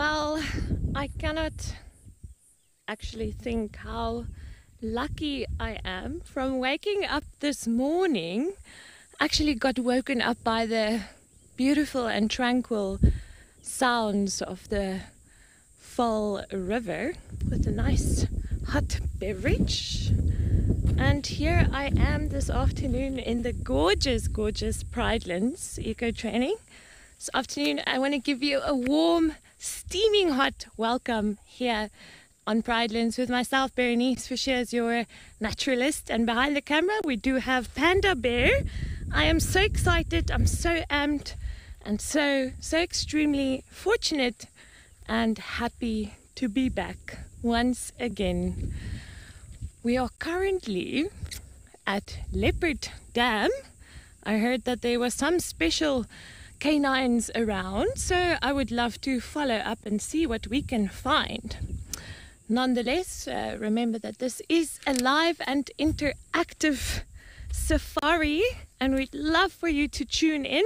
Well, I cannot actually think how lucky I am from waking up this morning. Actually, got woken up by the beautiful and tranquil sounds of the Fall River with a nice hot beverage. And here I am this afternoon in the gorgeous, gorgeous Pridelands Eco Training. This afternoon, I want to give you a warm, steaming hot welcome here on Pride Pridelands with myself, Berenice Fisher, as your naturalist. And behind the camera, we do have Panda Bear. I am so excited, I'm so amped, and so, so extremely fortunate and happy to be back once again. We are currently at Leopard Dam. I heard that there was some special canines around, so I would love to follow up and see what we can find. Nonetheless, uh, remember that this is a live and interactive safari, and we'd love for you to tune in.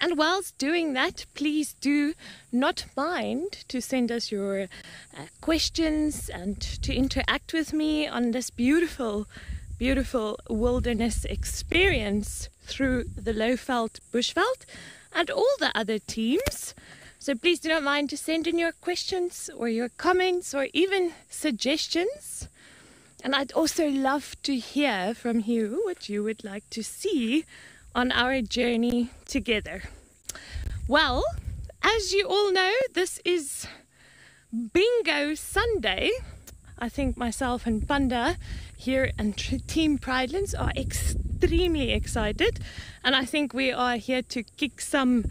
And whilst doing that, please do not mind to send us your uh, questions and to interact with me on this beautiful, beautiful wilderness experience through the Lowveld Bushveld and all the other teams. So please do not mind to send in your questions or your comments or even suggestions. And I'd also love to hear from you what you would like to see on our journey together. Well, as you all know, this is Bingo Sunday. I think myself and Panda here and Team Pridelands are extremely excited, and I think we are here to kick some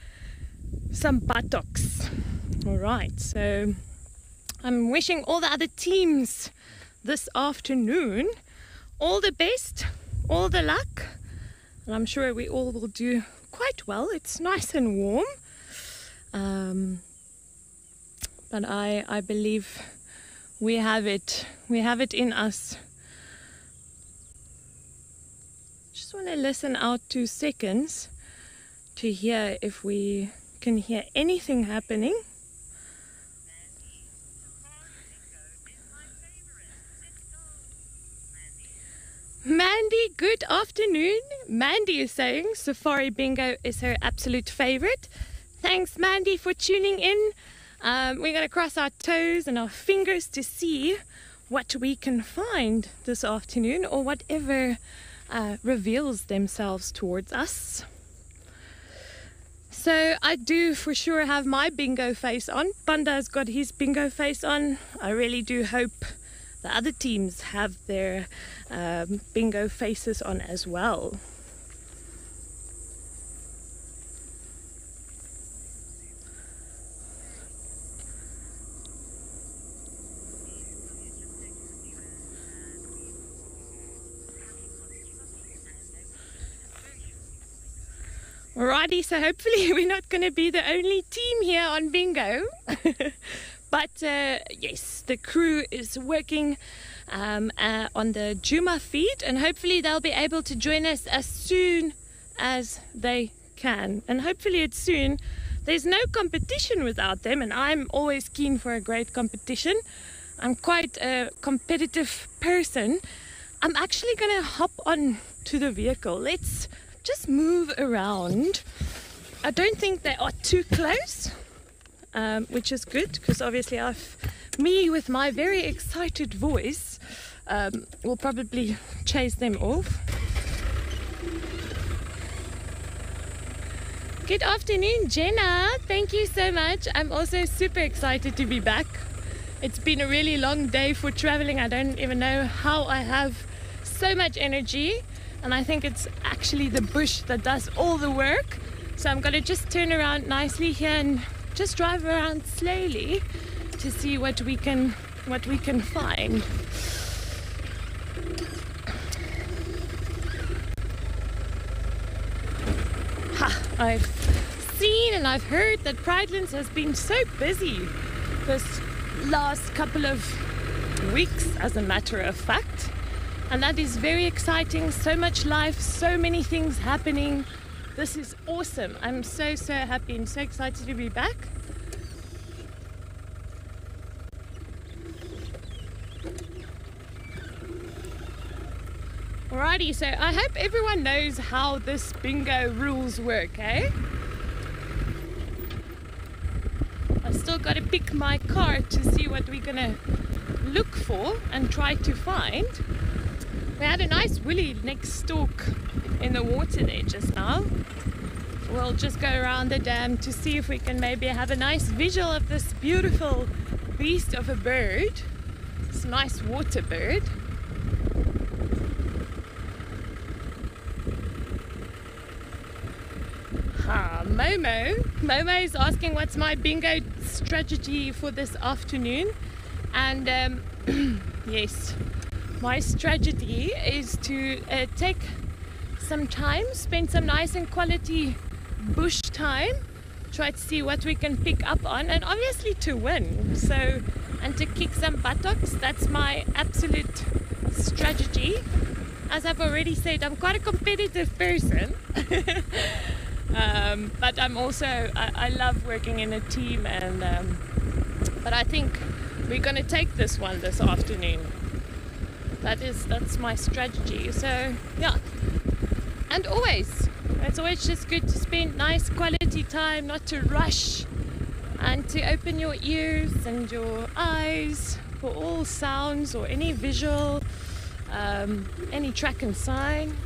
some buttocks. All right, so I'm wishing all the other teams this afternoon all the best, all the luck, and I'm sure we all will do quite well. It's nice and warm, um, but I I believe we have it. We have it in us just want to listen out two seconds to hear if we can hear anything happening. Mandy, good afternoon. Mandy is saying Safari Bingo is her absolute favorite. Thanks, Mandy, for tuning in. Um, we're going to cross our toes and our fingers to see what we can find this afternoon or whatever uh, reveals themselves towards us. So I do for sure have my bingo face on. Panda's got his bingo face on. I really do hope the other teams have their um, bingo faces on as well. Alrighty, so hopefully we're not going to be the only team here on bingo. but uh, yes, the crew is working um, uh, on the Djuma feed, and hopefully they'll be able to join us as soon as they can. And hopefully it's soon. There's no competition without them, and I'm always keen for a great competition. I'm quite a competitive person. I'm actually going to hop on to the vehicle. Let's just move around. I don't think they are too close, um, which is good because obviously I've me with my very excited voice um, will probably chase them off. Good afternoon, Jenna. Thank you so much. I'm also super excited to be back. It's been a really long day for traveling. I don't even know how I have so much energy and I think it's actually the bush that does all the work. So I'm gonna just turn around nicely here and just drive around slowly to see what we can what we can find. Ha, I've seen and I've heard that Pridelands has been so busy this last couple of weeks, as a matter of fact and that is very exciting. So much life, so many things happening. This is awesome. I'm so, so happy and so excited to be back. Alrighty, so I hope everyone knows how this bingo rules work, eh? I still gotta pick my card to see what we're gonna look for and try to find. We had a nice woolly neck stork in the water there just now. We'll just go around the dam to see if we can maybe have a nice visual of this beautiful beast of a bird. It's a nice water bird. Ah, Momo. Momo is asking what's my bingo strategy for this afternoon. And um, yes, my strategy is to uh, take some time, spend some nice and quality bush time, try to see what we can pick up on, and obviously to win. So, and to kick some buttocks, that's my absolute strategy. As I've already said, I'm quite a competitive person. Um, but I'm also I, I, love working in a team, and um, but I think we're going to take this one this afternoon. That is that's my strategy. So yeah, and always it's always just good to spend nice quality time, not to rush, and to open your ears and your eyes for all sounds or any visual, um, any track and sign.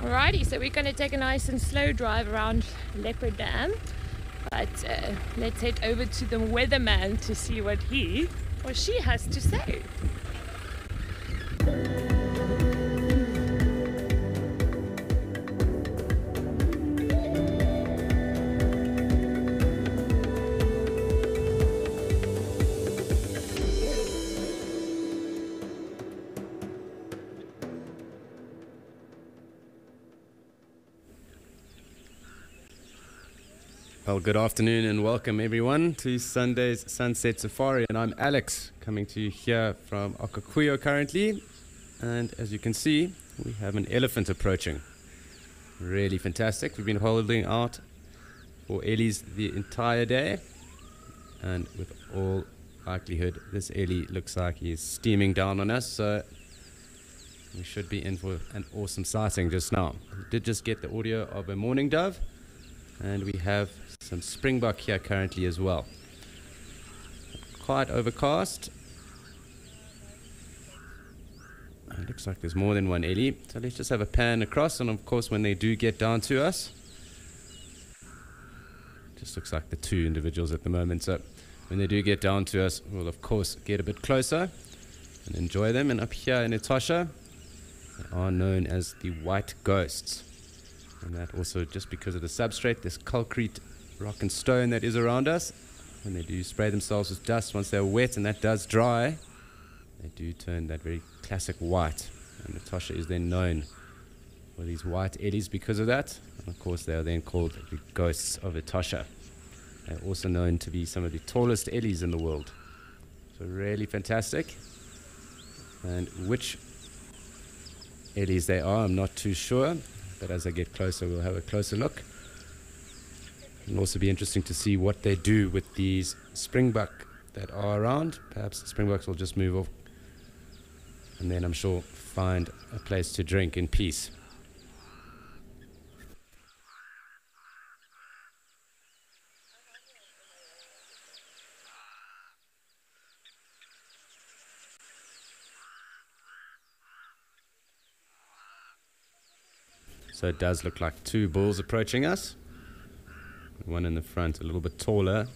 Alrighty, so we're going to take a nice and slow drive around Leopard Dam. But uh, let's head over to the weatherman to see what he or she has to say. Well, good afternoon and welcome everyone to Sunday's Sunset Safari. And I'm Alex, coming to you here from Okaukuejo currently. And as you can see, we have an elephant approaching. Really fantastic. We've been holding out for Ellie's the entire day. And with all likelihood, this Ellie looks like he's steaming down on us. So we should be in for an awesome sighting just now. We did just get the audio of a mourning dove. And we have some springbok here currently as well. Quite overcast. It looks like there's more than one Ellie. So let's just have a pan across, and of course, when they do get down to us, just looks like the two individuals at the moment. So when they do get down to us, we'll of course get a bit closer and enjoy them. And up here in Etosha, they are known as the white ghosts. And that also just because of the substrate, this concrete rock and stone that is around us. When they do spray themselves with dust, once they're wet and that does dry, they do turn that very classic white. And Etosha is then known for these white Ellies because of that. And of course, they are then called the ghosts of Etosha. They're also known to be some of the tallest Ellies in the world. So, really fantastic. And which Ellies they are, I'm not too sure. But as I get closer, we'll have a closer look. It'll also be interesting to see what they do with these springbuck that are around. Perhaps the springbucks will just move off and then I'm sure find a place to drink in peace. So it does look like two bulls approaching us one in the front, a little bit taller.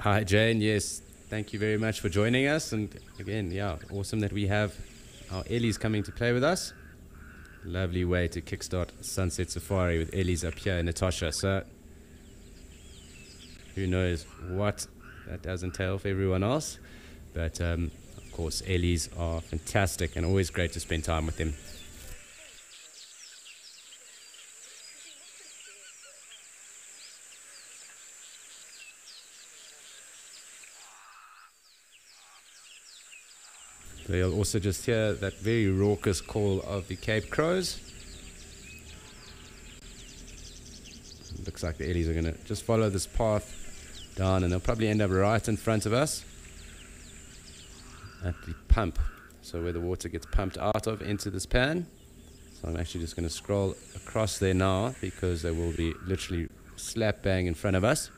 Hi, Jane. Yes, thank you very much for joining us. And again, yeah, awesome that we have our Ellie's coming to play with us. Lovely way to kickstart Sunset Safari with Ellie's up here in Etosha. So, who knows what that does entail for everyone else. But um, of course, Ellies are fantastic and always great to spend time with them. They'll also just hear that very raucous call of the Cape Crows. Looks like the Ellies are going to just follow this path down and they'll probably end up right in front of us at the pump. So where the water gets pumped out of into this pan. So I'm actually just going to scroll across there now because they will be literally slap bang in front of us.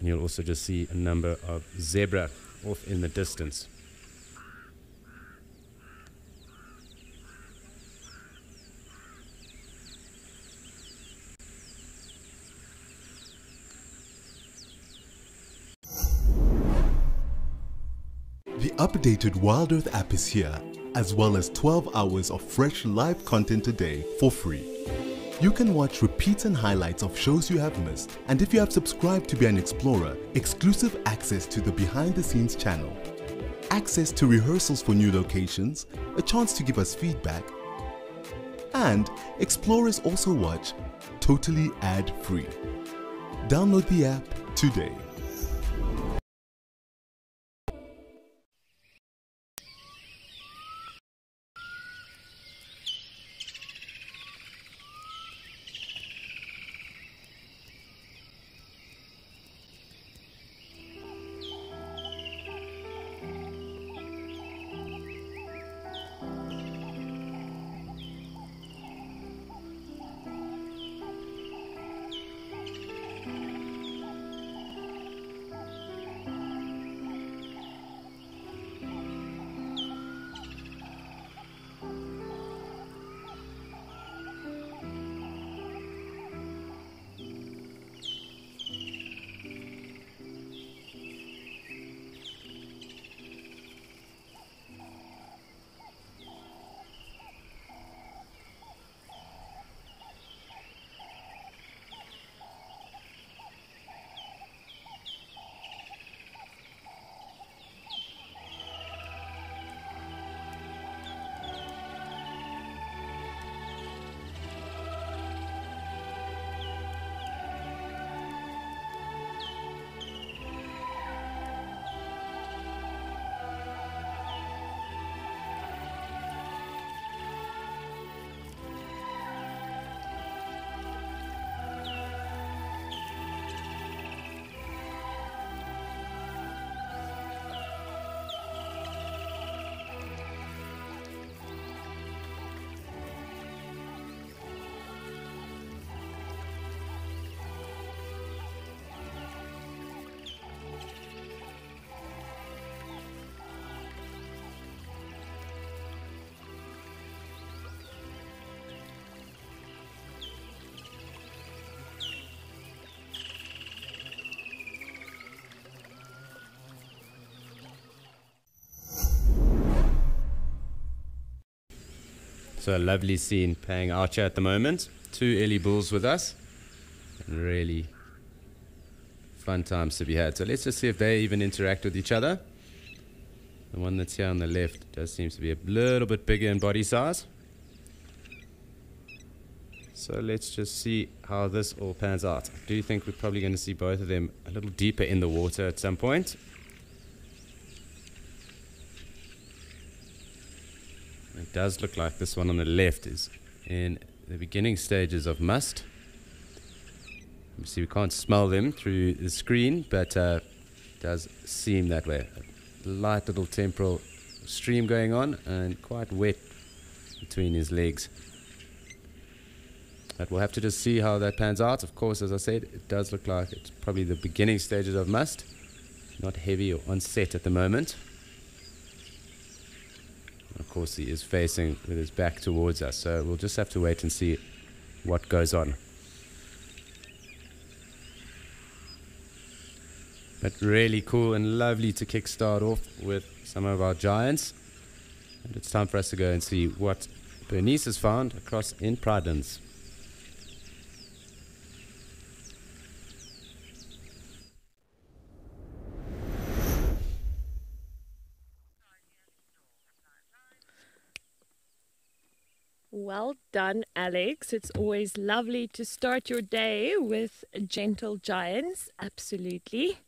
And you'll also just see a number of zebra off in the distance. Updated Wild Earth app is here, as well as 12 hours of fresh live content a day for free. You can watch repeats and highlights of shows you have missed, and if you have subscribed to be an explorer, exclusive access to the behind the scenes channel, access to rehearsals for new locations, a chance to give us feedback, and explorers also watch totally ad free. Download the app today. So a lovely scene playing Archer at the moment. Two Ellie Bulls with us. And really fun times to be had. So let's just see if they even interact with each other. The one that's here on the left does seem to be a little bit bigger in body size. So let's just see how this all pans out. I do think we're probably going to see both of them a little deeper in the water at some point. Does look like this one on the left is in the beginning stages of musth. You see, we can't smell them through the screen, but uh, does seem that way. A light little temporal stream going on and quite wet between his legs. But we'll have to just see how that pans out. Of course, as I said, it does look like it's probably the beginning stages of musth. Not heavy or onset at the moment. Course, he is facing with his back towards us, so we'll just have to wait and see what goes on. But really cool and lovely to kickstart off with some of our giants. And it's time for us to go and see what Bernice has found across in Pridelands. Well done, Alex. It's always lovely to start your day with gentle giants. Absolutely.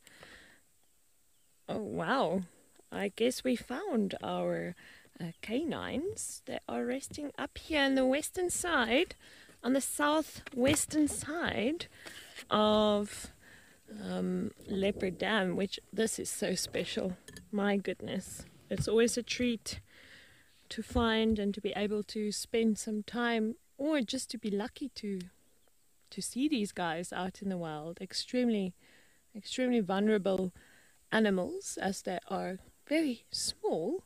Oh, wow. I guess we found our uh, canines. They are resting up here on the western side, on the southwestern side of um, Leopard Dam, which this is so special. My goodness. It's always a treat to find and to be able to spend some time or just to be lucky to to see these guys out in the wild. Extremely extremely vulnerable animals as they are very small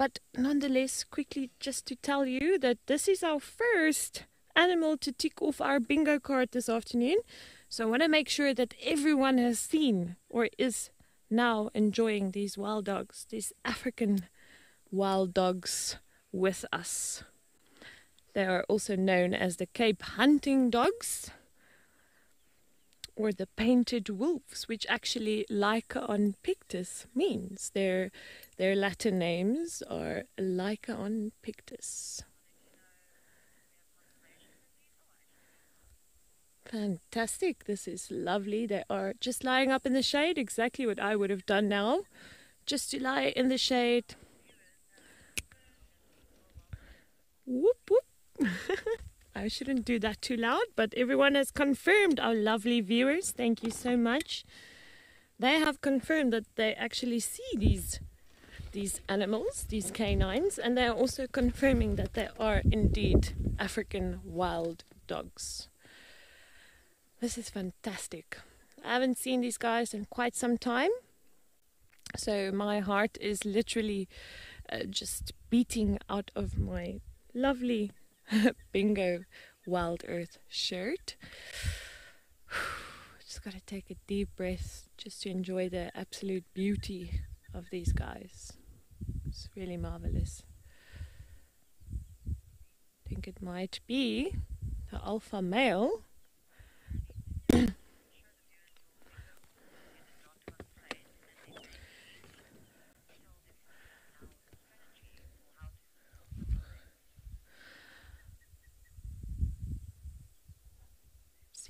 but nonetheless quickly just to tell you that this is our first animal to tick off our bingo card this afternoon. So I want to make sure that everyone has seen or is now enjoying these wild dogs these African wild dogs with us. They are also known as the Cape hunting dogs or the painted wolves, which actually Lycaon pictus means. Their, their Latin names are Lycaon pictus. Fantastic. This is lovely. They are just lying up in the shade, exactly what I would have done now. Just to lie in the shade, Whoop whoop. I shouldn't do that too loud, but everyone has confirmed, our lovely viewers, thank you so much. They have confirmed that they actually see these these animals, these canines, and they are also confirming that they are indeed African wild dogs. This is fantastic. I haven't seen these guys in quite some time, so my heart is literally uh, just beating out of my lovely bingo wild earth shirt. Just gotta take a deep breath just to enjoy the absolute beauty of these guys. It's really marvelous. I think it might be the alpha male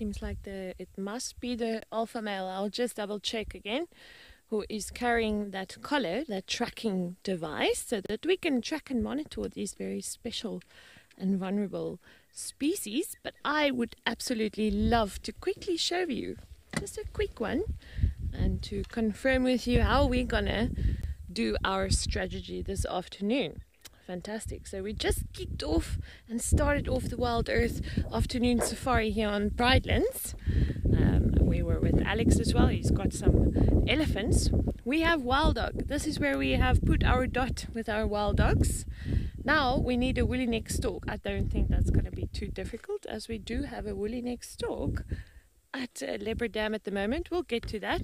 Seems like the it must be the alpha male. I'll just double check again. Who is carrying that collar, that tracking device, so that we can track and monitor these very special and vulnerable species. But I would absolutely love to quickly show you just a quick one and to confirm with you how we're gonna do our strategy this afternoon fantastic. So we just kicked off and started off the Wild Earth afternoon safari here on Pridelands. Um, we were with Alex as well. He's got some elephants. We have wild dog. This is where we have put our dot with our wild dogs. Now we need a woolly neck stork. I don't think that's going to be too difficult as we do have a woolly neck stork at uh, Leopard Dam at the moment. We'll get to that.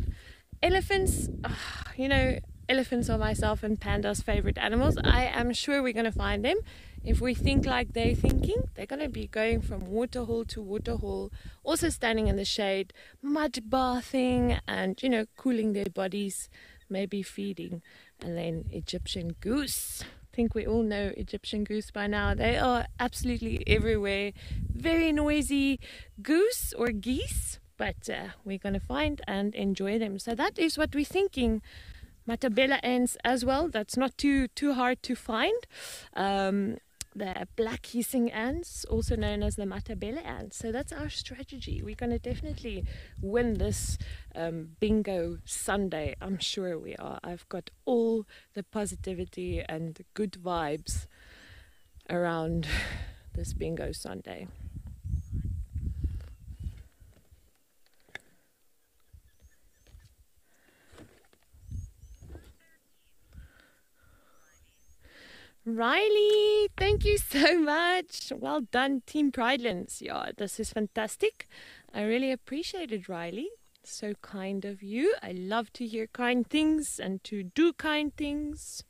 Elephants, uh, you know, elephants are myself and Panda's favorite animals. I am sure we're going to find them. If we think like they're thinking, they're going to be going from waterhole to waterhole, also standing in the shade, mud bathing, and you know, cooling their bodies, maybe feeding. And then Egyptian goose. I think we all know Egyptian goose by now. They are absolutely everywhere. Very noisy goose or geese, but uh, we're going to find and enjoy them. So that is what we're thinking Matabele ants as well. That's not too too hard to find. Um, the black hissing ants, also known as the Matabele ants. So that's our strategy. We're going to definitely win this um, bingo Sunday. I'm sure we are. I've got all the positivity and good vibes around this bingo Sunday. Riley, thank you so much. Well done, Team Pridelands. Yeah, this is fantastic. I really appreciate it, Riley. So kind of you. I love to hear kind things and to do kind things.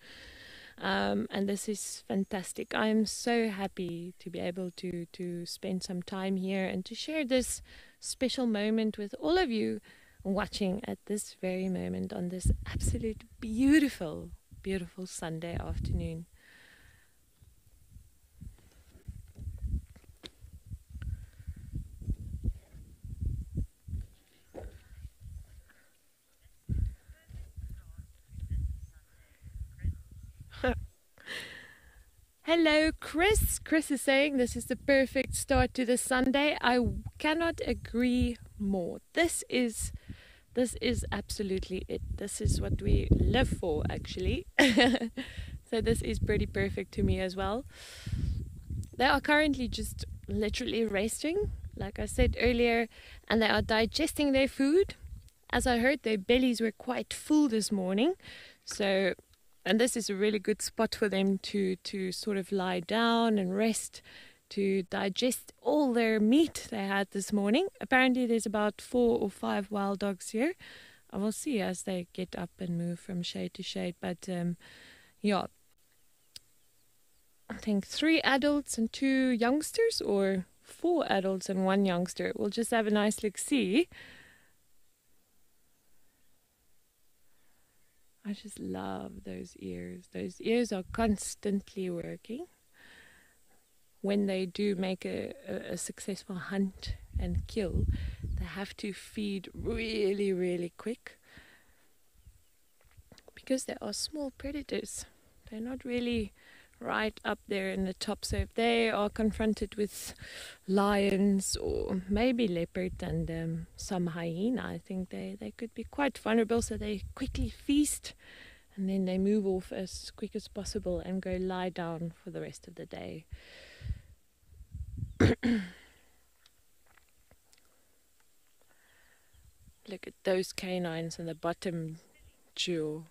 Um, and this is fantastic. I am so happy to be able to to spend some time here and to share this special moment with all of you watching at this very moment on this absolute beautiful, beautiful Sunday afternoon. Hello, Chris. Chris is saying this is the perfect start to the Sunday. I cannot agree more. This is this is absolutely it. This is what we live for actually. so this is pretty perfect to me as well. They are currently just literally resting, like I said earlier, and they are digesting their food. As I heard, their bellies were quite full this morning. So and this is a really good spot for them to to sort of lie down and rest to digest all their meat they had this morning. Apparently, there's about four or five wild dogs here. I will see as they get up and move from shade to shade. But um, yeah, I think three adults and two youngsters, or four adults and one youngster. We'll just have a nice look see. I just love those ears. Those ears are constantly working. When they do make a, a, a, successful hunt and kill, they have to feed really, really quick because they are small predators. They're not really right up there in the top. So if they are confronted with lions or maybe leopard and um, some hyena, I think they, they could be quite vulnerable. So they quickly feast and then they move off as quick as possible and go lie down for the rest of the day. Look at those canines in the bottom jaw.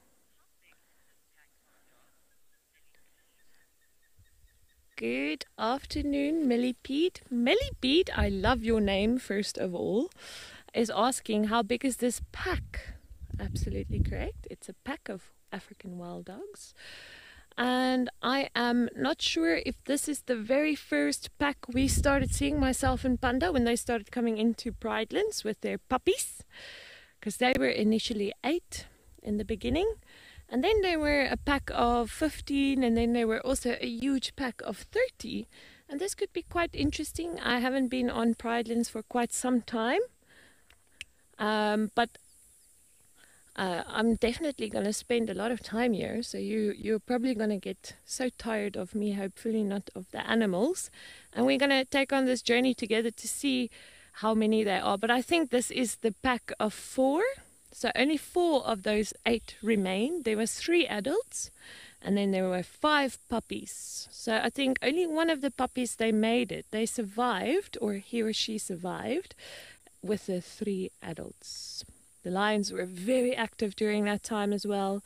Good afternoon, Millipede. Millipede, I love your name first of all, is asking how big is this pack? Absolutely correct. It's a pack of African wild dogs. And I am not sure if this is the very first pack we started seeing myself and Panda when they started coming into Pridelands with their puppies, because they were initially eight in the beginning. And then there were a pack of 15, and then there were also a huge pack of 30. And this could be quite interesting. I haven't been on Pridelands for quite some time. Um, but uh, I'm definitely going to spend a lot of time here. So you you're probably going to get so tired of me, hopefully not of the animals, and we're going to take on this journey together to see how many there are. But I think this is the pack of four. So only four of those eight remain. There were three adults, and then there were five puppies. So I think only one of the puppies they made it. They survived, or he or she survived, with the three adults. The lions were very active during that time as well,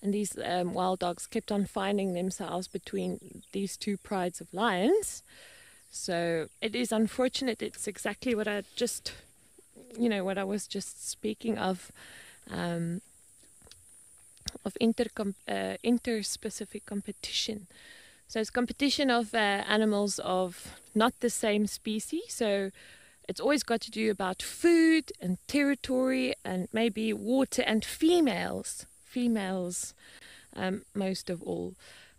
and these um, wild dogs kept on finding themselves between these two prides of lions. So it is unfortunate. It's exactly what I just you know what I was just speaking of um, of inter uh, interspecific competition. So it's competition of uh, animals of not the same species. So it's always got to do about food and territory and maybe water and females. Females, um, most of all.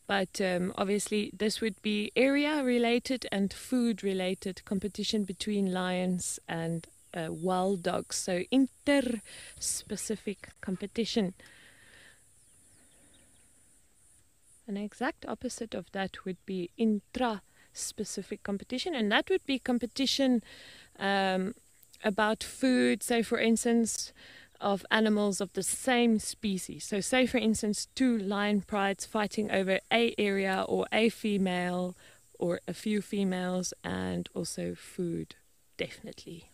But um, obviously, this would be area related and food related competition between lions and uh, wild dogs, so inter-specific competition. An exact opposite of that would be intra-specific competition, and that would be competition um, about food. Say, for instance, of animals of the same species. So, say for instance, two lion prides fighting over a area or a female or a few females, and also food, definitely.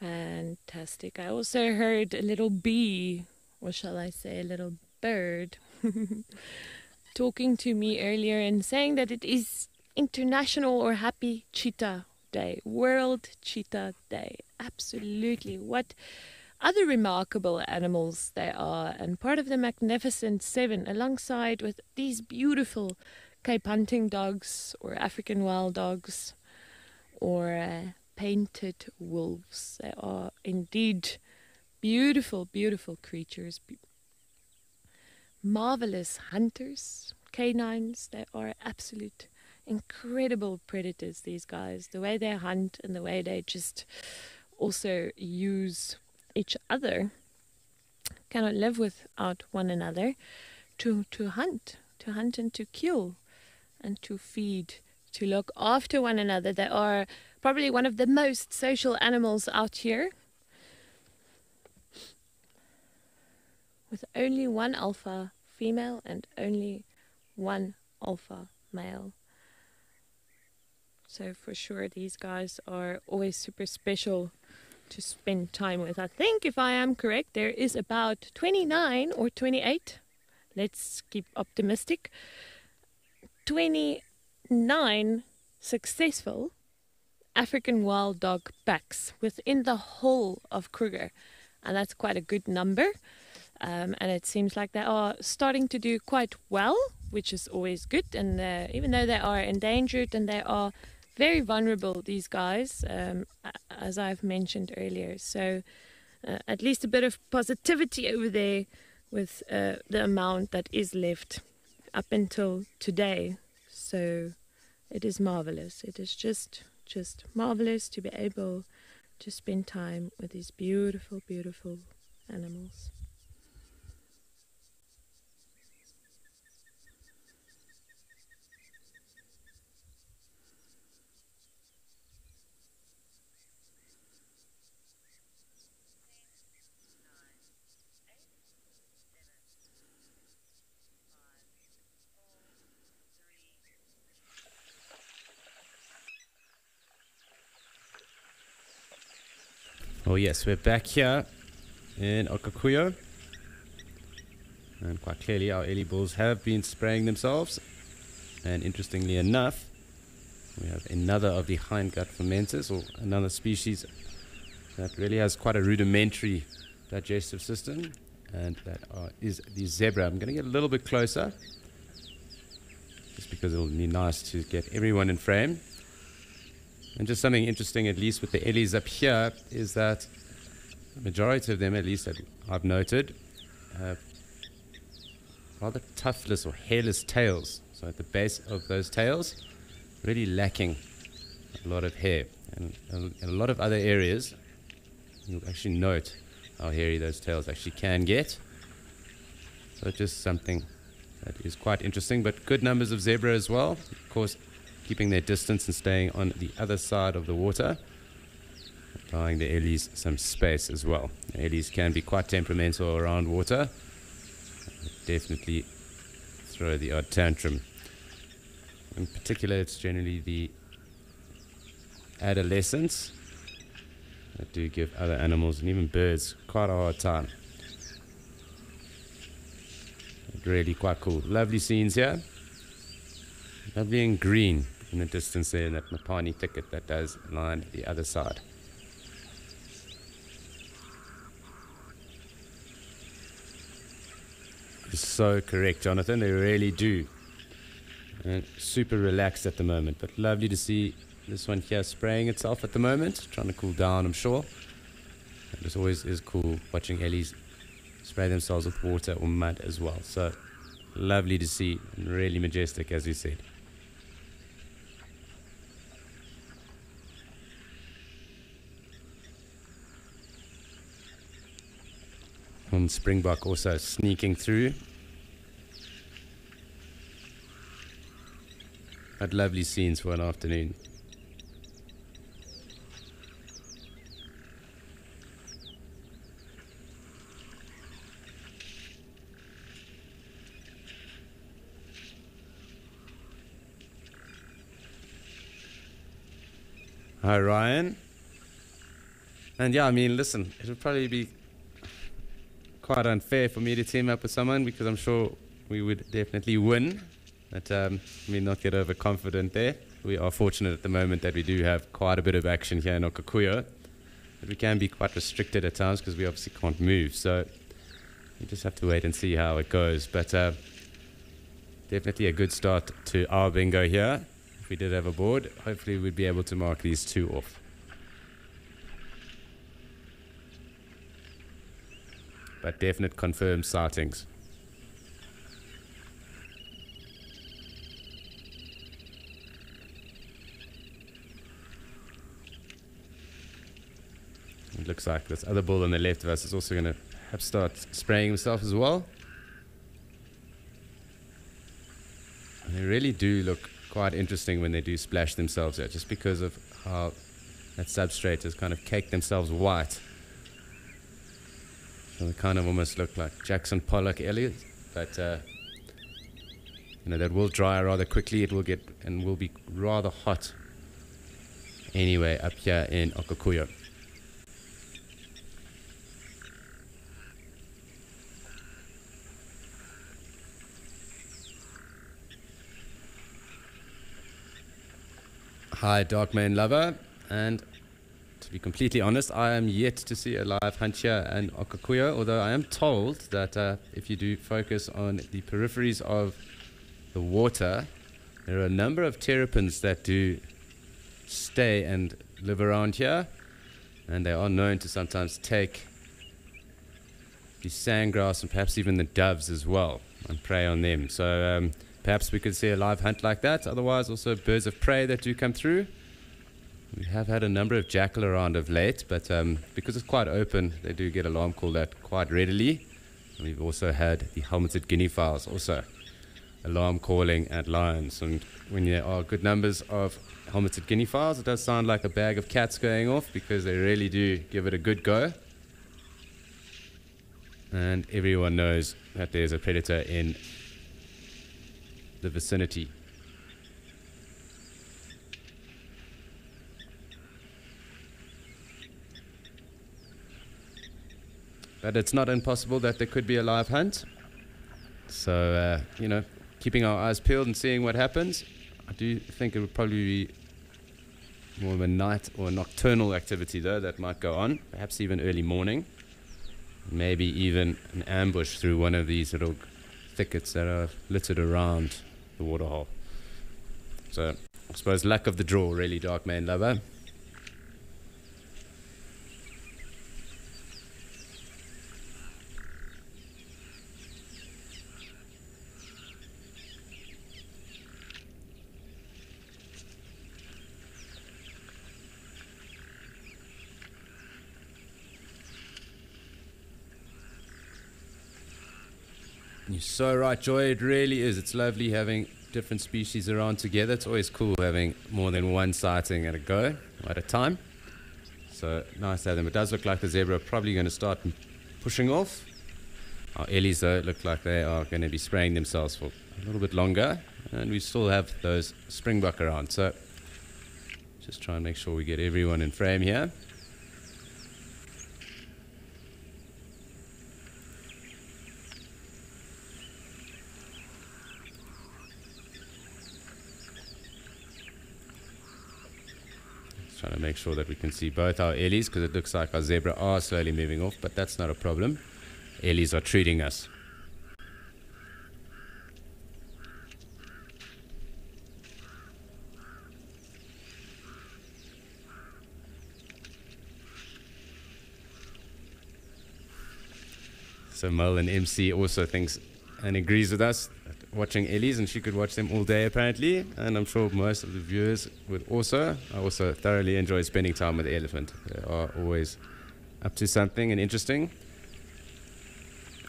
Fantastic. I also heard a little bee, or shall I say, a little bird, talking to me earlier and saying that it is International or Happy Cheetah Day, World Cheetah Day. Absolutely. What other remarkable animals they are, and part of the Magnificent Seven, alongside with these beautiful Cape hunting dogs or African wild dogs or uh, painted wolves. They are indeed beautiful, beautiful creatures. Marvelous hunters, canines. They are absolute incredible predators, these guys. The way they hunt and the way they just also use each other, cannot live without one another, to, to hunt, to hunt and to kill, and to feed, to look after one another. They are probably one of the most social animals out here. With only one alpha female and only one alpha male. So for sure, these guys are always super special to spend time with. I think, if I am correct, there is about 29 or 28. Let's keep optimistic. 29 successful African wild dog packs within the whole of Kruger, and that's quite a good number. Um, and it seems like they are starting to do quite well, which is always good. And uh, even though they are endangered and they are very vulnerable, these guys, um, as I've mentioned earlier. So, uh, at least a bit of positivity over there with uh, the amount that is left up until today. So, it is marvelous. It is just, just marvelous to be able to spend time with these beautiful, beautiful animals. Oh yes, we're back here in Okaukuejo. And quite clearly our Ellie bulls have been spraying themselves. And interestingly enough, we have another of the hindgut fermenters, or another species that really has quite a rudimentary digestive system. And that is the zebra. I'm going to get a little bit closer, just because it'll be nice to get everyone in frame. And just something interesting, at least with the Ellies up here, is that the majority of them, at least I've noted, have rather tuftless or hairless tails. So at the base of those tails, really lacking a lot of hair. And a lot of other areas, you'll actually note how hairy those tails actually can get. So just something that is quite interesting, but good numbers of zebra as well. Of course, keeping their distance and staying on the other side of the water, allowing the Ellies some space as well. The Ellies can be quite temperamental around water, definitely throw the odd tantrum. In particular, it's generally the adolescents that do give other animals and even birds quite a hard time. Really quite cool. Lovely scenes here. Lovely and green in the distance there, that Mopani thicket that does line the other side. so correct, Jonathan. They really do. And super relaxed at the moment, but lovely to see this one here spraying itself at the moment, trying to cool down, I'm sure. And it always is cool watching Ellies spray themselves with water or mud as well. So lovely to see and really majestic, as you said. And Springbok also sneaking through. Had lovely scenes for an afternoon. Hi, Ryan. And yeah, I mean, listen, it would probably be quite unfair for me to team up with someone because I'm sure we would definitely win. But um, I not get overconfident there. We are fortunate at the moment that we do have quite a bit of action here in Okaukuejo. But we can be quite restricted at times because we obviously can't move. So we just have to wait and see how it goes. But uh, definitely a good start to our bingo here. If we did have a board, hopefully we'd be able to mark these two off. but definite confirmed sightings. It looks like this other bull on the left of us is also going to have start spraying himself as well. And they really do look quite interesting when they do splash themselves out, just because of how that substrate has kind of caked themselves white. They kind of almost look like Jackson Pollock Ellies, but uh, you know that will dry rather quickly. It will get and will be rather hot anyway up here in Okaukuejo. Hi, Darkmane Lover, and to be completely honest, I am yet to see a live here in Okaukuejo, although I am told that uh, if you do focus on the peripheries of the water, there are a number of terrapins that do stay and live around here, and they are known to sometimes take the sandgrouse and perhaps even the doves as well and prey on them. So um, perhaps we could see a live hunt like that. Otherwise, also birds of prey that do come through. We have had a number of jackal around of late, but um, because it's quite open, they do get alarm called out quite readily. And we've also had the helmeted guinea fowls also alarm calling at lions. And when there are good numbers of helmeted guinea fowls, it does sound like a bag of cats going off because they really do give it a good go. And everyone knows that there's a predator in the vicinity. But it's not impossible that there could be a live hunt. So, uh, you know, keeping our eyes peeled and seeing what happens. I do think it would probably be more of a night or nocturnal activity, though, that might go on, perhaps even early morning. Maybe even an ambush through one of these little thickets that are littered around the waterhole. So, I suppose luck of the draw, really, Darkmane Lover. You're so right, Joy. It really is. It's lovely having different species around together. It's always cool having more than one sighting at a go, at a time. So nice to have them. It does look like the zebra are probably going to start pushing off. Our ellies, though, look like they are going to be spraying themselves for a little bit longer. And we still have those springbuck around. So just try and make sure we get everyone in frame here. Trying to make sure that we can see both our ellies because it looks like our zebra are slowly moving off, but that's not a problem. Ellies are treating us. So Mel and MC also thinks and agrees with us watching Ellies, and she could watch them all day apparently. And I'm sure most of the viewers would also. I also thoroughly enjoy spending time with the elephant. They are always up to something and interesting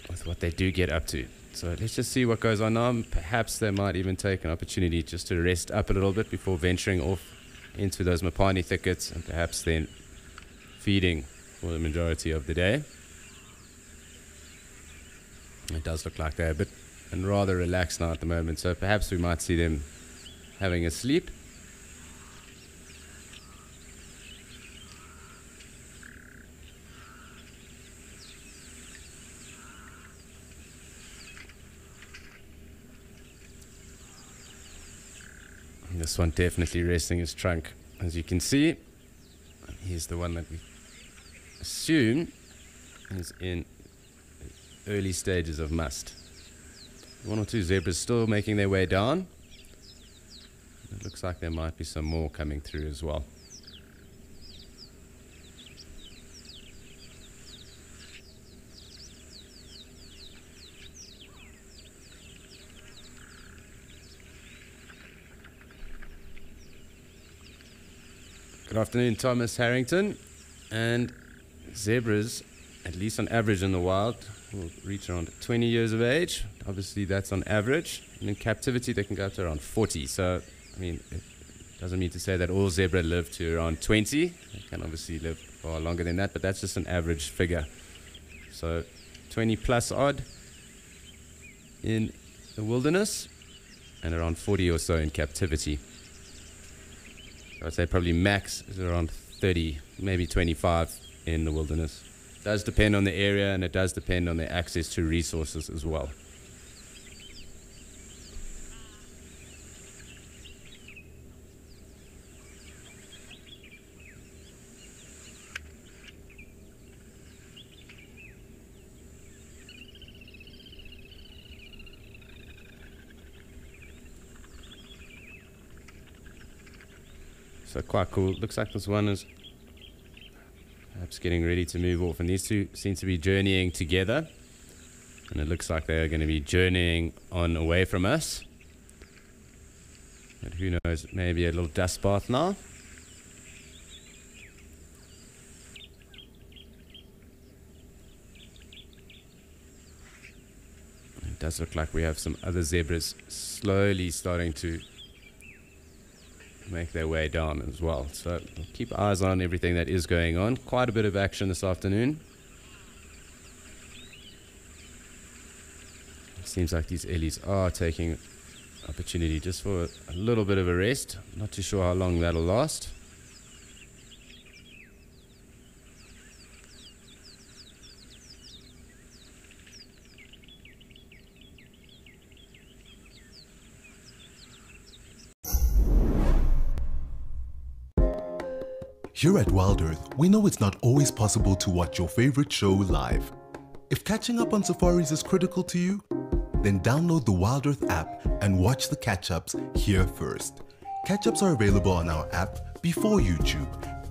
with what they do get up to. So let's just see what goes on now. Perhaps they might even take an opportunity just to rest up a little bit before venturing off into those Mopani thickets and perhaps then feeding for the majority of the day. It does look like they're a bit and rather relaxed now at the moment, so perhaps we might see them having a sleep. This one definitely resting his trunk, as you can see. Here's the one that we assume is in early stages of musth. One or two zebras still making their way down. It looks like there might be some more coming through as well. Good afternoon, Thomas Harrington. And zebras, at least on average in the wild, will reach around 20 years of age. Obviously, that's on average. And in captivity, they can go up to around 40. So, I mean, it doesn't mean to say that all zebra live to around 20. They can obviously live far longer than that, but that's just an average figure. So, 20 plus odd in the wilderness and around 40 or so in captivity. I'd say probably max is around 30, maybe 25 in the wilderness. It does depend on the area and it does depend on the access to resources as well. So quite cool. Looks like this one is perhaps getting ready to move off. And these two seem to be journeying together. And it looks like they are going to be journeying on away from us. But who knows, maybe a little dust bath now. It does look like we have some other zebras slowly starting to make their way down as well. So keep eyes on everything that is going on. Quite a bit of action this afternoon. Seems like these Ellies are taking opportunity just for a little bit of a rest. Not too sure how long that'll last. Here at Wild Earth, we know it's not always possible to watch your favorite show live. If catching up on safaris is critical to you, then download the Wild Earth app and watch the catch-ups here first. Catch-ups are available on our app before YouTube,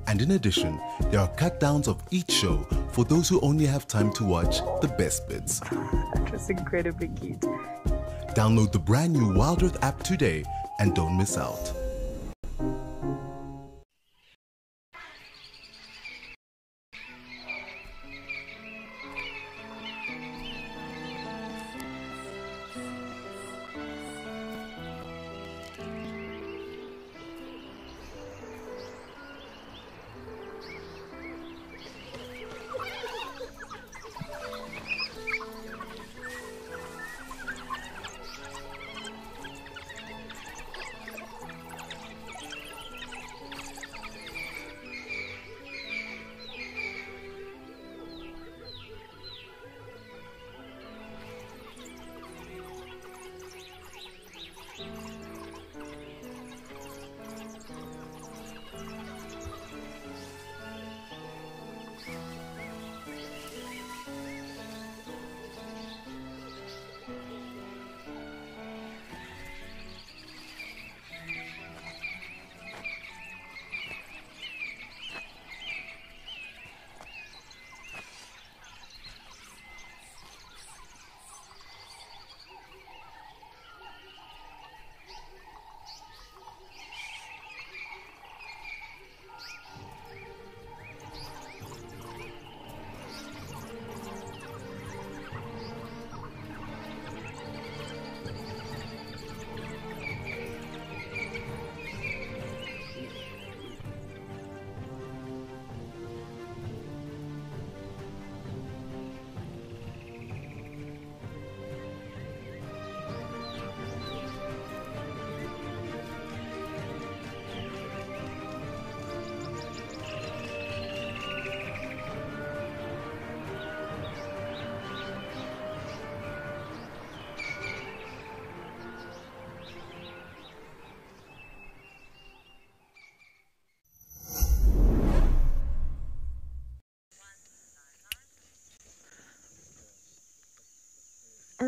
and in addition, there are cut downs of each show for those who only have time to watch the best bits. That was incredibly cute. Download the brand new Wild Earth app today and don't miss out.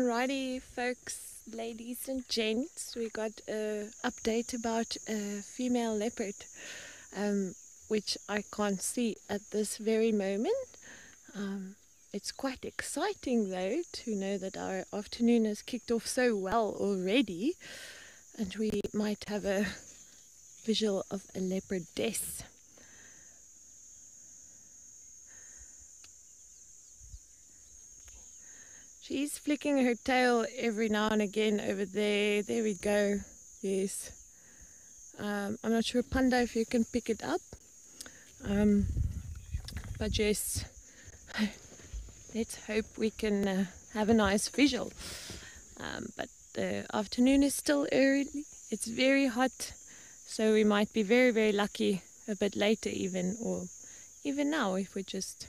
Alrighty, folks, ladies and gents, we got an update about a female leopard, um, which I can't see at this very moment. Um, it's quite exciting though to know that our afternoon has kicked off so well already, and we might have a visual of a leopardess. She's flicking her tail every now and again over there. There we go. Yes. Um, I'm not sure, Panda, if you can pick it up. Um, but yes, let's hope we can uh, have a nice visual. Um, but the afternoon is still early. It's very hot, so we might be very, very lucky a bit later, even, or even now, if we just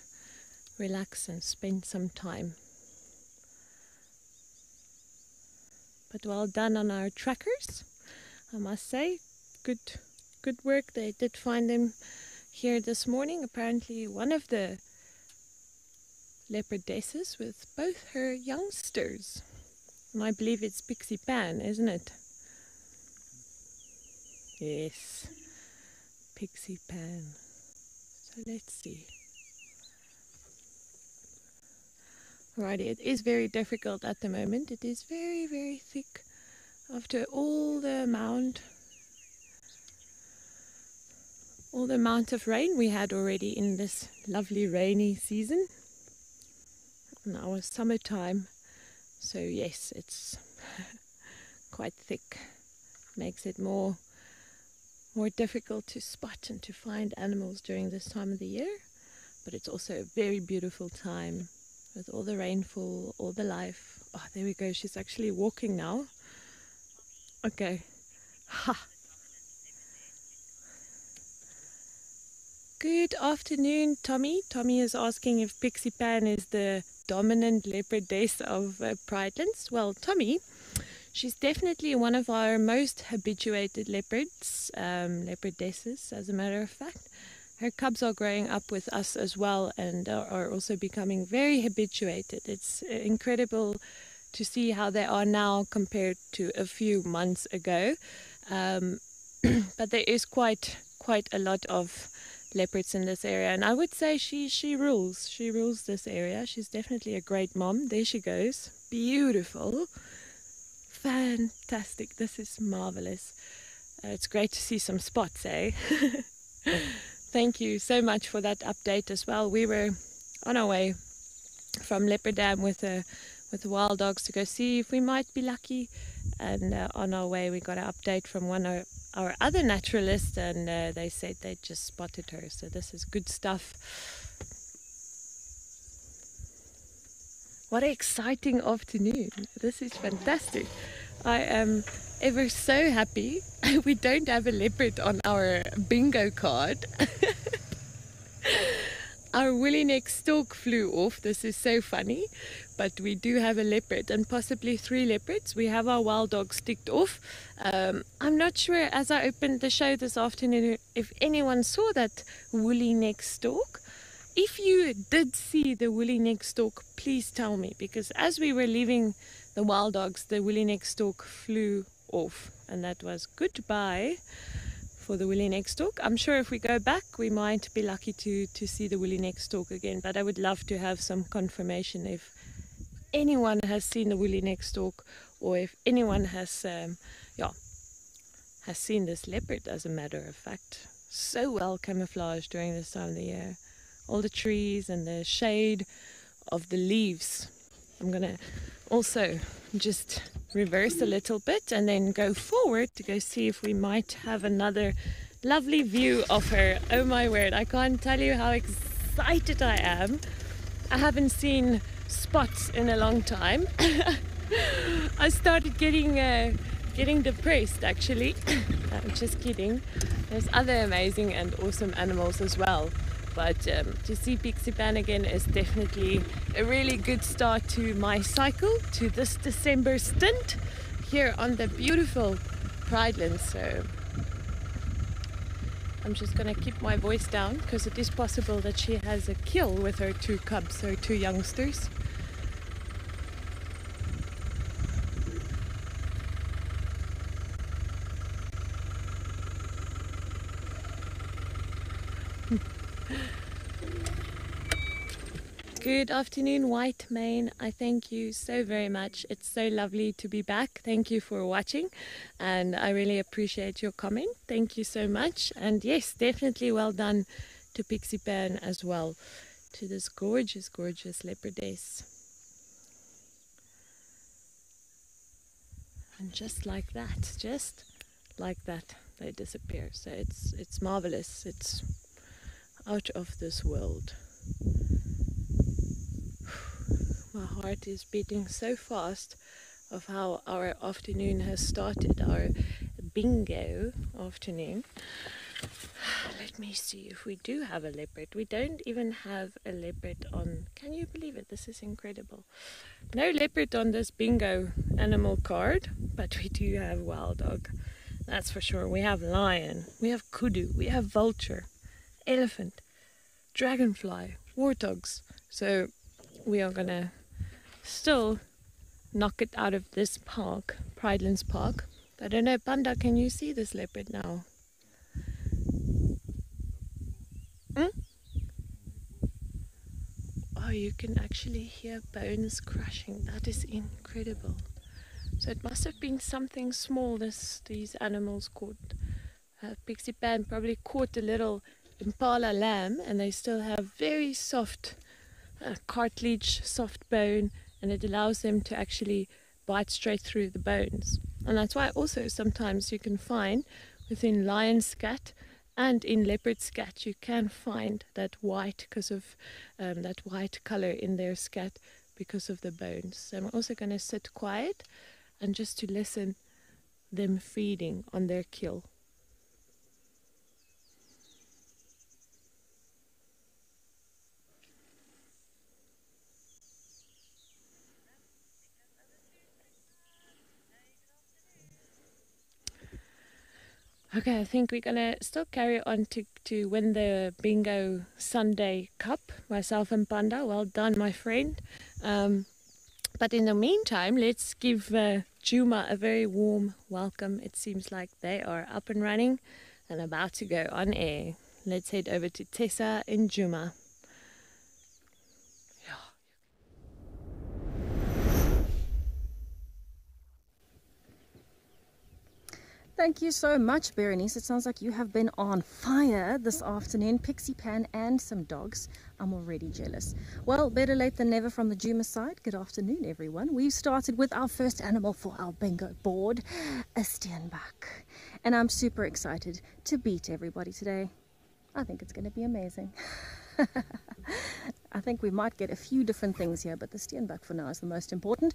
relax and spend some time. But well done on our trackers, I must say. Good, good work. They did find them here this morning. Apparently, one of the leopardesses with both her youngsters. And I believe it's Pixie Pan, isn't it? Yes, Pixie Pan. So let's see. Alrighty, it is very difficult at the moment. It is very, very thick after all the amount all the amount of rain we had already in this lovely rainy season. Now it's summertime, so yes, it's quite thick. Makes it more more difficult to spot and to find animals during this time of the year, but it's also a very beautiful time with all the rainfall, all the life. Oh, there we go. She's actually walking now. Okay. Ha. Good afternoon, Tommy. Tommy is asking if Pixie Pan is the dominant leopardess of uh, Pridelands. Well, Tommy, she's definitely one of our most habituated leopards, um, leopardesses, as a matter of fact. Her cubs are growing up with us as well and are, also becoming very habituated. It's uh, incredible to see how they are now compared to a few months ago. Um, but there is quite quite a lot of leopards in this area. And I would say she she rules. She rules this area. She's definitely a great mom. There she goes. Beautiful. Fantastic. This is marvelous. Uh, it's great to see some spots eh thank you so much for that update as well. We were on our way from Leopard Dam with the with the wild dogs to go see if we might be lucky. And uh, on our way we got an update from one of our other naturalists, and uh, they said they just spotted her. So this is good stuff. What an exciting afternoon. This is fantastic i am ever so happy we don't have a leopard on our bingo card our woolly neck stork flew off this is so funny but we do have a leopard and possibly three leopards. We have our wild dogs ticked off. Um, I'm not sure as I opened the show this afternoon if anyone saw that woolly neck stork. If you did see the woolly neck stork, please tell me because as we were leaving the wild dogs, the willy neck stork flew off, and that was goodbye for the willy neck stork. I'm sure if we go back, we might be lucky to to see the willy neck stork again. But I would love to have some confirmation if anyone has seen the willy neck stork or if anyone has um, yeah has seen this leopard as a matter of fact so well camouflaged during this time of the year all the trees and the shade of the leaves I'm gonna also just reverse a little bit and then go forward to go see if we might have another lovely view of her oh my word I can't tell you how excited I am I haven't seen spots in a long time. I started getting uh, getting depressed actually. I'm just kidding. There's other amazing and awesome animals as well. But um, to see Pixie Pan again is definitely a really good start to my cycle, to this December stint here on the beautiful Pridelands. So I'm just gonna keep my voice down because it is possible that she has a kill with her two cubs, her two youngsters. Good afternoon, White Mane. I thank you so very much. It's so lovely to be back. Thank you for watching, and I really appreciate your comment. Thank you so much. And yes, definitely well done to Pixie Pan as well, to this gorgeous, gorgeous leopardess. And just like that, just like that, they disappear. So it's it's marvelous. It's out of this world. My heart is beating so fast of how our afternoon has started, our bingo afternoon. Let me see if we do have a leopard. We don't even have a leopard on. Can you believe it? This is incredible. No leopard on this bingo animal card, but we do have wild dog. That's for sure. We have lion, we have kudu, we have vulture, elephant, dragonfly, warthogs. So we are gonna still knock it out of this park, Pridelands Park. I don't know, Panda, can you see this leopard now? Hmm? Oh, you can actually hear bones crashing. That is incredible. So it must have been something small this these animals caught. Uh, Pixie Pan probably caught a little impala lamb and they still have very soft uh, cartilage, soft bone, and it allows them to actually bite straight through the bones. And that's why also sometimes you can find within lion scat and in leopard scat you can find that white because of um, that white color in their scat because of the bones. So I'm also going to sit quiet and just to listen them feeding on their kill. Okay, I think we're gonna still carry on to, to win the Bingo Sunday Cup, myself and Panda. Well done, my friend. Um, but in the meantime, let's give uh, Djuma a very warm welcome. It seems like they are up and running and about to go on air. Let's head over to Tessa and Djuma. Thank you so much, Berenice. It sounds like you have been on fire this afternoon. Pixie Pan and some dogs. I'm already jealous. Well, better late than never from the Djuma side. Good afternoon, everyone. We've started with our first animal for our bingo board, a steenbok. And I'm super excited to beat everybody today. I think it's going to be amazing. I think we might get a few different things here, but the Steenbok for now is the most important.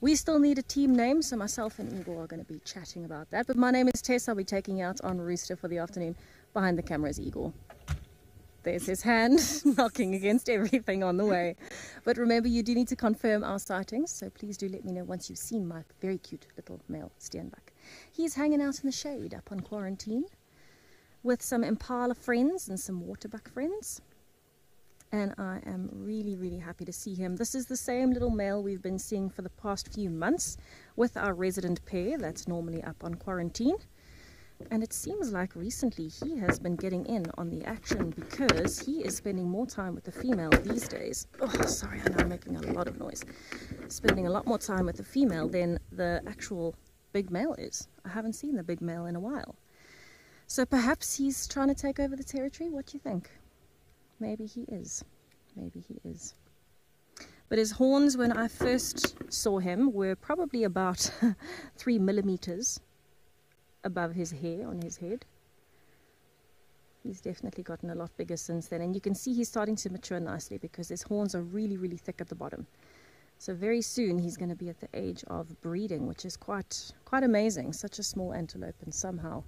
We still need a team name, so myself and Igor are going to be chatting about that. But my name is Tess. I'll be taking out on Rooster for the afternoon. Behind the camera is Igor. There's his hand knocking against everything on the way. But remember, you do need to confirm our sightings, so please do let me know once you've seen my very cute little male Steenbok. He's hanging out in the shade up on quarantine with some impala friends and some waterbuck friends and I am really, really happy to see him. This is the same little male we've been seeing for the past few months with our resident pair that's normally up on quarantine. And it seems like recently he has been getting in on the action because he is spending more time with the female these days. Oh, sorry, I know I'm making a lot of noise. Spending a lot more time with the female than the actual big male is. I haven't seen the big male in a while. So perhaps he's trying to take over the territory. What do you think? Maybe he is. Maybe he is. But his horns, when I first saw him, were probably about three millimeters above his hair on his head. He's definitely gotten a lot bigger since then. And you can see he's starting to mature nicely because his horns are really, really thick at the bottom. So very soon he's going to be at the age of breeding, which is quite, quite amazing. Such a small antelope and somehow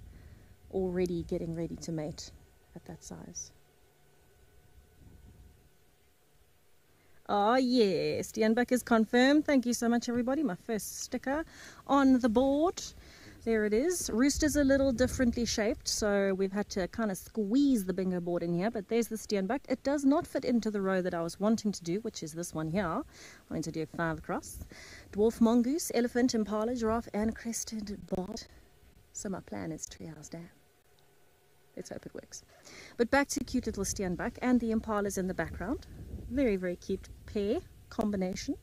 already getting ready to mate at that size. Oh, yes. Steenbok is confirmed. Thank you so much, everybody. My first sticker on the board. There it is. Rooster's a little differently shaped, so we've had to kind of squeeze the bingo board in here, but there's the Steenbok. It does not fit into the row that I was wanting to do, which is this one here. I'm going to do five across. Dwarf mongoose, elephant, impala, giraffe, and crested barbet. So my plan is treehouse dam. Let's hope it works. But back to cute little Steenbok and the impalas in the background. Very, very cute pair combination.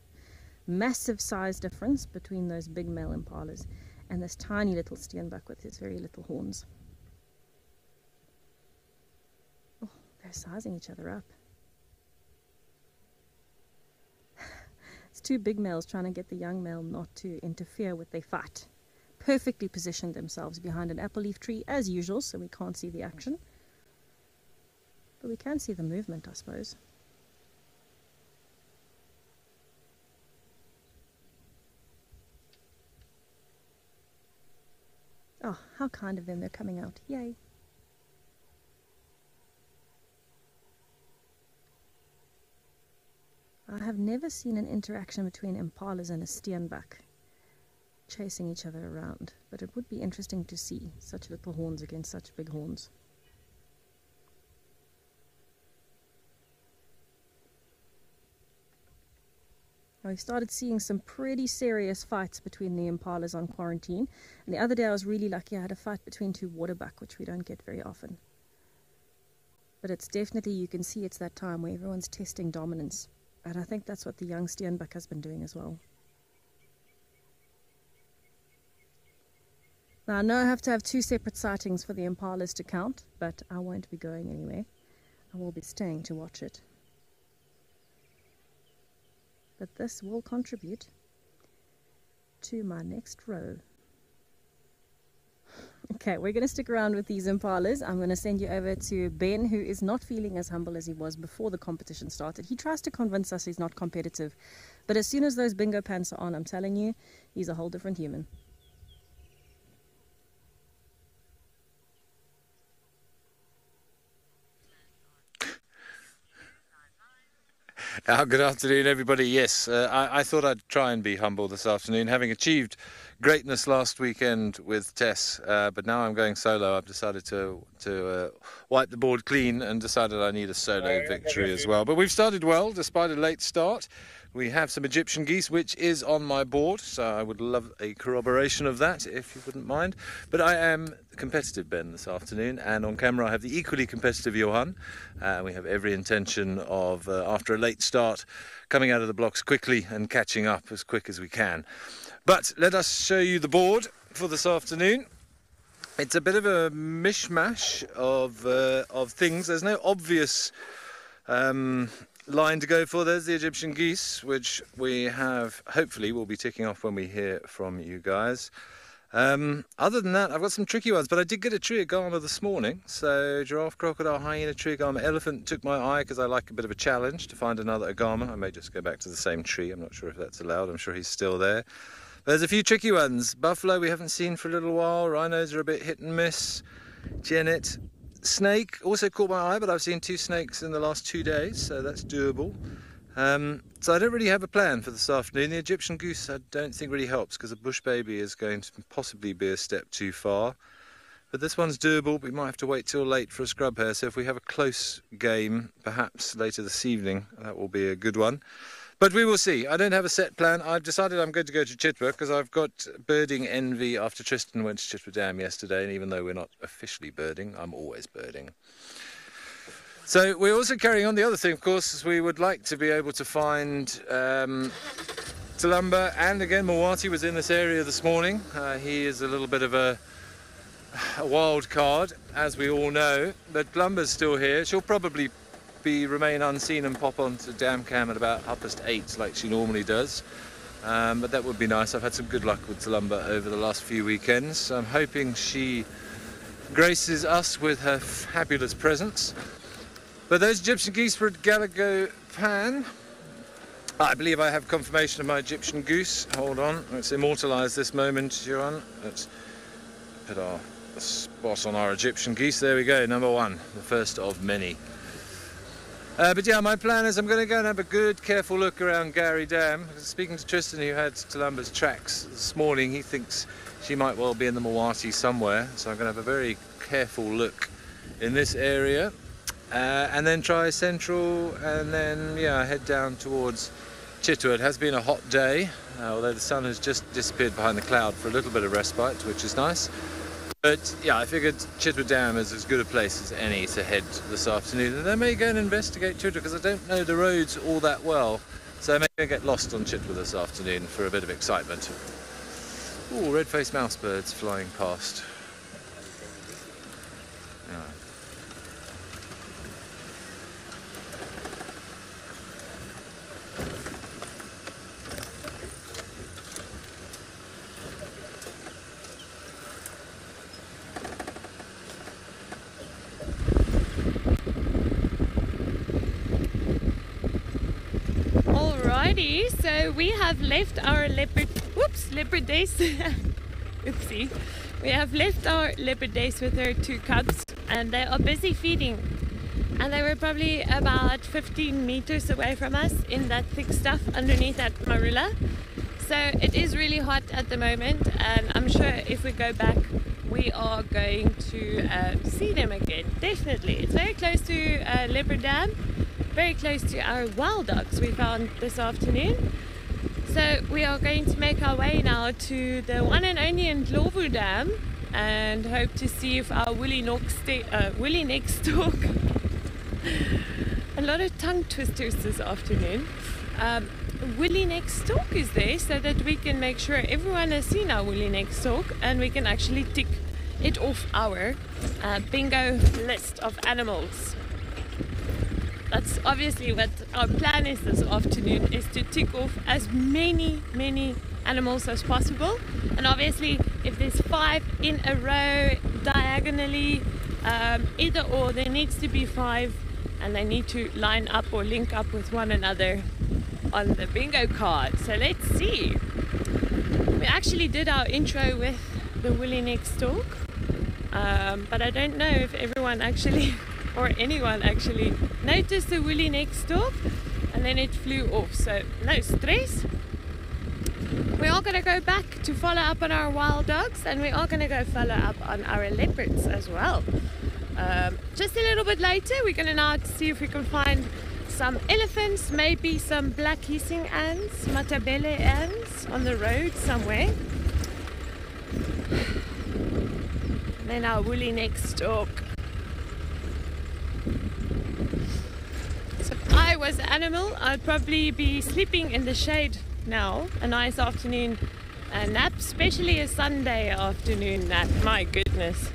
Massive size difference between those big male impalas and this tiny little steenbok with his very little horns. Oh, they're sizing each other up. it's two big males trying to get the young male not to interfere with their fight. perfectly positioned themselves behind an apple leaf tree as usual, so we can't see the action. But we can see the movement, I suppose. Oh, how kind of them. They're coming out. Yay. I have never seen an interaction between impalas and a steenbok chasing each other around, but it would be interesting to see such little horns against such big horns. We started seeing some pretty serious fights between the impalas on quarantine. And the other day I was really lucky I had a fight between two waterbuck, which we don't get very often. But it's definitely, you can see it's that time where everyone's testing dominance. And I think that's what the young steenbok has been doing as well. Now I know I have to have two separate sightings for the impalas to count, but I won't be going anywhere. I will be staying to watch it but this will contribute to my next row. Okay, we're going to stick around with these impalas. I'm going to send you over to Ben, who is not feeling as humble as he was before the competition started. He tries to convince us he's not competitive, but as soon as those bingo pants are on, I'm telling you, he's a whole different human. Uh, good afternoon, everybody. Yes, uh, I, I, thought I'd try and be humble this afternoon, having achieved greatness last weekend with Tess, uh, but now I'm going solo. I've decided to to uh, wipe the board clean and decided I need a solo victory as well. But we've started well, despite a late start. We have some Egyptian geese, which is on my board, so I would love a corroboration of that, if you wouldn't mind. But I am competitive, Ben, this afternoon, and on camera I have the equally competitive Johan. Uh, we have every intention of, uh, after a late start, coming out of the blocks quickly and catching up as quick as we can. But let us show you the board for this afternoon. It's a bit of a mishmash of, uh, of things. There's no obvious um, line to go for. There's the Egyptian geese, which we have, hopefully, will be ticking off when we hear from you guys. Um, other than that, I've got some tricky ones, but I did get a tree agama this morning. So, giraffe, crocodile, hyena, tree agama, elephant took my eye because I like a bit of a challenge to find another agama. I may just go back to the same tree. I'm not sure if that's allowed. I'm sure he's still there. But there's a few tricky ones. Buffalo we haven't seen for a little while. Rhinos are a bit hit and miss. Genet, Snake also caught my eye, but I've seen two snakes in the last two days, so that's doable. Um, so I don't really have a plan for this afternoon. The Egyptian goose I don't think really helps because a bush baby is going to possibly be a step too far. But this one's doable. We might have to wait till late for a scrub hare. So if we have a close game, perhaps later this evening, that will be a good one. But we will see. I don't have a set plan. I've decided I'm going to go to Chitwa because I've got birding envy after Tristan went to Chitwa Dam yesterday. And even though we're not officially birding, I'm always birding. So we're also carrying on the other thing, of course, is we would like to be able to find um, Talumba and again Mawati was in this area this morning. Uh, he is a little bit of a, a wild card, as we all know, but Talumba's still here. She'll probably be remain unseen and pop onto dam cam at about half past eight like she normally does. Um, but that would be nice. I've had some good luck with Talumba over the last few weekends. I'm hoping she graces us with her fabulous presence. But those Egyptian geese for Galago Pan. I believe I have confirmation of my Egyptian goose. Hold on, let's immortalise this moment, Johan. Let's put our spot on our Egyptian geese. There we go, number one, the first of many. Uh, but yeah, my plan is I'm going to go and have a good, careful look around Gowrie Dam. Speaking to Tristan, who had Talumba's tracks this morning, he thinks she might well be in the Mawati somewhere. So I'm going to have a very careful look in this area. Uh, and then try Central, and then, yeah, head down towards Chitwa. It has been a hot day, uh, although the sun has just disappeared behind the cloud for a little bit of respite, which is nice. But yeah, I figured Chitwa Dam is as good a place as any to head this afternoon. And I may go and investigate Chitwa because I don't know the roads all that well. So I may get lost on Chitwa this afternoon for a bit of excitement. Oh, red-faced mouse birds flying past. So we have left our leopard. Whoops, leopard days. Oopsie. We have left our leopard days with her two cubs, and they are busy feeding. And they were probably about 15 meters away from us in that thick stuff underneath that marula. So it is really hot at the moment, and I'm sure if we go back, we are going to uh, see them again. Definitely. It's very close to uh, Leopard Dam, very close to our wild dogs we found this afternoon. So we are going to make our way now to the one and only Ndlovu Dam and hope to see if our woolly, uh, woolly neck stork. a lot of tongue twisters this afternoon. Um, woolly neck stork is there so that we can make sure everyone has seen our woolly neck stork and we can actually tick it off our uh, bingo list of animals. That's obviously what our plan is this afternoon is to tick off as many many animals as possible and obviously if there's five in a row diagonally um, either or there needs to be five and they need to line up or link up with one another on the bingo card. So let's see. We actually did our intro with the woolly neck stork, um, but I don't know if everyone actually or anyone actually noticed the woolly neck stork and then it flew off. So no stress. We are going to go back to follow up on our wild dogs and we are going to go follow up on our leopards as well. Um, just a little bit later, we're going to now see if we can find some elephants, maybe some black hissing ants, matabele ants on the road somewhere. then our woolly neck stork. So if I was an animal, I'd probably be sleeping in the shade now. A nice afternoon a nap, especially a Sunday afternoon nap. My goodness.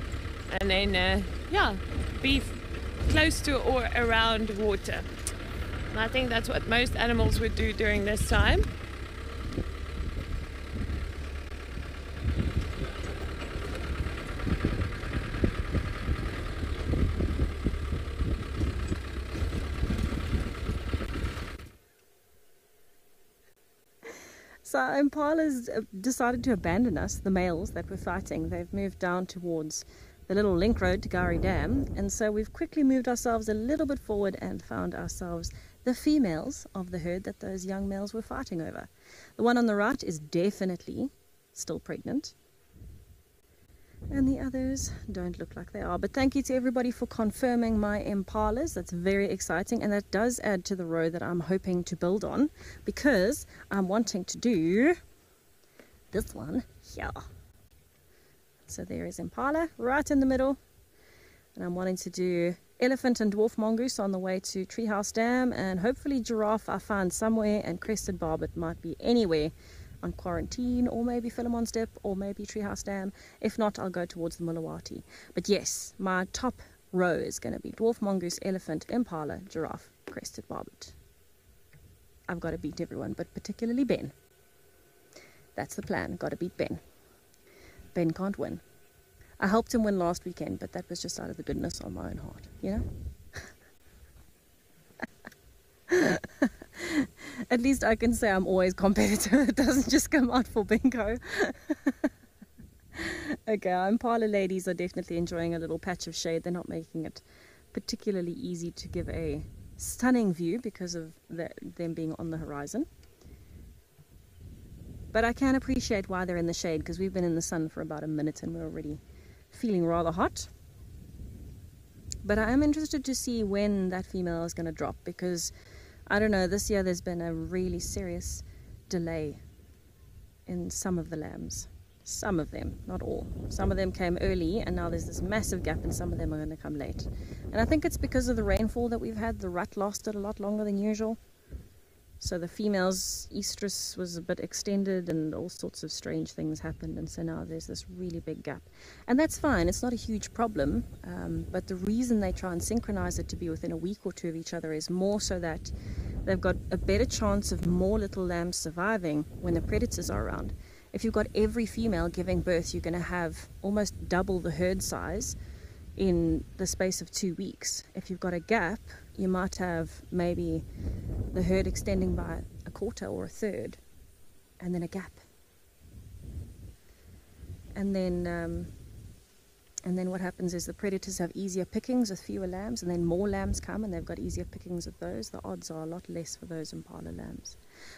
And then, uh, yeah, be close to or around water. And I think that's what most animals would do during this time. So impalas uh, decided to abandon us, the males that were fighting. They've moved down towards the little link road to Gowrie Dam, and so we've quickly moved ourselves a little bit forward and found ourselves the females of the herd that those young males were fighting over. The one on the right is definitely still pregnant. And the others don't look like they are. But thank you to everybody for confirming my impalas. That's very exciting. And that does add to the row that I'm hoping to build on because I'm wanting to do this one here. So there is impala right in the middle. And I'm wanting to do elephant and dwarf mongoose on the way to Treehouse Dam, and hopefully giraffe I find somewhere, and crested barbet might be anywhere on quarantine, or maybe Philemon's Dip, or maybe Treehouse Dam. If not, I'll go towards the Mulawati. But yes, my top row is going to be dwarf mongoose, elephant, impala, giraffe, crested barbet. I've got to beat everyone, but particularly Ben. That's the plan. Got to beat Ben. Ben can't win. I helped him win last weekend, but that was just out of the goodness on my own heart, you know? At least I can say I'm always competitive. It doesn't just come out for bingo. okay, our Impala ladies are definitely enjoying a little patch of shade. They're not making it particularly easy to give a stunning view because of the, them being on the horizon. But I can appreciate why they're in the shade because we've been in the sun for about a minute and we're already feeling rather hot. But I am interested to see when that female is going to drop because I don't know, this year there's been a really serious delay in some of the lambs. Some of them, not all. Some of them came early, and now there's this massive gap, and some of them are going to come late. And I think it's because of the rainfall that we've had. The rut lasted a lot longer than usual. So the female's estrus was a bit extended and all sorts of strange things happened. And so now there's this really big gap. And that's fine, it's not a huge problem. Um, but the reason they try and synchronize it to be within a week or two of each other is more so that they've got a better chance of more little lambs surviving when the predators are around. If you've got every female giving birth, you're going to have almost double the herd size in the space of two weeks. If you've got a gap, you might have maybe the herd extending by a quarter or a third, and then a gap. And then um, and then what happens is the predators have easier pickings with fewer lambs, and then more lambs come and they've got easier pickings of those. The odds are a lot less for those impala lambs.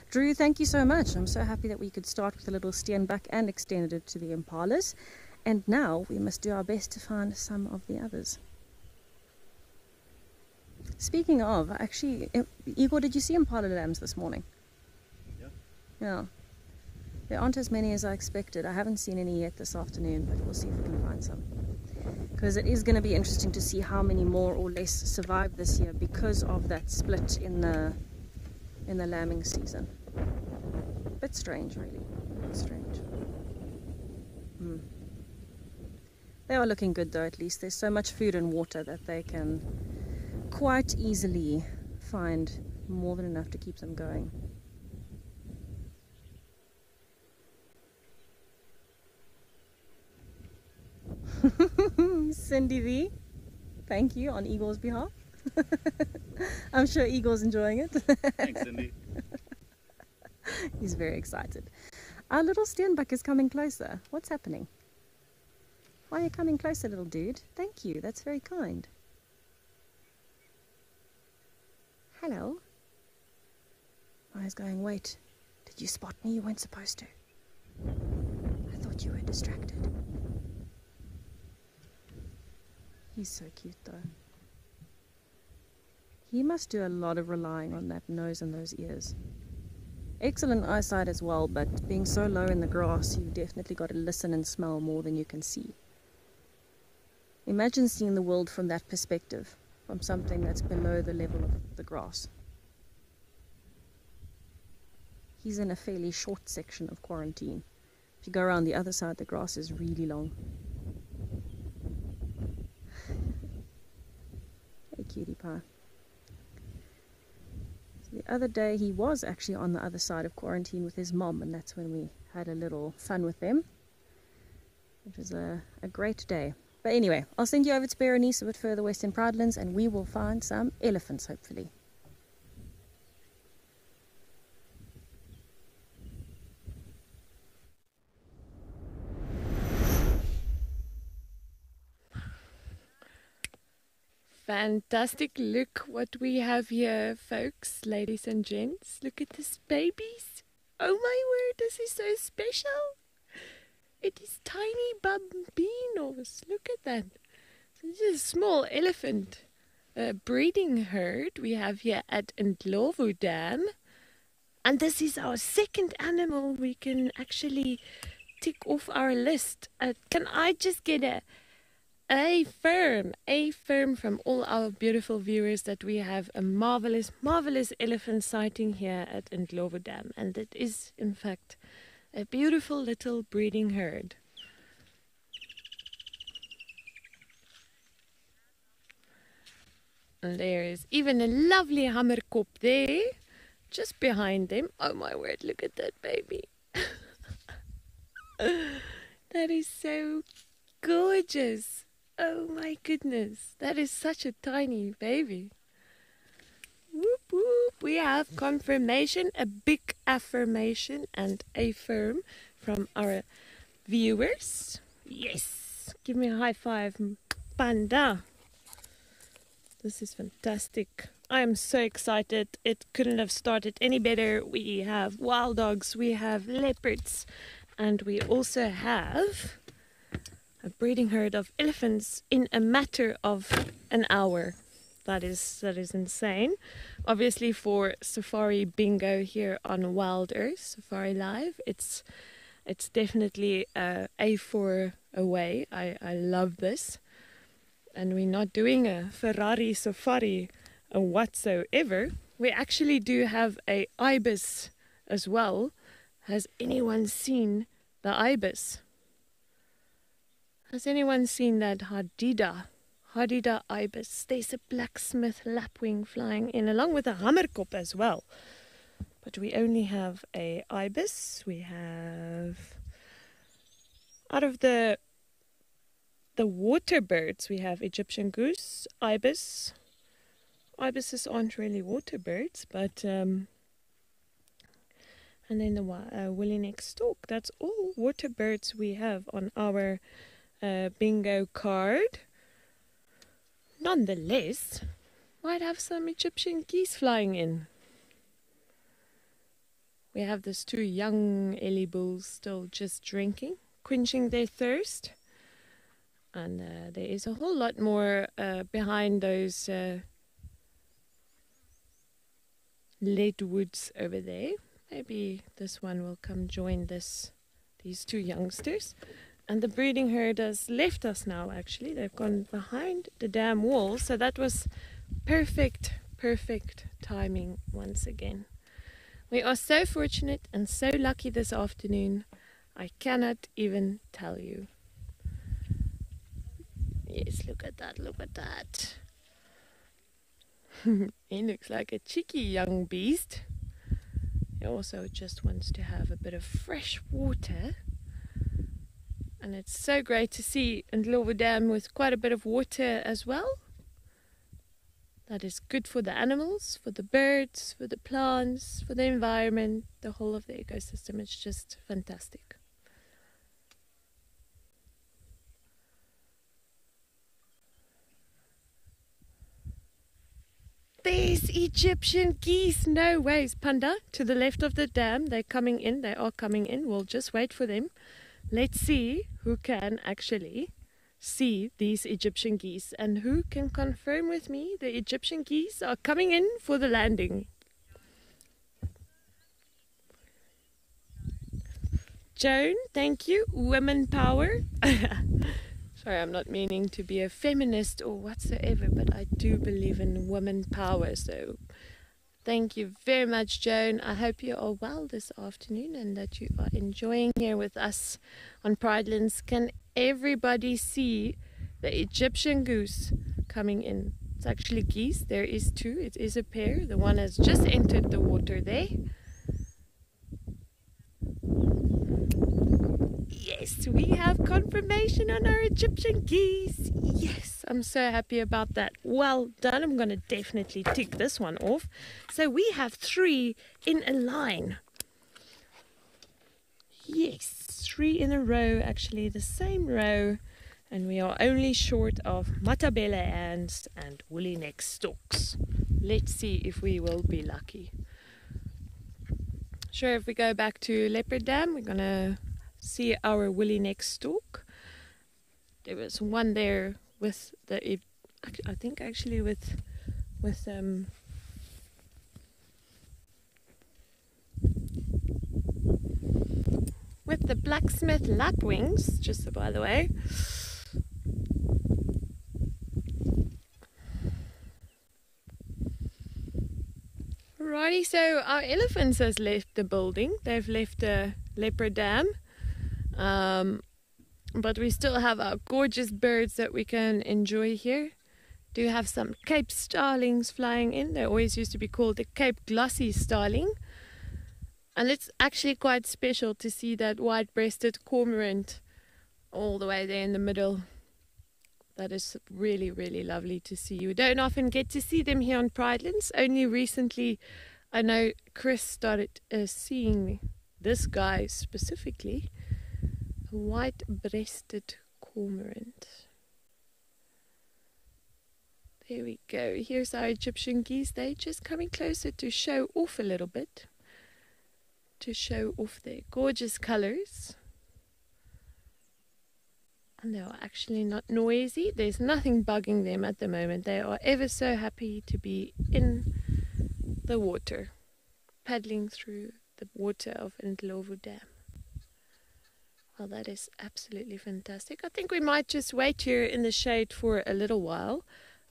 Drew, thank you so much. I'm so happy that we could start with a little steenbok and extended it to the impalas. And now we must do our best to find some of the others. Speaking of, actually, Igor, did you see impala lambs this morning? Yeah. Yeah. There aren't as many as I expected. I haven't seen any yet this afternoon, but we'll see if we can find some. Because it is going to be interesting to see how many more or less survive this year because of that split in the in the lambing season. Bit strange, really. Bit strange. Hmm. They are looking good though, at least. There's so much food and water that they can quite easily find more than enough to keep them going. Cindy V, thank you on Eagle's behalf. I'm sure Eagle's enjoying it. Thanks, Cindy. He's very excited. Our little steenbok is coming closer. What's happening? Why are you coming closer, little dude? Thank you. That's very kind. Hello. I was going, wait. Did you spot me? You weren't supposed to. I thought you were distracted. He's so cute though. He must do a lot of relying on that nose and those ears. Excellent eyesight as well, but being so low in the grass, you've definitely got to listen and smell more than you can see. Imagine seeing the world from that perspective, from something that's below the level of the grass. He's in a fairly short section of quarantine. If you go around the other side, the grass is really long. hey, cutie pie. So the other day, he was actually on the other side of quarantine with his mom, and that's when we had a little fun with them. It was a, a great day. But anyway, I'll send you over to Berenice a bit further west in Pridelands, and we will find some elephants, hopefully. Fantastic. Look what we have here, folks, ladies and gents. Look at this babies. Oh my word, this is so special. It is tiny bambinos. Look at that. This is a small elephant uh, breeding herd we have here at Ndlovu Dam. And this is our second animal we can actually tick off our list. Uh, can I just get a a firm, a firm from all our beautiful viewers that we have a marvelous, marvelous elephant sighting here at Ndlovu Dam. And it is, in fact, a beautiful little breeding herd. And there is even a lovely hammerkop there, just behind them. Oh my word, look at that baby. that is so gorgeous. Oh my goodness, that is such a tiny baby. Whoop we have confirmation, a big affirmation and affirm from our viewers. Yes, give me a high five, Panda. This is fantastic. I am so excited. It couldn't have started any better. We have wild dogs, we have leopards, and we also have a breeding herd of elephants in a matter of an hour. That is that is insane. Obviously, for Safari Bingo here on Wild Earth Safari Live, it's it's definitely uh, a for away. I I love this, and we're not doing a Ferrari Safari whatsoever. We actually do have a ibis as well. Has anyone seen the ibis? Has anyone seen that Hadeda? Hadeda ibis. There's a blacksmith lapwing flying in along with a hammerkop as well. But we only have a ibis. We have out of the the water birds we have Egyptian goose, ibis. Ibises aren't really water birds, but um, And then the uh, woolly neck stork. That's all water birds we have on our uh, bingo card. Nonetheless, might have some Egyptian geese flying in. We have these two young Ellie bulls still just drinking, quenching their thirst. And uh, there is a whole lot more uh, behind those uh, lead woods over there. Maybe this one will come join this these two youngsters. And the breeding herd has left us now actually. They've gone behind the dam wall, so that was perfect, perfect timing once again. We are so fortunate and so lucky this afternoon. I cannot even tell you. Yes, look at that, look at that. he looks like a cheeky young beast. He also just wants to have a bit of fresh water. And it's so great to see Ndlovu Dam with quite a bit of water as well. That is good for the animals, for the birds, for the plants, for the environment, the whole of the ecosystem. It's just fantastic. These Egyptian geese, no ways, Panda, to the left of the dam. They're coming in, they are coming in. We'll just wait for them. Let's see who can actually see these Egyptian geese and who can confirm with me the Egyptian geese are coming in for the landing. Joan, thank you. Women power. Sorry, I'm not meaning to be a feminist or whatsoever, but I do believe in women power. So thank you very much, Joan. I hope you are well this afternoon and that you are enjoying here with us on Pridelands. Can everybody see the Egyptian goose coming in? It's actually geese. There is two. It is a pair. The one has just entered the water there. Yes, we have confirmation on our Egyptian geese. Yes, I'm so happy about that. Well done. I'm going to definitely tick this one off. So we have three in a line. Yes, three in a row, actually, the same row. And we are only short of Matabele ants and woolly neck storks. Let's see if we will be lucky. Sure, if we go back to Leopard Dam, we're going to see our woolly neck stork. There was one there with the, I think actually with, with um, with the blacksmith lapwings, just by the way. Righty, so our elephants has left the building. They've left the leopard dam. Um, but we still have our gorgeous birds that we can enjoy here. Do have some Cape starlings flying in. They always used to be called the Cape glossy starling. And it's actually quite special to see that white breasted cormorant all the way there in the middle. That is really, really lovely to see. You don't often get to see them here on Pridelands. Only recently, I know Chris started uh, seeing this guy specifically a white breasted cormorant. There we go. Here's our Egyptian geese. They're just coming closer to show off a little bit. To show off their gorgeous colors. And they are actually not noisy. There's nothing bugging them at the moment. They are ever so happy to be in the water, paddling through the water of Ndlovu Dam. Well, that is absolutely fantastic. I think we might just wait here in the shade for a little while.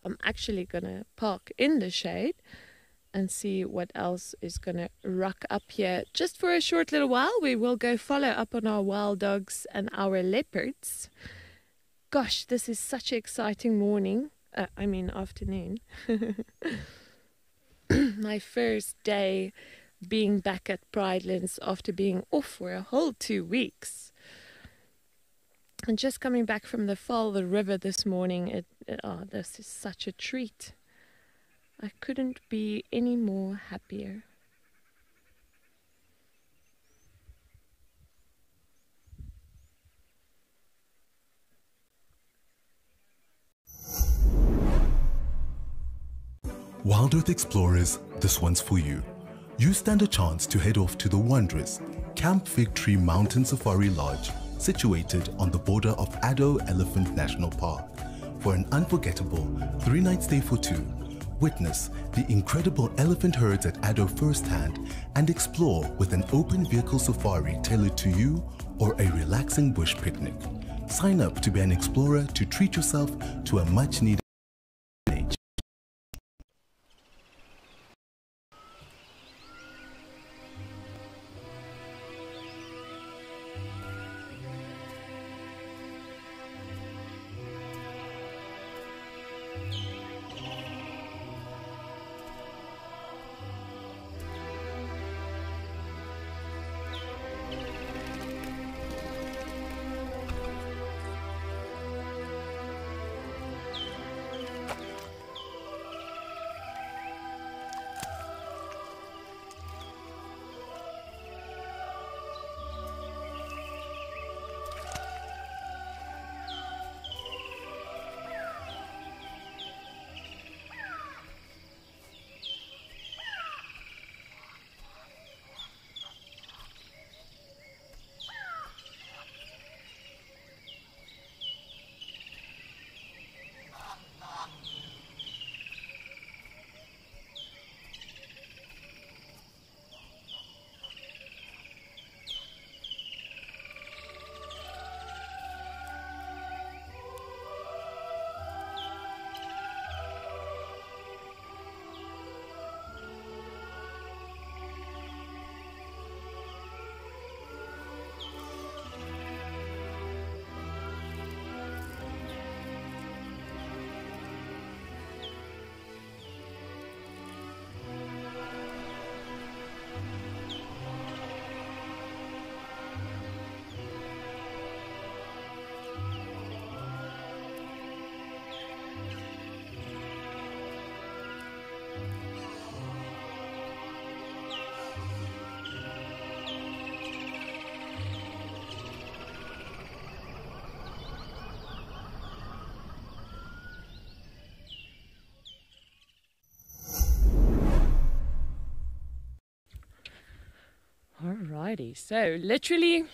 I'm actually going to park in the shade and see what else is going to rock up here. Just for a short little while, we will go follow up on our wild dogs and our leopards. Gosh, this is such an exciting morning. Uh, I mean, afternoon. My first day being back at Pridelands after being off for a whole two weeks. And just coming back from the fall, of the river this morning, it, it, oh, this is such a treat. I couldn't be any more happier. Wild Earth Explorers, this one's for you. You stand a chance to head off to the wondrous Camp Fig Tree Mountain Safari Lodge situated on the border of Addo Elephant National Park, for an unforgettable three night stay for two. Witness the incredible elephant herds at Addo firsthand and explore with an open vehicle safari tailored to you or a relaxing bush picnic. Sign up to be an explorer to treat yourself to a much needed Alrighty, so literally,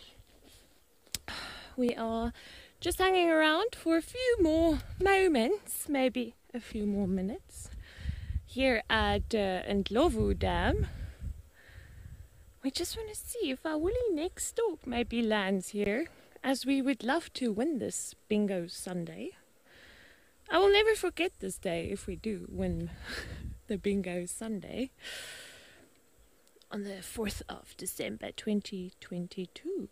we are just hanging around for a few more moments, maybe a few more minutes, here at uh, Ndlovu Dam. We just want to see if our woolly neck stork maybe lands here, as we would love to win this bingo Sunday. I will never forget this day if we do win the bingo Sunday on the 4th of December 2022.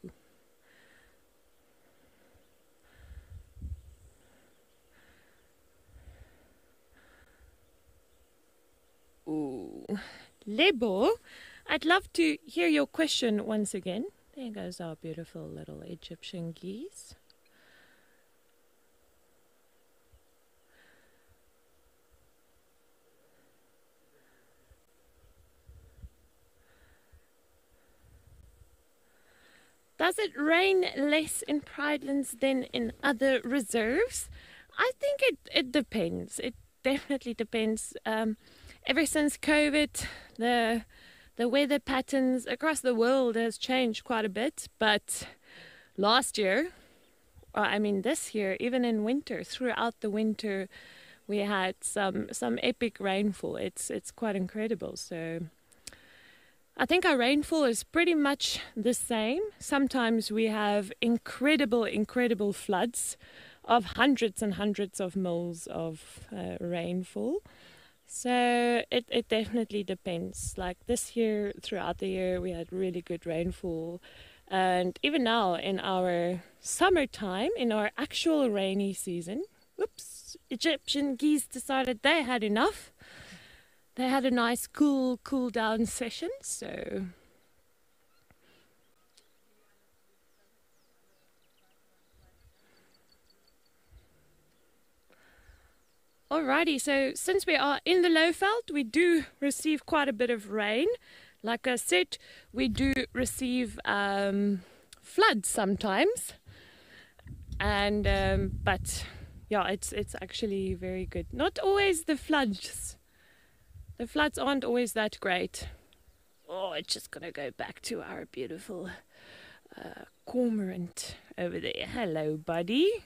Ooh. Lebo, I'd love to hear your question once again. There goes our beautiful little Egyptian geese. Does it rain less in Pridelands than in other reserves? I think it, it depends. It definitely depends. Um, ever since COVID, the the weather patterns across the world has changed quite a bit. But last year, or I mean this year, even in winter, throughout the winter, we had some some epic rainfall. It's it's quite incredible. So I think our rainfall is pretty much the same. Sometimes we have incredible, incredible floods of hundreds and hundreds of mils of uh, rainfall. So it, it definitely depends. Like this year, throughout the year, we had really good rainfall. And even now, in our summertime, in our actual rainy season, oops, Egyptian geese decided they had enough they had a nice cool cool down session so Alrighty, so since we are in the Low Lowveld, we do receive quite a bit of rain. Like I said, we do receive um, floods sometimes, and um, but yeah, it's it's actually very good. Not always the floods the floods aren't always that great. Oh, it's just gonna go back to our beautiful uh, cormorant over there. Hello, buddy.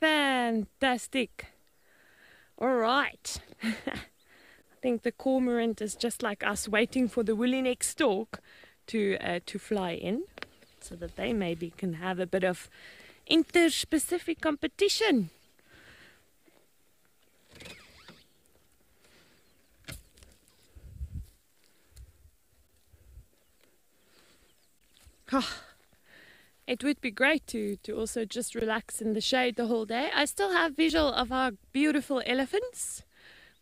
Fantastic. All right. I think the cormorant is just like us, waiting for the woolly neck stork to uh, to fly in, so that they maybe can have a bit of interspecific competition. Ah, it would be great to, to also just relax in the shade the whole day. I still have visual of our beautiful elephants,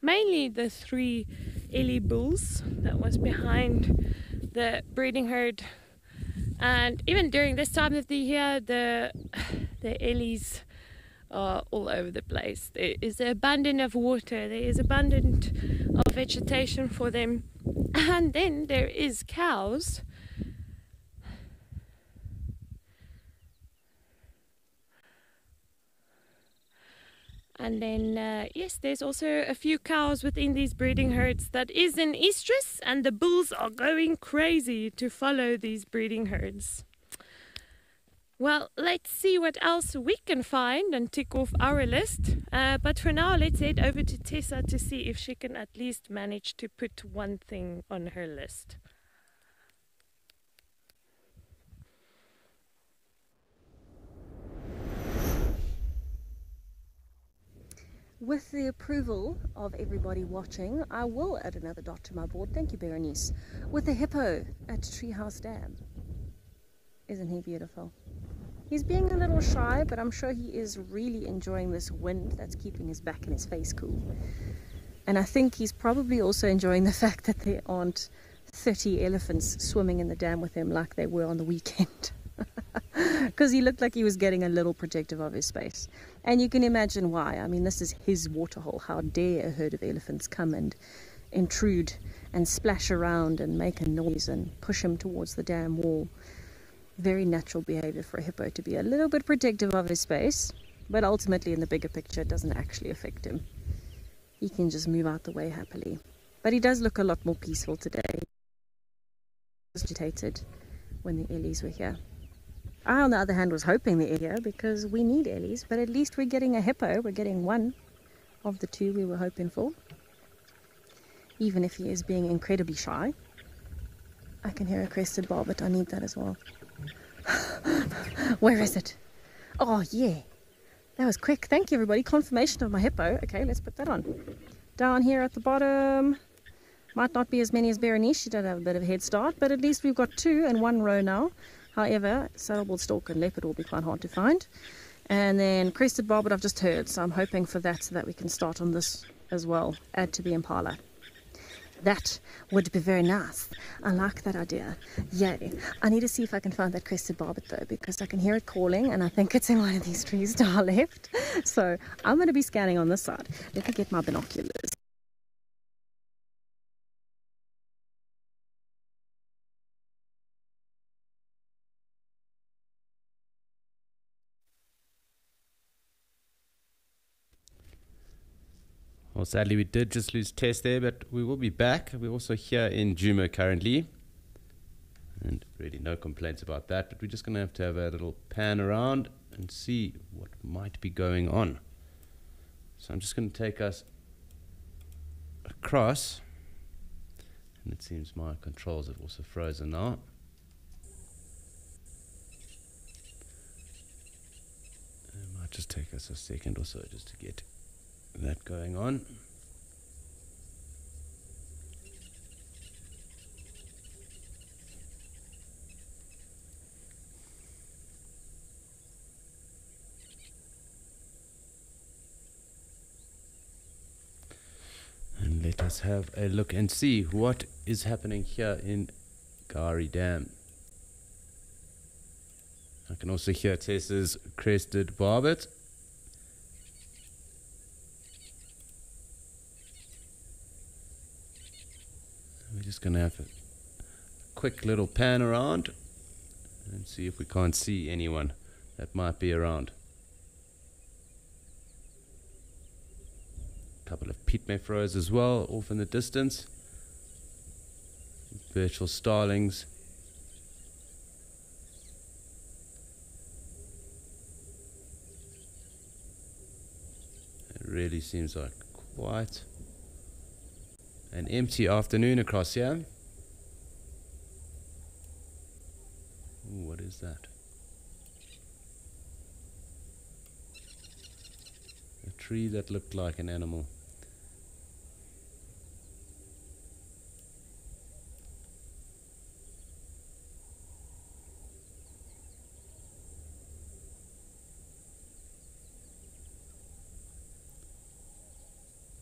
mainly the three Ellie bulls that was behind the breeding herd. And even during this time of the year, the the Ellies are all over the place. There is abundance of water. There is abundant of vegetation for them, and then there is cows And then, uh, yes, there's also a few cows within these breeding herds that is in estrus, and the bulls are going crazy to follow these breeding herds. Well, let's see what else we can find and tick off our list. Uh, but for now, let's head over to Tessa to see if she can at least manage to put one thing on her list. With the approval of everybody watching, I will add another dot to my board. Thank you, Berenice. With the hippo at Treehouse Dam. Isn't he beautiful? He's being a little shy, but I'm sure he is really enjoying this wind that's keeping his back and his face cool. And I think he's probably also enjoying the fact that there aren't 30 elephants swimming in the dam with him like they were on the weekend. because he looked like he was getting a little protective of his space. And you can imagine why. I mean, this is his waterhole. How dare a herd of elephants come and intrude and splash around and make a noise and push him towards the dam wall? Very natural behavior for a hippo to be a little bit protective of his space, but ultimately, in the bigger picture, it doesn't actually affect him. He can just move out the way happily. But he does look a lot more peaceful today. Agitated when the Ellies were here. I, on the other hand, was hoping the here because we need Ellies, but at least we're getting a hippo. We're getting one of the two we were hoping for. Even if he is being incredibly shy. I can hear a crested but I need that as well. Where is it? Oh, yeah. That was quick. Thank you, everybody. Confirmation of my hippo. Okay, let's put that on. Down here at the bottom. Might not be as many as Berenice. She did have a bit of a head start, but at least we've got two in one row now. However, saddle-billed stork and leopard will be quite hard to find. And then crested barbet I've just heard, so I'm hoping for that so that we can start on this as well, add to the impala. That would be very nice. I like that idea. Yay. I need to see if I can find that crested barbet though, because I can hear it calling and I think it's in one of these trees to our left. So I'm going to be scanning on this side. Let me get my binoculars. Well, sadly, we did just lose Tess there, but we will be back. We're also here in Djuma currently. And really no complaints about that, but we're just going to have to have a little pan around and see what might be going on. So I'm just going to take us across. And it seems my controls have also frozen now. It might just take us a second or so just to get that going on. And let us have a look and see what is happening here in Gowrie Dam. I can also hear Tessa's crested barbet. Just to have a quick little pan around and see if we can't see anyone that might be around. A couple of pied crows as well, off in the distance. Burchell's starlings. It really seems like quite an empty afternoon across here. What is that? A tree that looked like an animal.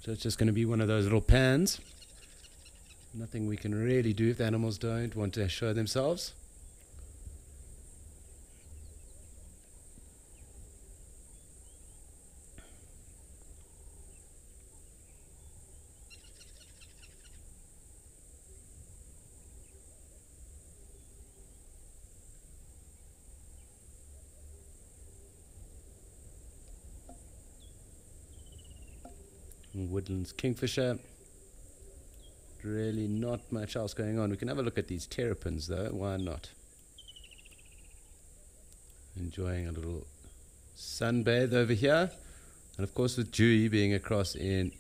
So it's just going to be one of those little pans. Nothing we can really do if the animals don't want to show themselves. Woodlands kingfisher. Really not much else going on. We can have a look at these terrapins though, why not? Enjoying a little sunbathe over here. And of course with Dewey being across in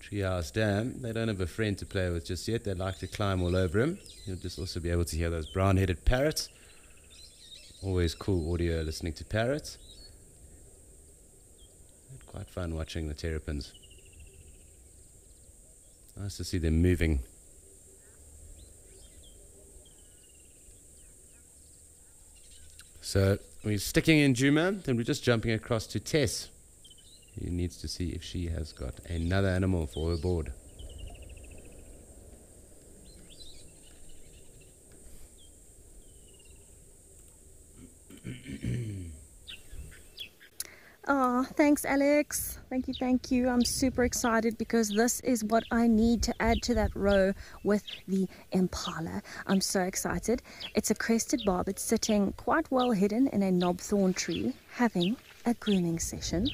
Treehouse Dam, they don't have a friend to play with just yet. They'd like to climb all over him. You'll just also be able to hear those brown-headed parrots. Always cool audio listening to parrots. Quite fun watching the terrapins. Nice to see them moving. So we're sticking in Djuma, then we're just jumping across to Tess. He needs to see if she has got another animal for her board. Oh, thanks, Alex. Thank you, thank you. I'm super excited because this is what I need to add to that row with the Impala. I'm so excited. It's a crested bob. It's sitting quite well hidden in a knobthorn tree, having a grooming session.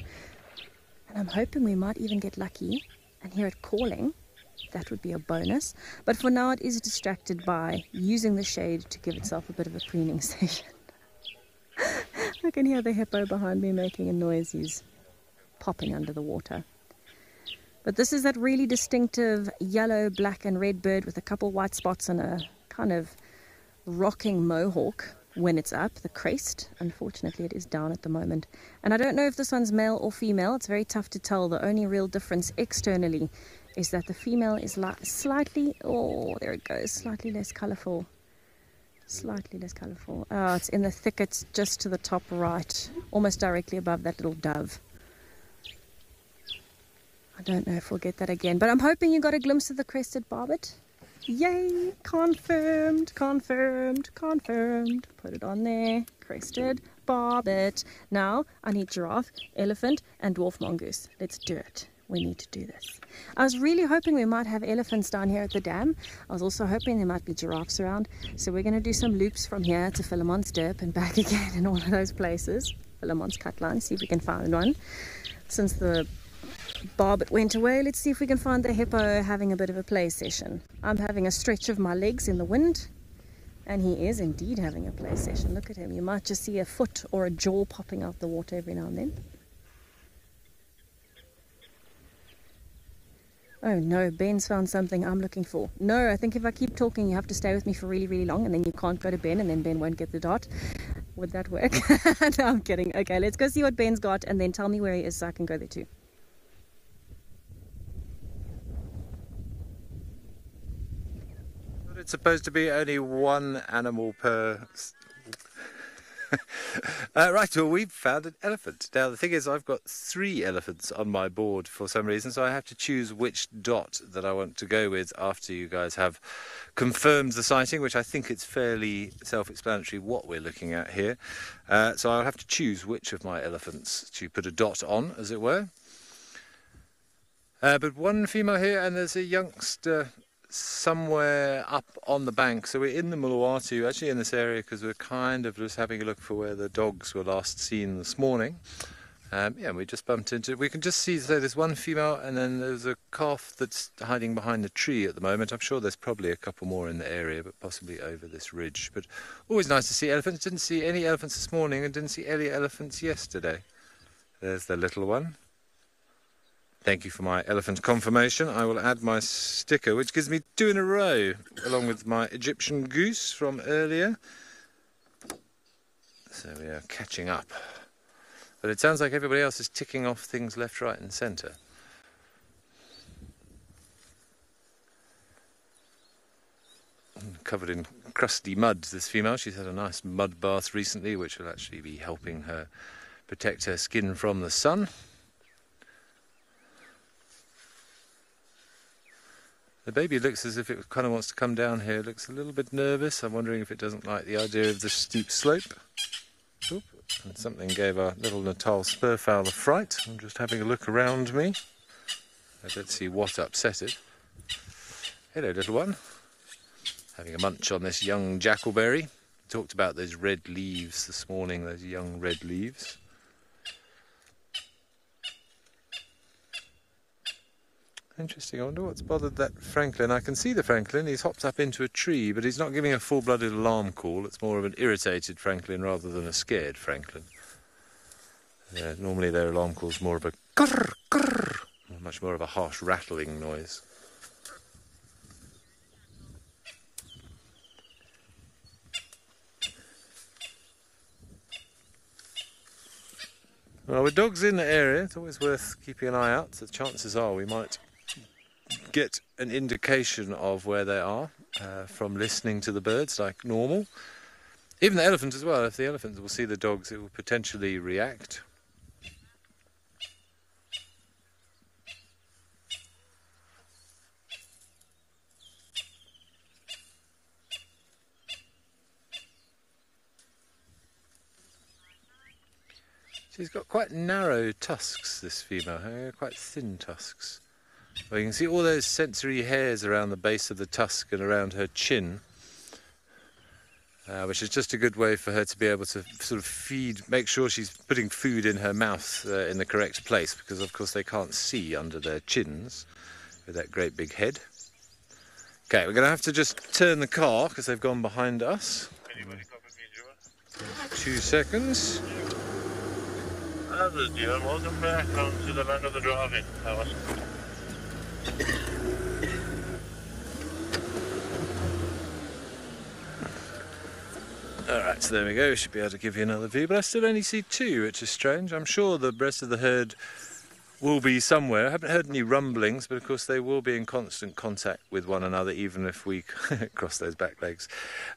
And I'm hoping we might even get lucky and hear it calling. That would be a bonus. But for now, it is distracted by using the shade to give itself a bit of a preening session. I can hear the hippo behind me making a noise. He's popping under the water. But this is that really distinctive yellow, black, and red bird with a couple white spots and a kind of rocking mohawk when it's up, the crest. Unfortunately, it is down at the moment. And I don't know if this one's male or female. It's very tough to tell. The only real difference externally is that the female is slightly, oh, there it goes, slightly less colorful Slightly less colourful. Oh, it's in the thickets just to the top right, almost directly above that little dove. I don't know if we'll get that again, but I'm hoping you got a glimpse of the crested barbet. Yay! Confirmed, confirmed, confirmed. Put it on there. Crested barbet. Now I need giraffe, elephant, and dwarf mongoose. Let's do it we need to do this. I was really hoping we might have elephants down here at the dam. I was also hoping there might be giraffes around. So we're going to do some loops from here to Philemon's Dip and back again in all of those places. Philemon's Cutline, see if we can find one. Since the barbet went away, let's see if we can find the hippo having a bit of a play session. I'm having a stretch of my legs in the wind. And he is indeed having a play session. Look at him. You might just see a foot or a jaw popping out the water every now and then. Oh no, Ben's found something I'm looking for. No, I think if I keep talking, you have to stay with me for really, really long, and then you can't go to Ben, and then Ben won't get the dot. Would that work? no, I'm kidding. Okay, let's go see what Ben's got, and then tell me where he is so I can go there too. It's supposed to be only one animal per uh, right, well, we've found an elephant. Now, the thing is, I've got three elephants on my board for some reason, so I have to choose which dot that I want to go with after you guys have confirmed the sighting, which I think it's fairly self explanatory what we're looking at here. Uh, so I'll have to choose which of my elephants to put a dot on, as it were. Uh, but one female here, and there's a youngster somewhere up on the bank. So we're in the Muluwatu, actually in this area, because we're kind of just having a look for where the dogs were last seen this morning. Um, yeah, we just bumped into. We can just see. So there's one female, and then there's a calf that's hiding behind the tree at the moment. I'm sure there's probably a couple more in the area, but possibly over this ridge. But always nice to see elephants. Didn't see any elephants this morning, and didn't see any elephants yesterday. There's the little one. Thank you for my elephant confirmation. I will add my sticker, which gives me two in a row, along with my Egyptian goose from earlier. So we are catching up. But it sounds like everybody else is ticking off things left, right, and centre. Covered in crusty mud, this female. She's had a nice mud bath recently, which will actually be helping her protect her skin from the sun. The baby looks as if it kind of wants to come down here. It looks a little bit nervous. I'm wondering if it doesn't like the idea of the steep slope. Oop. And something gave our little Natal spurfowl a fright. I'm just having a look around me. I don't see what upset it. Hello, little one. Having a munch on this young jackalberry. Talked about those red leaves this morning, those young red leaves. Interesting. I wonder what's bothered that francolin. I can see the francolin. He's hopped up into a tree, but he's not giving a full-blooded alarm call. It's more of an irritated francolin rather than a scared francolin. Uh, normally their alarm call's more of a grrr, grrr, much more of a harsh rattling noise. Well, with dogs in the area, it's always worth keeping an eye out. So the chances are we might get an indication of where they are uh, from listening to the birds like normal. Even the elephant as well. If the elephant will see the dogs, it will potentially react. She's got quite narrow tusks, this female, quite thin tusks. Well, you can see all those sensory hairs around the base of the tusk and around her chin, uh, which is just a good way for her to be able to sort of feed, make sure she's putting food in her mouth uh, in the correct place, because of course they can't see under their chins with that great big head. Okay, we're going to have to just turn the car because they've gone behind us. Two seconds. Hello, dear. Welcome back home to the land of the driving. How Alright, so there we go. Should be able to give you another view, but I still only see two, which is strange. I'm sure the rest of the herd will be somewhere. I haven't heard any rumblings, but of course they will be in constant contact with one another, even if we cross those back legs,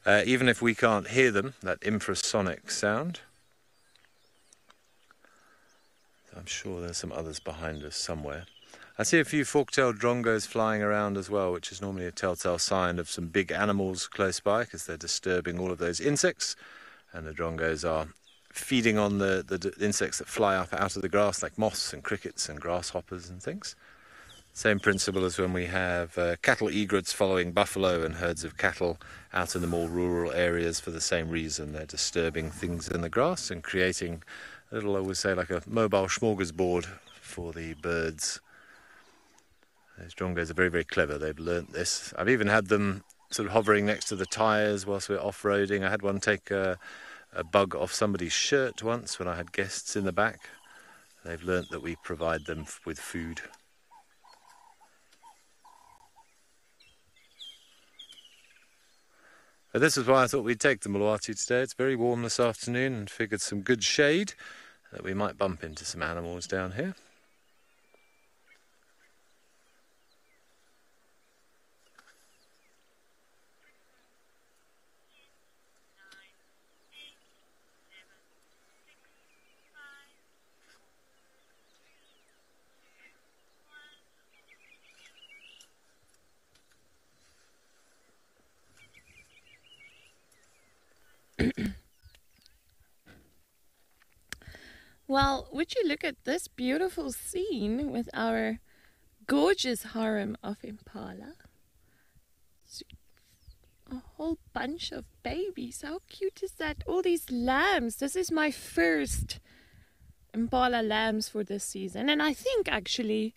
uh, even if we can't hear them, that infrasonic sound. I'm sure there's some others behind us somewhere. I see a few fork-tailed drongos flying around as well, which is normally a telltale sign of some big animals close by because they're disturbing all of those insects. And the drongos are feeding on the, the insects that fly up out of the grass, like moths and crickets and grasshoppers and things. Same principle as when we have uh, cattle egrets following buffalo and herds of cattle out in the more rural areas for the same reason. They're disturbing things in the grass and creating a little, I would say, like a mobile smorgasbord for the birds. Those drongos are very, very clever. They've learnt this. I've even had them sort of hovering next to the tyres whilst we're off-roading. I had one take a, a bug off somebody's shirt once when I had guests in the back. They've learnt that we provide them with food. But this is why I thought we'd take the Muluwati today. It's very warm this afternoon and figured some good shade that we might bump into some animals down here. Well, would you look at this beautiful scene with our gorgeous harem of impala? A whole bunch of babies. How cute is that? All these lambs. This is my first impala lambs for this season, and I think actually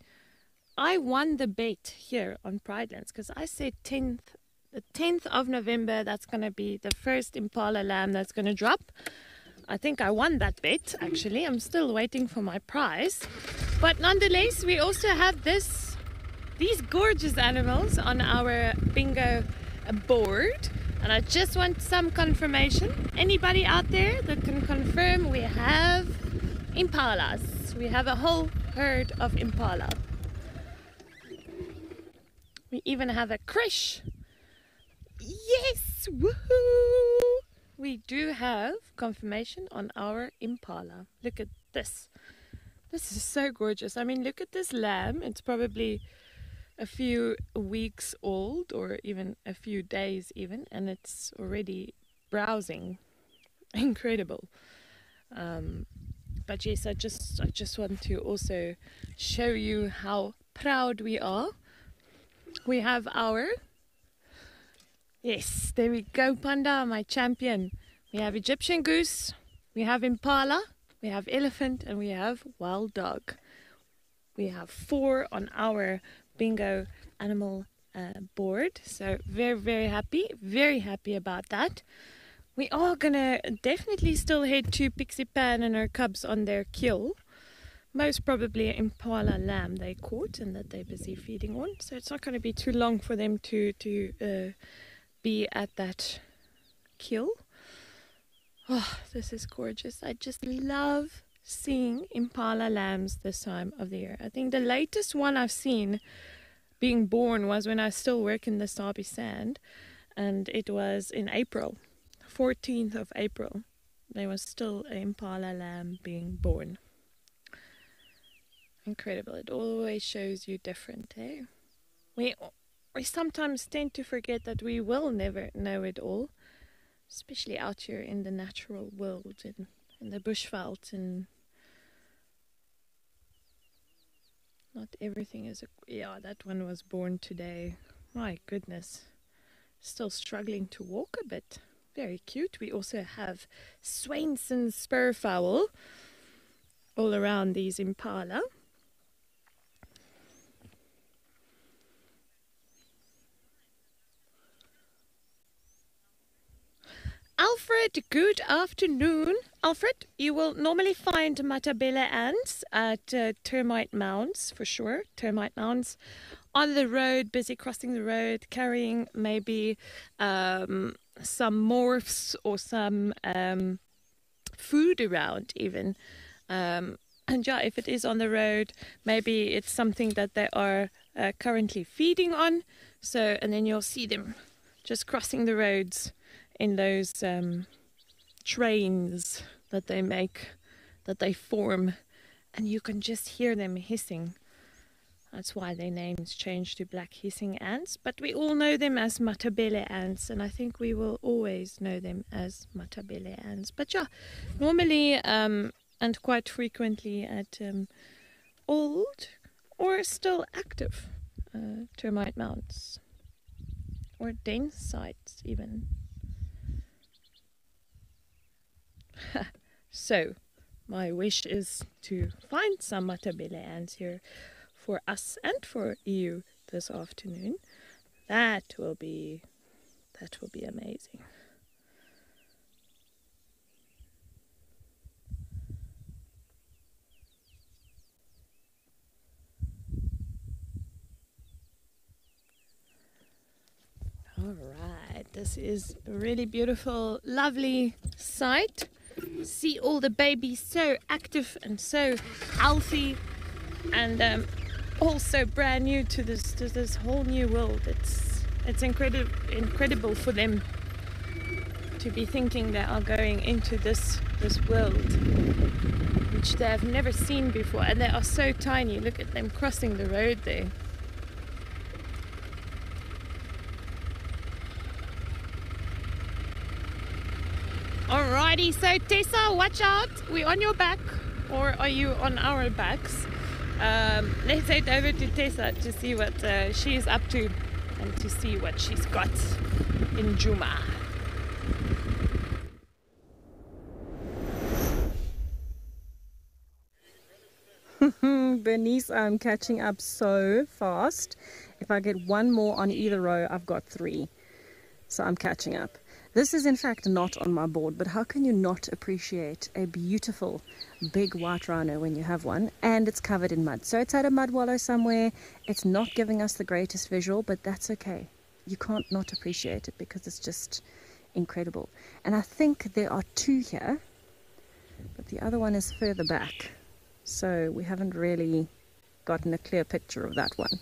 I won the bet here on Pridelands because I said 10th, the 10th of November. That's going to be the first impala lamb that's going to drop. I think I won that bet actually. I'm still waiting for my prize, but nonetheless, we also have this these gorgeous animals on our bingo board. And I just want some confirmation. Anybody out there that can confirm we have impalas? We have a whole herd of impala. We even have a krish. Yes! Woohoo! We do have confirmation on our impala. Look at this. This is so gorgeous. I mean, look at this lamb. It's probably a few weeks old or even a few days even and it's already browsing incredible um, but yes i just i just want to also show you how proud we are we have our yes there we go panda my champion we have egyptian goose we have impala we have elephant and we have wild dog we have four on our bingo animal uh, board. So very, very happy, very happy about that. We are gonna definitely still head to Pixie Pan and her cubs on their kill. Most probably impala lamb they caught and that they're busy feeding on. So it's not going to be too long for them to to uh, be at that kill. Oh, this is gorgeous. I just love seeing impala lambs this time of the year. I think the latest one I've seen being born was when I still work in the Sabi Sand, and it was in April, 14th of April. There was still an impala lamb being born. Incredible. It always shows you different, eh? We, we sometimes tend to forget that we will never know it all, especially out here in the natural world, and in the bushveld and Not everything is a. Yeah, that one was born today. My goodness. Still struggling to walk a bit. Very cute. We also have Swainson spurfowl all around these impala. Alfred, good afternoon. Alfred, you will normally find Matabele ants at uh, termite mounds for sure. Termite mounds on the road, busy crossing the road, carrying maybe um, some morphs or some um, food around, even. Um, and yeah, if it is on the road, maybe it's something that they are uh, currently feeding on. So, and then you'll see them just crossing the roads in those um, trains that they make, that they form, and you can just hear them hissing. That's why their names changed to black hissing ants, but we all know them as Matabele ants, and I think we will always know them as Matabele ants. But yeah, normally um, and quite frequently at um, old or still active uh, termite mounds or dense sites even. so, my wish is to find some matabele ants here for us and for you this afternoon. That will be that will be amazing. All right, this is a really beautiful, lovely sight see all the babies so active and so healthy and um, also brand new to this to this whole new world. It's it's incredible incredible for them to be thinking they are going into this this world which they have never seen before. And they are so tiny. Look at them crossing the road there So Tessa, watch out. We're on your back, or are you on our backs? Um, let's head over to Tessa to see what uh, she's up to and to see what she's got in Djuma. Bernice, I'm catching up so fast. If I get one more on either row, I've got three. So I'm catching up. This is in fact not on my board, but how can you not appreciate a beautiful big white rhino when you have one and it's covered in mud? So it's at a mud wallow somewhere. It's not giving us the greatest visual, but that's okay. You can't not appreciate it because it's just incredible. And I think there are two here, but the other one is further back. So we haven't really gotten a clear picture of that one.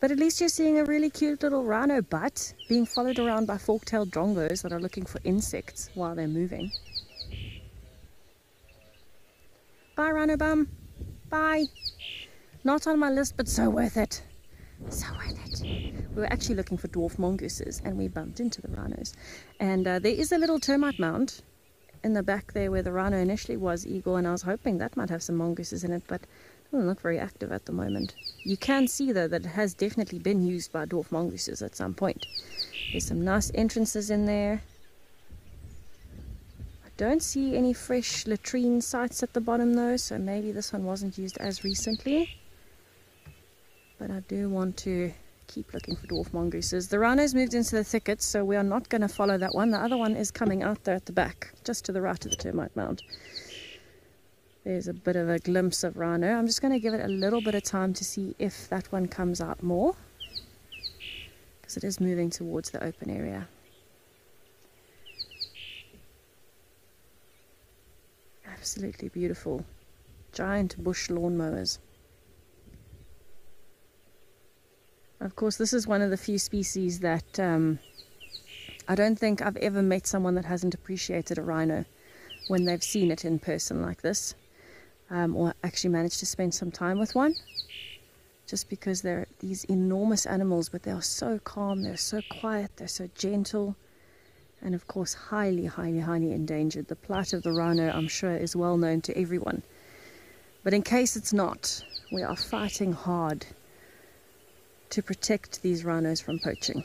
But at least you're seeing a really cute little rhino butt being followed around by fork-tailed drongos that are looking for insects while they're moving. Bye, rhino bum. Bye. Not on my list, but so worth it. So worth it. We were actually looking for dwarf mongooses and we bumped into the rhinos. And uh, there is a little termite mound in the back there where the rhino initially was, Eagle, and I was hoping that might have some mongooses in it, but Hmm, doesn't look very active at the moment. You can see though that it has definitely been used by dwarf mongooses at some point. There's some nice entrances in there. I don't see any fresh latrine sites at the bottom though, so maybe this one wasn't used as recently. But I do want to keep looking for dwarf mongooses. The rhinos moved into the thickets, so we are not going to follow that one. The other one is coming out there at the back, just to the right of the termite mound. There's a bit of a glimpse of rhino. I'm just going to give it a little bit of time to see if that one comes out more. Because it is moving towards the open area. Absolutely beautiful. Giant bush lawnmowers. Of course, this is one of the few species that um, I don't think I've ever met someone that hasn't appreciated a rhino when they've seen it in person like this um, or actually managed to spend some time with one just because they're these enormous animals but they are so calm they're so quiet they're so gentle and of course highly highly highly endangered. The plight of the rhino i'm sure is well known to everyone. But in case it's not we are fighting hard to protect these rhinos from poaching.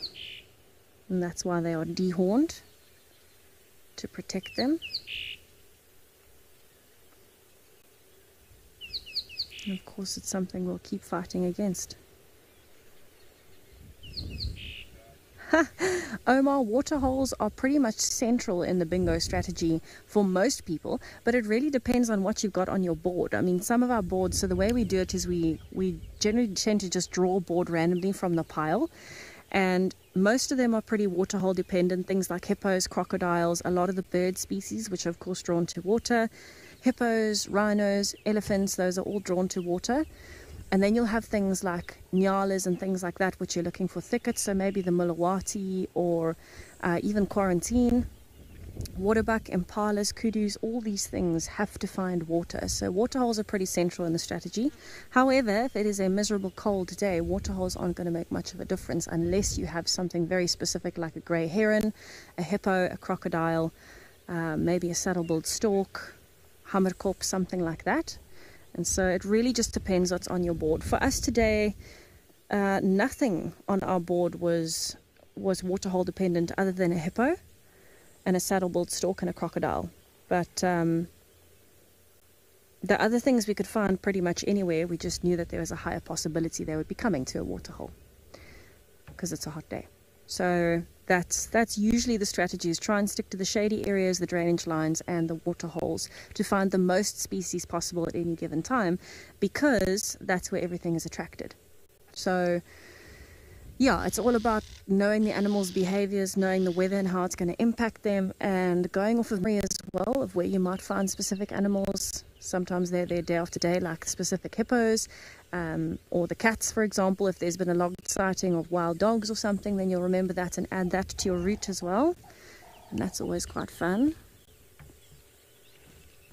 And that's why they are dehorned to protect them And of course, it's something we'll keep fighting against. Omar, waterholes are pretty much central in the bingo strategy for most people, but it really depends on what you've got on your board. I mean, some of our boards, so the way we do it is we, we generally tend to just draw a board randomly from the pile, and most of them are pretty waterhole dependent, things like hippos, crocodiles, a lot of the bird species, which are of course drawn to water hippos, rhinos, elephants, those are all drawn to water. And then you'll have things like nyalas and things like that, which you're looking for thickets. So maybe the Mulawati or uh, even quarantine. Waterbuck, impalas, kudus, all these things have to find water. So waterholes are pretty central in the strategy. However, if it is a miserable cold day, waterholes aren't going to make much of a difference unless you have something very specific like a grey heron, a hippo, a crocodile, uh, maybe a saddle-billed stork, Hamerkop, something like that. And so it really just depends what's on your board. For us today, uh, nothing on our board was was waterhole dependent other than a hippo and a saddle-billed stork and a crocodile. But um, the other things we could find pretty much anywhere, we just knew that there was a higher possibility they would be coming to a waterhole because it's a hot day. So that's that's usually the strategy is try and stick to the shady areas, the drainage lines and the water holes to find the most species possible at any given time because that's where everything is attracted. So yeah, it's all about knowing the animal's behaviors, knowing the weather and how it's going to impact them, and going off of memory as well of where you might find specific animals. Sometimes they're there day after day, like specific hippos, um, or the cats, for example. If there's been a logged sighting of wild dogs or something, then you'll remember that and add that to your route as well. And that's always quite fun.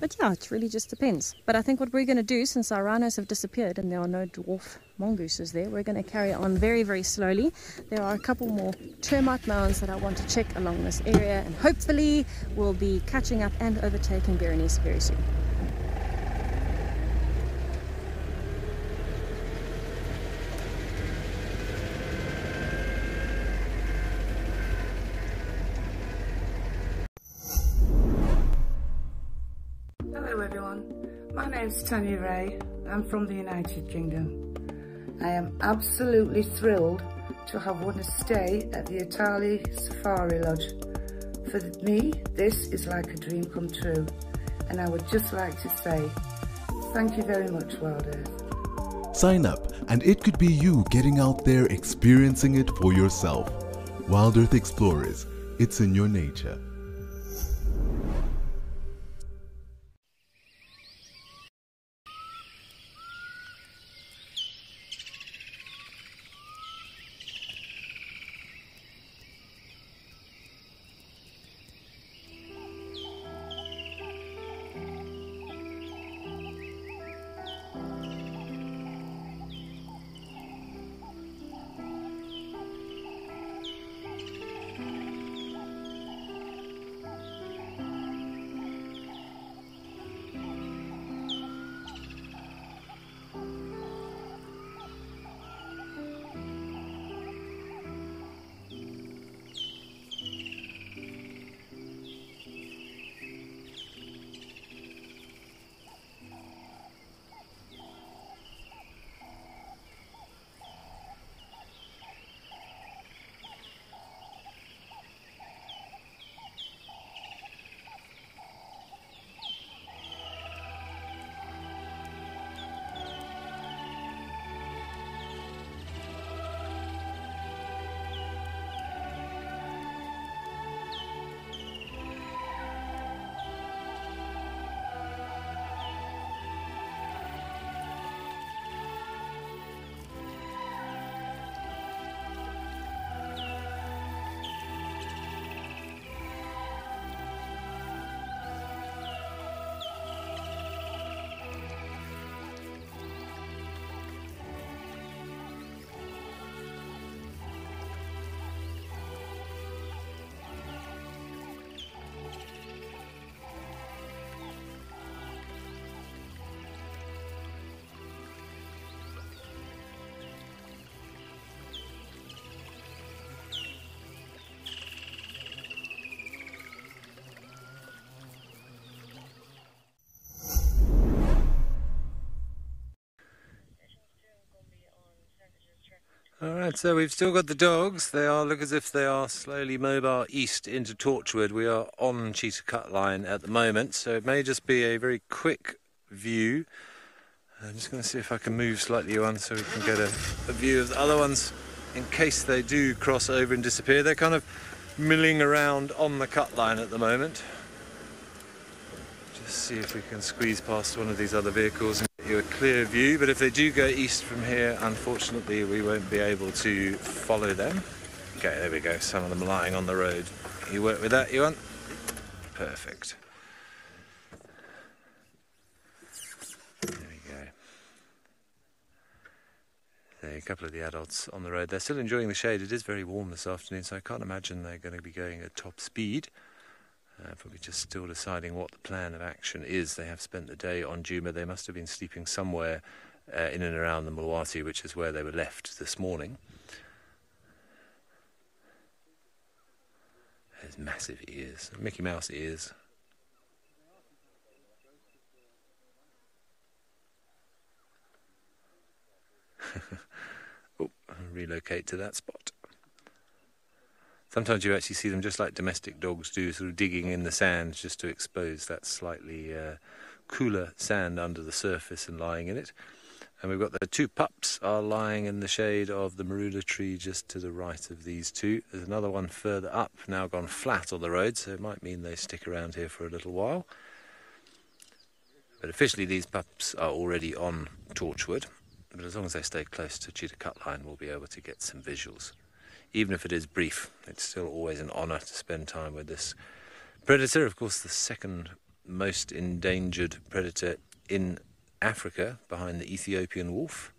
But yeah, it really just depends. But I think what we're going to do, since our rhinos have disappeared and there are no dwarf mongooses there, we're going to carry on very, very slowly. There are a couple more termite mounds that I want to check along this area, and hopefully we'll be catching up and overtaking Berenice very soon. My name's Tanya Ray. I'm from the United Kingdom. I am absolutely thrilled to have won a stay at the Atali Safari Lodge. For me, this is like a dream come true. And I would just like to say, thank you very much, Wild Earth. Sign up and it could be you getting out there experiencing it for yourself. Wild Earth Explorers, it's in your nature. All right, so we've still got the dogs. They are look as if they are slowly mobile east into Torchwood. We are on Cheetah Cut Line at the moment, so it may just be a very quick view. I'm just going to see if I can move slightly one so we can get a, a view of the other ones in case they do cross over and disappear. They're kind of milling around on the cut line at the moment. Just see if we can squeeze past one of these other vehicles a clear view. But if they do go east from here, unfortunately, we won't be able to follow them. Okay, there we go. Some of them lying on the road. You work with that, Ewan? Perfect. There we go. A couple of the adults on the road. They're still enjoying the shade. It is very warm this afternoon, so I can't imagine they're going to be going at top speed. Uh, probably just still deciding what the plan of action is. They have spent the day on Djuma. They must have been sleeping somewhere uh, in and around the Mulwati, which is where they were left this morning. There's massive ears, Mickey Mouse ears. oh, relocate to that spot. Sometimes you actually see them just like domestic dogs do, sort of digging in the sand just to expose that slightly uh, cooler sand under the surface and lying in it. And we've got the two pups are lying in the shade of the marula tree just to the right of these two. There's another one further up, now gone flat on the road, so it might mean they stick around here for a little while. But officially these pups are already on Torchwood, but as long as they stay close to Cheetah Cut Line, we'll be able to get some visuals even if it is brief, it's still always an honour to spend time with this predator. Of course, the second most endangered predator in Africa, behind the Ethiopian wolf,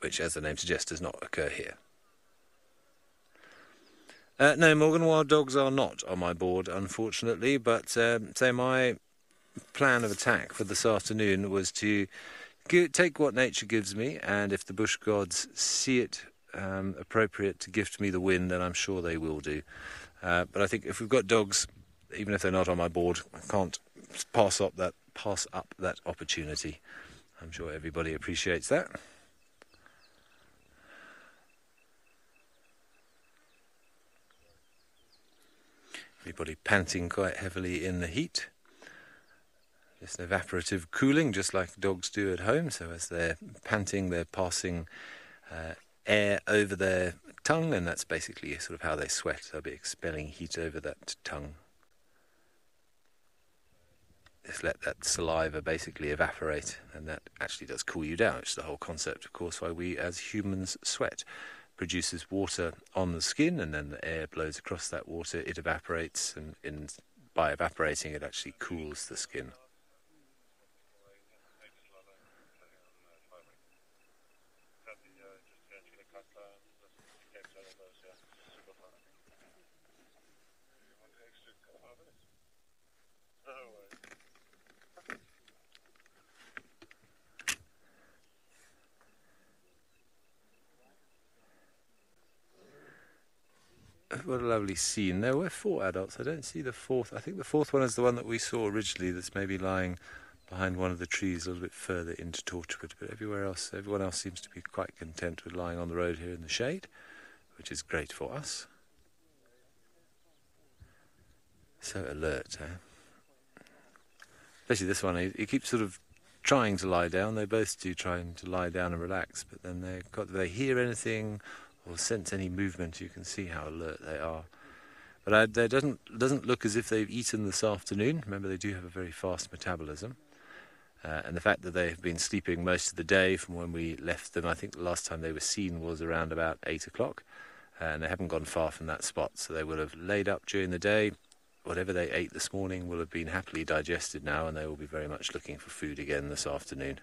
which, as the name suggests, does not occur here. Uh, no, Morgan wild dogs are not on my board, unfortunately. But um, my plan of attack for this afternoon was to take what nature gives me, and if the bush gods see it um, appropriate to gift me the win, then I'm sure they will do. Uh, but I think if we've got dogs even if they're not on my board, I can't pass up that pass up that opportunity. I'm sure everybody appreciates that. Everybody panting quite heavily in the heat. Just evaporative cooling, just like dogs do at home. So as they're panting, they're passing uh, air over their tongue, and that's basically sort of how they sweat. They'll be expelling heat over that tongue. Just let that saliva basically evaporate, and that actually does cool you down. It's the whole concept, of course, why we as humans sweat produces water on the skin, and then the air blows across that water. It evaporates, and in, by evaporating, it actually cools the skin. What a lovely scene. There were four adults. I don't see the fourth. I think the fourth one is the one that we saw originally that's maybe lying behind one of the trees a little bit further into Torchwood. But everywhere else, everyone else seems to be quite content with lying on the road here in the shade, which is great for us. So alert, eh? Especially this one, he, he keeps sort of trying to lie down. They both do trying to lie down and relax, but then they got they hear anything or sense any movement, you can see how alert they are. But I, they doesn't doesn't look as if they've eaten this afternoon. Remember, they do have a very fast metabolism, uh, and the fact that they have been sleeping most of the day from when we left them. I think the last time they were seen was around about eight o'clock, and they haven't gone far from that spot. So they will have laid up during the day. Whatever they ate this morning will have been happily digested now, and they will be very much looking for food again this afternoon.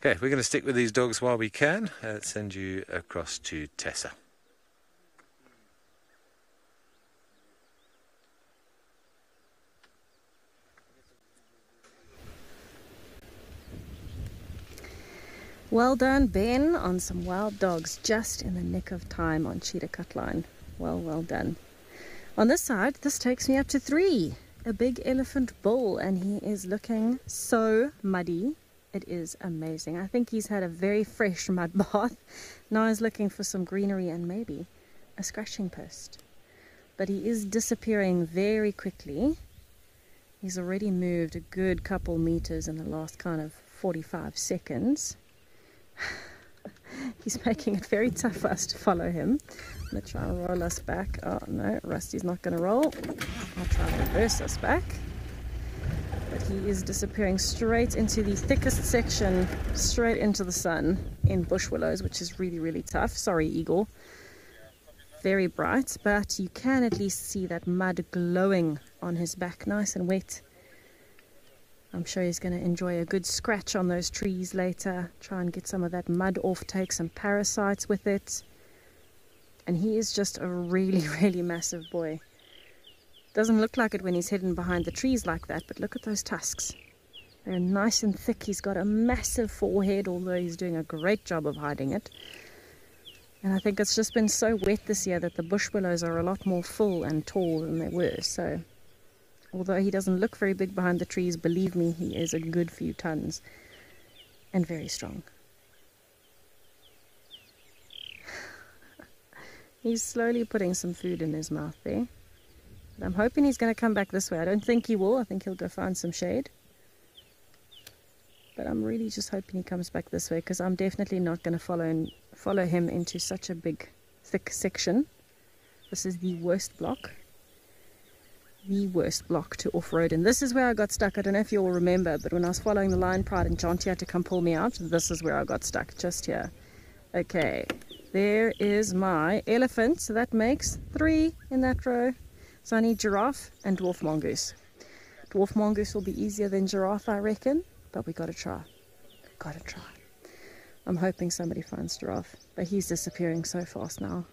Okay, we're going to stick with these dogs while we can. Uh, send you across to Tessa. Well done, Ben, on some wild dogs just in the nick of time on Cheetah Cut Line. Well, well done. On this side, this takes me up to three. A big elephant bull, and he is looking so muddy it is amazing. I think he's had a very fresh mud bath. Now he's looking for some greenery and maybe a scratching post. But he is disappearing very quickly. He's already moved a good couple meters in the last kind of 45 seconds. he's making it very tough for us to follow him. I'm going to try and roll us back. Oh no, Rusty's not going to roll. I'll try and reverse us back but he is disappearing straight into the thickest section, straight into the sun in bush willows, which is really, really tough. Sorry, eagle. Very bright, but you can at least see that mud glowing on his back, nice and wet. I'm sure he's going to enjoy a good scratch on those trees later, try and get some of that mud off, take some parasites with it. And he is just a really, really massive boy. Doesn't look like it when he's hidden behind the trees like that, but look at those tusks. They're nice and thick. He's got a massive forehead, although he's doing a great job of hiding it. And I think it's just been so wet this year that the bush willows are a lot more full and tall than they were. So, although he doesn't look very big behind the trees, believe me, he is a good few tons and very strong. He's slowly putting some food in his mouth there. But I'm hoping he's going to come back this way. I don't think he will. I think he'll go find some shade. But I'm really just hoping he comes back this way because I'm definitely not going to follow and follow him into such a big, thick section. This is the worst block. The worst block to off-road. And this is where I got stuck. I don't know if you all remember, but when I was following the Lion Pride and Jonty had to come pull me out, this is where I got stuck, just here. Okay, there is my elephant. So that makes three in that row. So I need giraffe and dwarf mongoose. Dwarf mongoose will be easier than giraffe, I reckon, but we gotta try. Gotta try. I'm hoping somebody finds giraffe, but he's disappearing so fast now.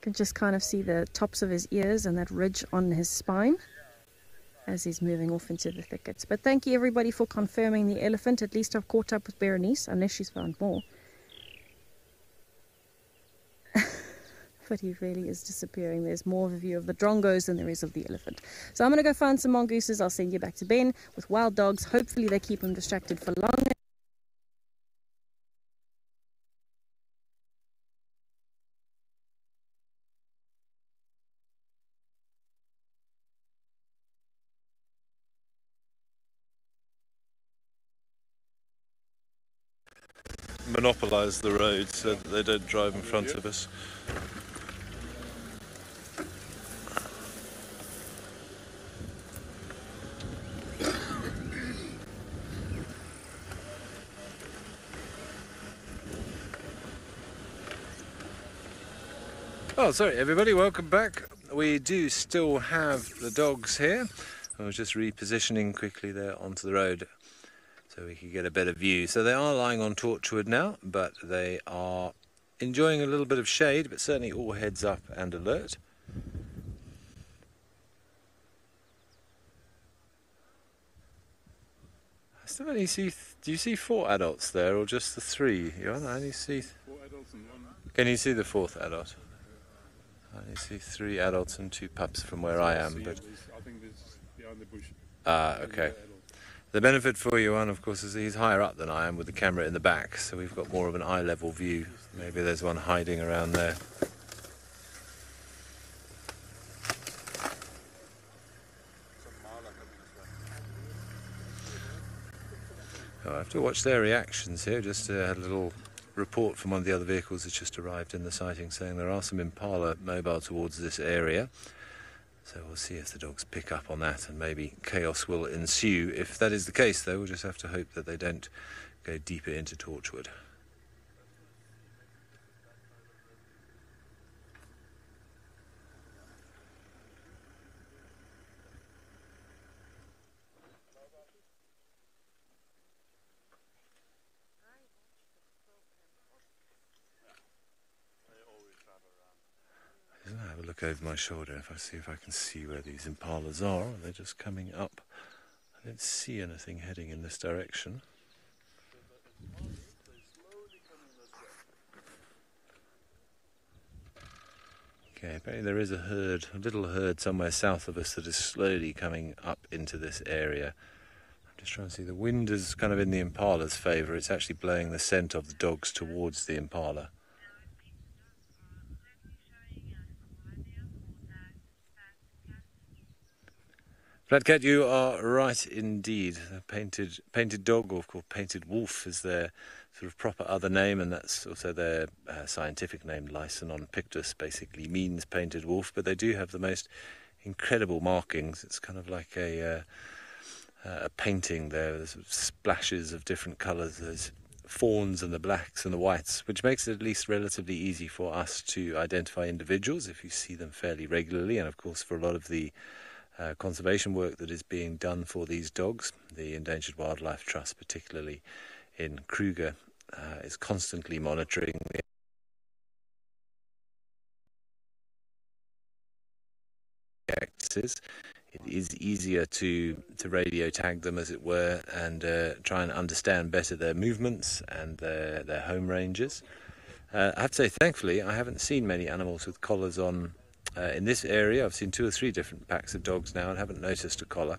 Can just kind of see the tops of his ears and that ridge on his spine. as he's moving off into the thickets. But thank you everybody for confirming the elephant. At least I've caught up with Berenice, unless she's found more. But he really is disappearing. There's more of a view of the drongos than there is of the elephant. So I'm going to go find some mongooses. I'll send you back to Ben with wild dogs. Hopefully they keep him distracted for long. monopolise the road so that they don't drive in front of us. Oh, sorry, everybody, welcome back. We do still have the dogs here. I was just repositioning quickly there onto the road so we could get a better view. So they are lying on Torchwood now, but they are enjoying a little bit of shade, but certainly all heads up and alert. I still only see. Do you see four adults there, or just the three? You only see. Four adults and one. Can you see the fourth adult? I see three adults and two pups from where I am, but. I think behind the bush. Ah, okay. The benefit for Johan, of course, is he's higher up than I am with the camera in the back, so we've got more of an eye level view. Maybe there's one hiding around there. Oh, I have to watch their reactions here. Just a little report from one of the other vehicles that's just arrived in the sighting saying there are some impala mobile towards this area. So we'll see if the dogs pick up on that and maybe chaos will ensue. If that is the case, though, we'll just have to hope that they don't go deeper into Torchwood. Look over my shoulder if I see if I can see where these impalas are. They're just coming up. I don't see anything heading in this direction. Okay, apparently there is a herd, a little herd somewhere south of us that is slowly coming up into this area. I'm just trying to see. The wind is kind of in the impala's favour. It's actually blowing the scent of the dogs towards the impala. Flatcat, you are right indeed. Painted painted dog, or of course, painted wolf, is their sort of proper other name, and that's also their uh, scientific name. Lycaon pictus basically means painted wolf, but they do have the most incredible markings. It's kind of like a uh, a painting there. There's splashes of different colours. There's fawns and the blacks and the whites, which makes it at least relatively easy for us to identify individuals if you see them fairly regularly, and of course for a lot of the uh, conservation work that is being done for these dogs. The Endangered Wildlife Trust, particularly in Kruger, uh, is constantly monitoring the It is easier to, to radio tag them, as it were, and uh, try and understand better their movements and their, their home ranges. Uh, I have to say, thankfully, I haven't seen many animals with collars on uh, in this area, I've seen two or three different packs of dogs now and haven't noticed a collar.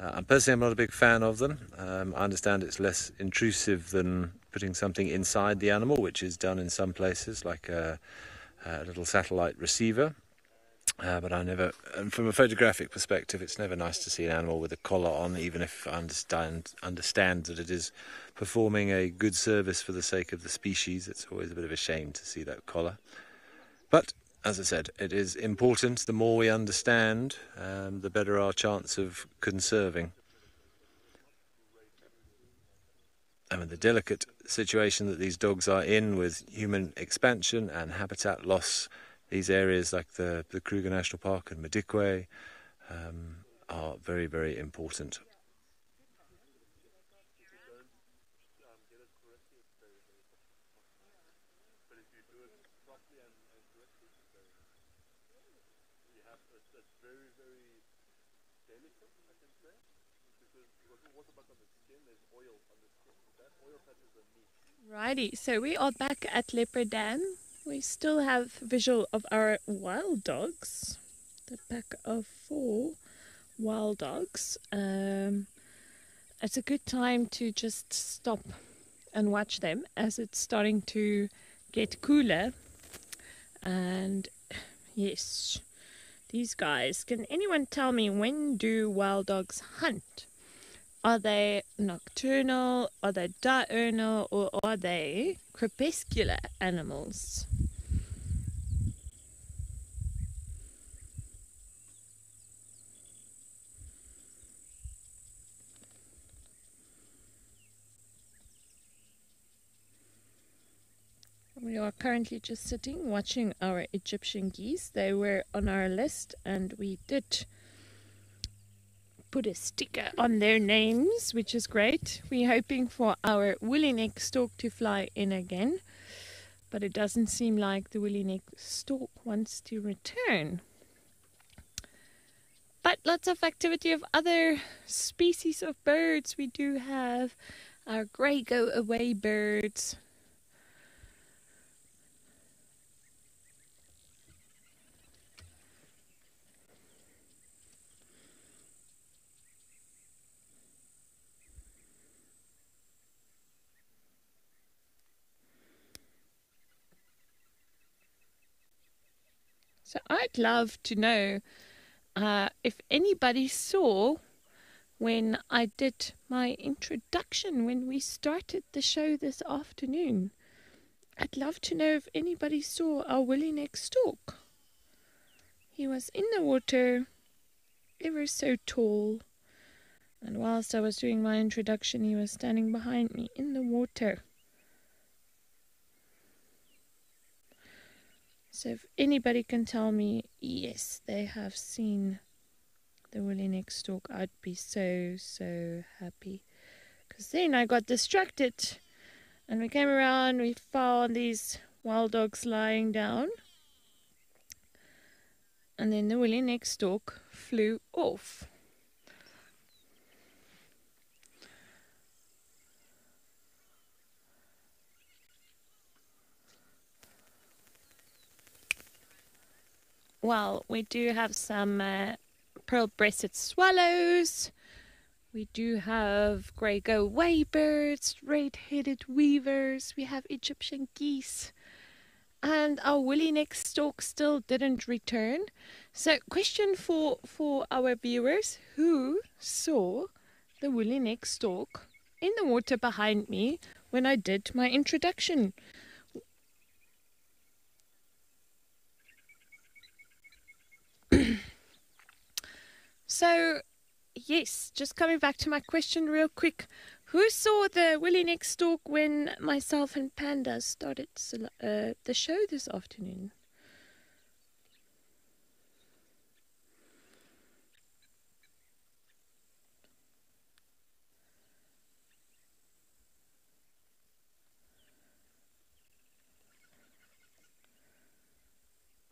Uh, I'm personally I'm not a big fan of them. Um, I understand it's less intrusive than putting something inside the animal, which is done in some places, like a, a little satellite receiver. Uh, but I never, from a photographic perspective, it's never nice to see an animal with a collar on, even if I understand understand that it is performing a good service for the sake of the species. It's always a bit of a shame to see that collar. But as I said, it is important. The more we understand, um, the better our chance of conserving. I mean, the delicate situation that these dogs are in with human expansion and habitat loss, these areas like the, the Kruger National Park and Madikwe um, are very, very important. Righty, so we are back at Leopard Dam. We still have visual of our wild dogs, the pack of four wild dogs. Um, it's a good time to just stop and watch them as it's starting to get cooler. And yes, these guys. Can anyone tell me when do wild dogs hunt? Are they nocturnal, are they diurnal, or are they crepuscular animals? We are currently just sitting watching our Egyptian geese. They were on our list and we did put a sticker on their names, which is great. We're hoping for our woolly neck stork to fly in again, but it doesn't seem like the woolly neck stork wants to return. But lots of activity of other species of birds. We do have our grey go away birds, So I'd love to know uh, if anybody saw when I did my introduction when we started the show this afternoon. I'd love to know if anybody saw our woolly neck stork. He was in the water, ever so tall, and whilst I was doing my introduction, he was standing behind me in the water. So if anybody can tell me, yes, they have seen the woolly neck stork, I'd be so, so happy. Because then I got distracted and we came around, we found these wild dogs lying down. And then the woolly neck stork flew off. Well, we do have some uh, pearl-breasted swallows. We do have grey go-away birds, red-headed weavers. We have Egyptian geese. And our woolly neck stork still didn't return. So question for, for our viewers. Who saw the woolly neck stork in the water behind me when I did my introduction? So, yes, just coming back to my question real quick. Who saw the woolly neck stork when myself and Panda started uh, the show this afternoon?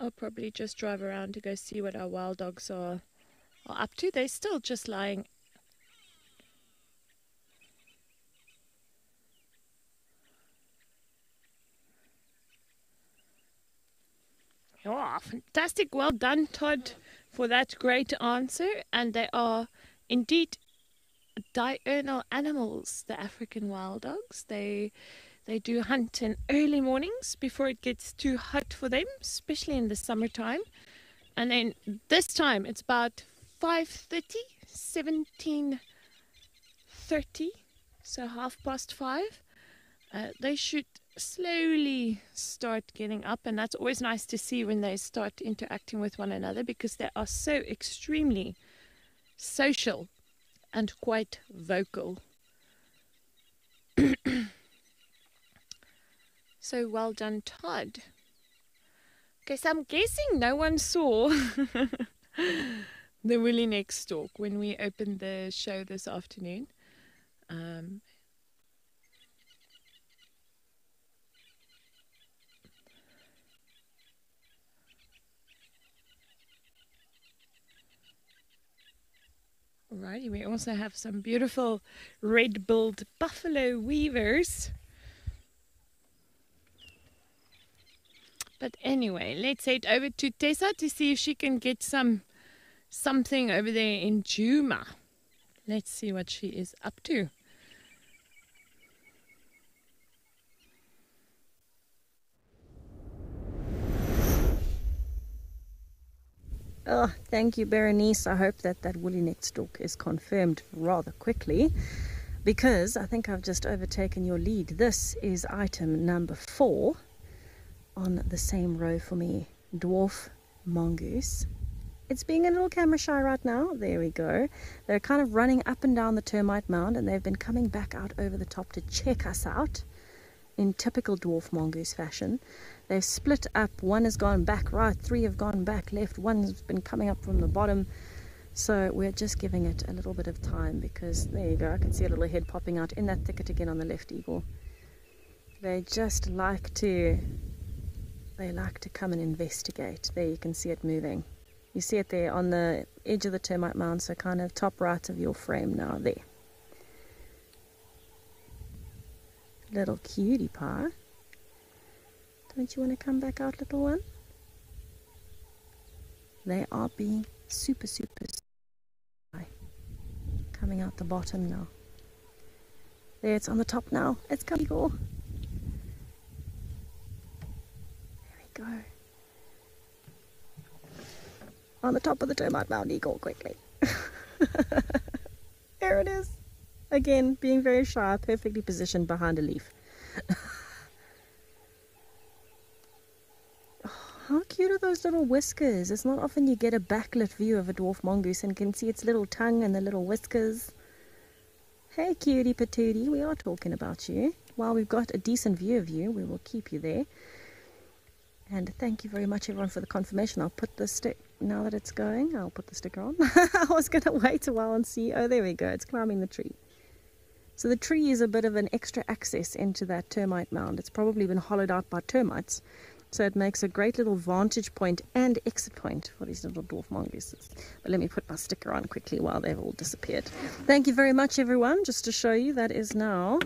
I'll probably just drive around to go see what our wild dogs are, are up to. They're still just lying. Oh, fantastic. Well done, Todd, for that great answer. And they are indeed diurnal animals, the African wild dogs. They they do hunt in early mornings before it gets too hot for them, especially in the summertime. And then this time it's about 5.30, 17.30, so half past five. Uh, they should slowly start getting up and that's always nice to see when they start interacting with one another because they are so extremely social and quite vocal. So well done, Todd. Okay, so I'm guessing no one saw the woolly neck stork when we opened the show this afternoon. Um, Alrighty, we also have some beautiful red-billed buffalo weavers. But anyway, let's head over to Tessa to see if she can get some something over there in Djuma. Let's see what she is up to. Oh, thank you, Berenice. I hope that that woolly necked stork is confirmed rather quickly because I think I've just overtaken your lead. This is item number four on the same row for me dwarf mongoose. It's being a little camera shy right now. There we go. They're kind of running up and down the termite mound and they've been coming back out over the top to check us out in typical dwarf mongoose fashion. They've split up. One has gone back right, three have gone back left, one's been coming up from the bottom. So we're just giving it a little bit of time because there you go. I can see a little head popping out in that thicket again on the left eagle. They just like to they like to come and investigate. There you can see it moving. You see it there on the edge of the termite mound, so kind of top right of your frame now there. Little cutie pie. Don't you want to come back out, little one? They are being super, super coming out the bottom now. There, it's on the top now. It's coming. There we go. On the top of the termite mound eagle, quickly. there it is. Again, being very shy, perfectly positioned behind a leaf. Oh, how cute are those little whiskers? It's not often you get a backlit view of a dwarf mongoose and can see its little tongue and the little whiskers. Hey cutie patootie, we are talking about you. While we've got a decent view of you, we will keep you there. And thank you very much everyone for the confirmation. I'll put the stick, now that it's going, I'll put the sticker on. I was going to wait a while and see. Oh, there we go. It's climbing the tree. So the tree is a bit of an extra access into that termite mound. It's probably been hollowed out by termites. So it makes a great little vantage point and exit point for these little dwarf mongooses. But let me put my sticker on quickly while they've all disappeared. Thank you very much, everyone. Just to show you, that is now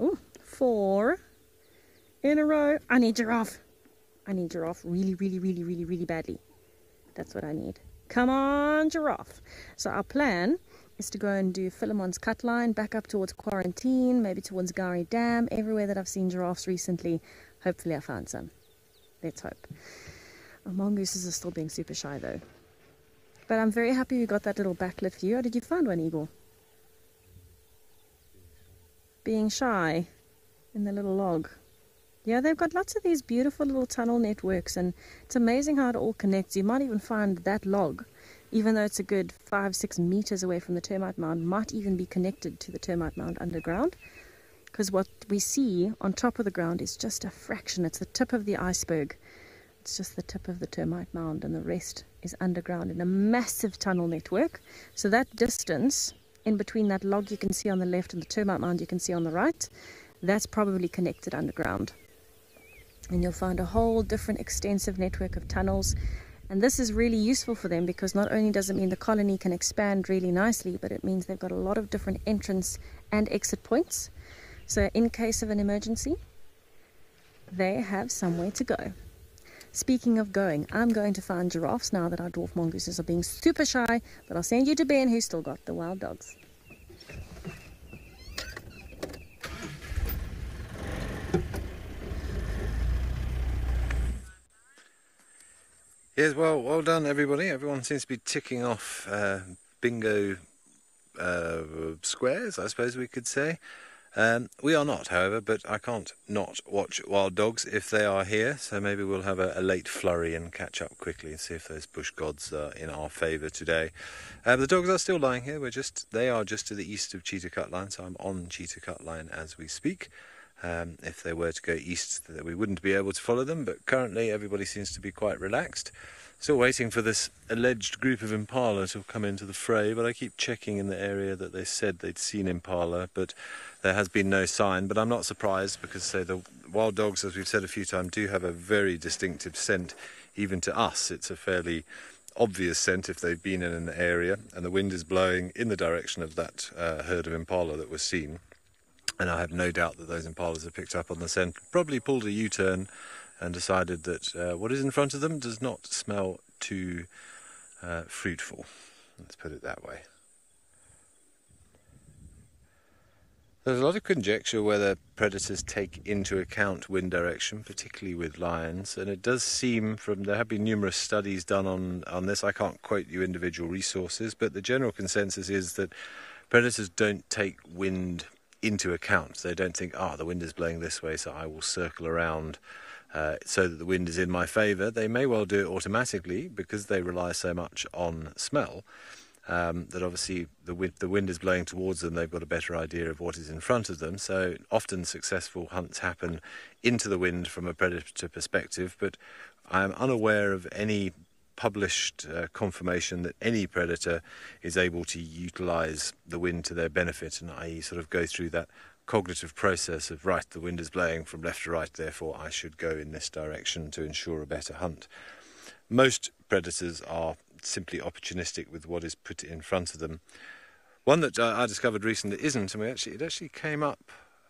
ooh, four in a row. I need giraffe. I need giraffe really, really, really, really, really badly. That's what I need. Come on, giraffe. So our plan is to go and do Philemon's cut line back up towards Quarantine, maybe towards Gowrie Dam, everywhere that I've seen giraffes recently. Hopefully I found some. Let's hope. Our mongooses are still being super shy though. But I'm very happy we got that little backlit view. How did you find one, Eagle? Being shy in the little log. Yeah, they've got lots of these beautiful little tunnel networks, and it's amazing how it all connects. You might even find that log, even though it's a good five, six meters away from the termite mound, might even be connected to the termite mound underground because what we see on top of the ground is just a fraction. It's the tip of the iceberg. It's just the tip of the termite mound, and the rest is underground in a massive tunnel network. So that distance in between that log you can see on the left and the termite mound you can see on the right, that's probably connected underground. And you'll find a whole different extensive network of tunnels. And this is really useful for them because not only does it mean the colony can expand really nicely, but it means they've got a lot of different entrance and exit points. So in case of an emergency, they have somewhere to go. Speaking of going, I'm going to find giraffes now that our dwarf mongooses are being super shy, but I'll send you to Ben who's still got the wild dogs. Yes, well, well done, everybody. Everyone seems to be ticking off uh, bingo uh, squares, I suppose we could say. Um, we are not, however, but I can't not watch wild dogs if they are here, so maybe we'll have a, a late flurry and catch up quickly and see if those bush gods are in our favour today. Uh, the dogs are still lying here, we're just they are just to the east of Cheetah Cut Line, so I'm on Cheetah Cut Line as we speak. Um, if they were to go east, we wouldn't be able to follow them, but currently everybody seems to be quite relaxed. Still waiting for this alleged group of impala to come into the fray, but I keep checking in the area that they said they'd seen impala, but there has been no sign. But I'm not surprised because, say, the wild dogs, as we've said a few times, do have a very distinctive scent, even to us. It's a fairly obvious scent if they've been in an area and the wind is blowing in the direction of that uh, herd of impala that was seen. And I have no doubt that those impalas have picked up on the scent, probably pulled a U turn and decided that uh, what is in front of them does not smell too uh, fruitful. Let's put it that way. There's a lot of conjecture whether predators take into account wind direction, particularly with lions, and it does seem from there have been numerous studies done on, on this. I can't quote you individual resources, but the general consensus is that predators don't take wind into account. They don't think, ah, oh, the wind is blowing this way, so I will circle around uh, so that the wind is in my favour. They may well do it automatically because they rely so much on smell um, that obviously the wind, the wind is blowing towards them, they've got a better idea of what is in front of them. So often successful hunts happen into the wind from a predator perspective, but I am unaware of any published uh, confirmation that any predator is able to utilize the wind to their benefit and i.e. sort of go through that cognitive process of right the wind is blowing from left to right therefore I should go in this direction to ensure a better hunt. Most predators are simply opportunistic with what is put in front of them. One that I discovered recently isn't, and we actually it actually came up.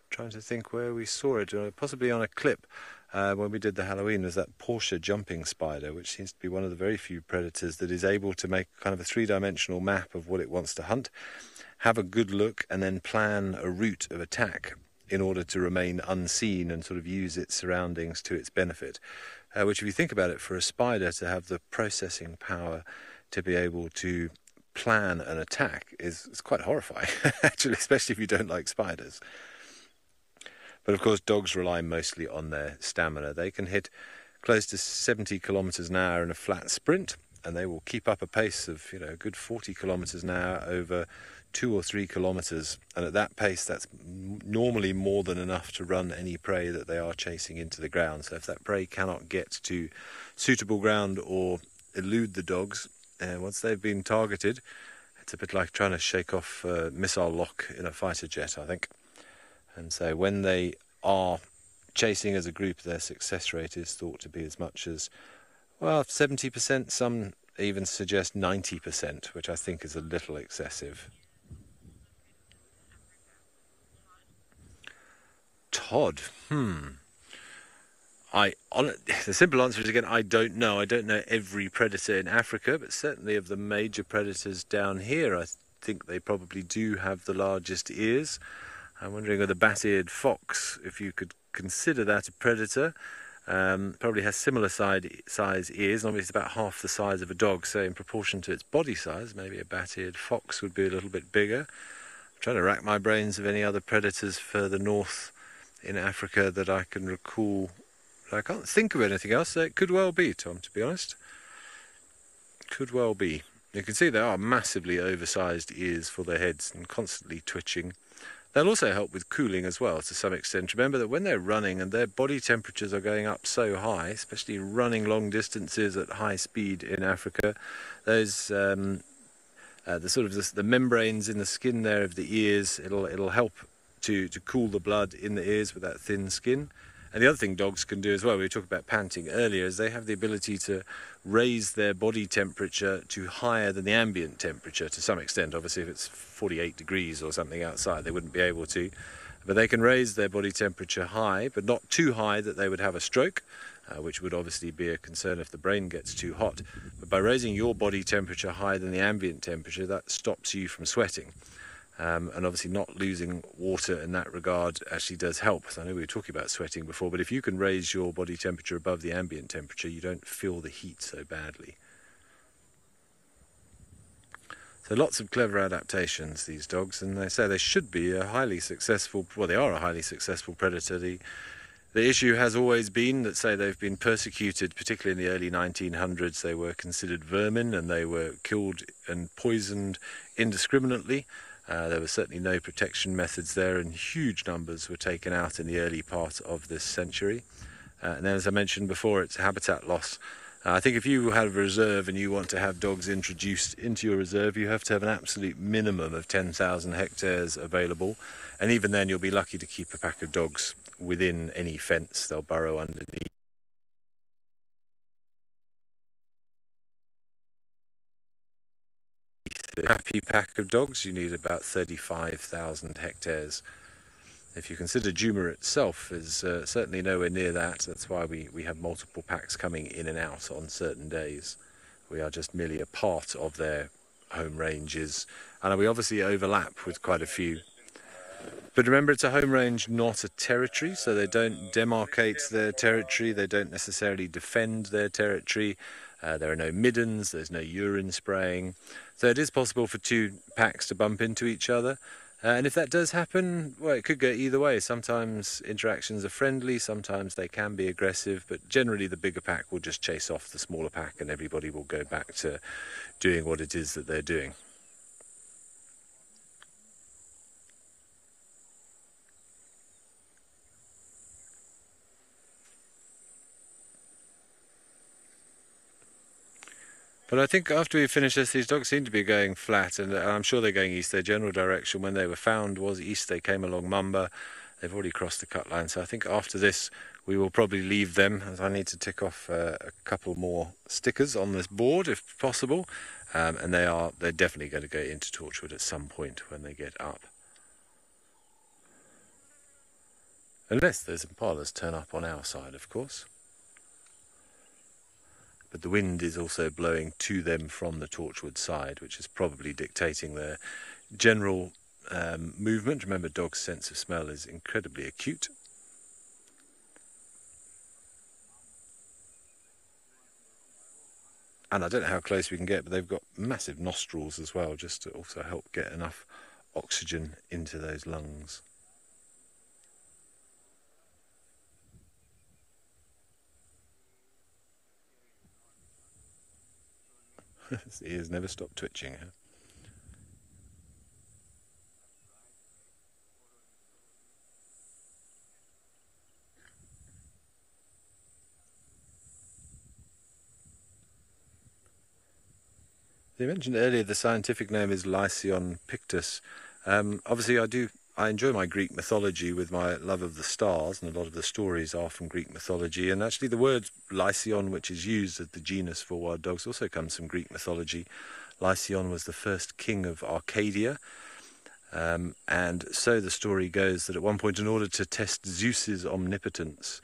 Trying to think where we saw it, uh, possibly on a clip uh, when we did the Halloween. Was that Portia jumping spider, which seems to be one of the very few predators that is able to make kind of a three-dimensional map of what it wants to hunt, have a good look, and then plan a route of attack in order to remain unseen and sort of use its surroundings to its benefit uh, which, if you think about it, for a spider to have the processing power to be able to plan an attack is, is quite horrifying, actually, especially if you don't like spiders. But of course, dogs rely mostly on their stamina. They can hit close to 70 kilometers an hour in a flat sprint, and they will keep up a pace of you know a good 40 kilometers an hour over two or three kilometers, and at that pace, that's normally more than enough to run any prey that they are chasing into the ground. So, if that prey cannot get to suitable ground or elude the dogs, uh, once they've been targeted, it's a bit like trying to shake off a missile lock in a fighter jet, I think. And so, when they are chasing as a group, their success rate is thought to be as much as, well, 70%. Some even suggest 90%, which I think is a little excessive. Todd. Hmm. I the simple answer is again I don't know. I don't know every predator in Africa, but certainly of the major predators down here, I think they probably do have the largest ears. I'm wondering whether the bat-eared fox, if you could consider that a predator, um, probably has similar side, size ears. Normally it's about half the size of a dog, so in proportion to its body size, maybe a bat-eared fox would be a little bit bigger. I'm trying to rack my brains of any other predators further north in Africa that I can recall. I can't think of anything else. So it could well be, Tom, to be honest. Could well be. You can see they are massively oversized ears for their heads and constantly twitching. They'll also help with cooling as well to some extent. Remember that when they're running and their body temperatures are going up so high, especially running long distances at high speed in Africa, those um, uh, the sort of the, the membranes in the skin there of the ears, it'll it'll help to, to cool the blood in the ears with that thin skin. And the other thing dogs can do as well, we talked about panting earlier, is they have the ability to raise their body temperature to higher than the ambient temperature to some extent. Obviously, if it's 48 degrees or something outside, they wouldn't be able to. But they can raise their body temperature high, but not too high that they would have a stroke, uh, which would obviously be a concern if the brain gets too hot. But by raising your body temperature higher than the ambient temperature, that stops you from sweating. Um, and obviously, not losing water in that regard actually does help. So I know we were talking about sweating before, but if you can raise your body temperature above the ambient temperature, you don't feel the heat so badly. So lots of clever adaptations, these dogs, and they say they should be a highly successful, well, they are a highly successful predator. The, the issue has always been that, say, they've been persecuted, particularly in the early 1900s. They were considered vermin and they were killed and poisoned indiscriminately. Uh, there were certainly no protection methods there, and huge numbers were taken out in the early part of this century. Uh, and then, as I mentioned before, it's habitat loss. Uh, I think if you have a reserve and you want to have dogs introduced into your reserve, you have to have an absolute minimum of 10,000 hectares available. And even then, you'll be lucky to keep a pack of dogs within any fence. They'll burrow underneath. The happy pack of dogs, you need about 35,000 hectares. If you consider Djuma itself is uh, certainly nowhere near that, that's why we, we have multiple packs coming in and out on certain days. We are just merely a part of their home ranges, and we obviously overlap with quite a few. But remember, it's a home range, not a territory, so they don't demarcate their territory, they don't necessarily defend their territory. Uh, there are no middens, there's no urine spraying. So it is possible for two packs to bump into each other. Uh, and if that does happen, well, it could go either way. Sometimes interactions are friendly, sometimes they can be aggressive, but generally the bigger pack will just chase off the smaller pack and everybody will go back to doing what it is that they're doing. But I think after we finish this, these dogs seem to be going flat, and I'm sure they're going east. Their general direction when they were found was east. They came along Mamba. They've already crossed the cut line, so I think after this we will probably leave them. As I need to tick off uh, a couple more stickers on this board, if possible, um, and they are they're definitely going to go into Torchwood at some point when they get up. Unless those impalas turn up on our side, of course but the wind is also blowing to them from the Torchwood side, which is probably dictating their general um, movement. Remember, dogs' sense of smell is incredibly acute. And I don't know how close we can get, but they've got massive nostrils as well, just to also help get enough oxygen into those lungs. His ears never stop twitching. Huh? You mentioned earlier the scientific name is Lycaon pictus. Um, obviously, I do I enjoy my Greek mythology with my love of the stars, and a lot of the stories are from Greek mythology. And actually, the word Lycaon, which is used as the genus for wild dogs, also comes from Greek mythology. Lycaon was the first king of Arcadia. Um, and so the story goes that at one point, in order to test Zeus's omnipotence,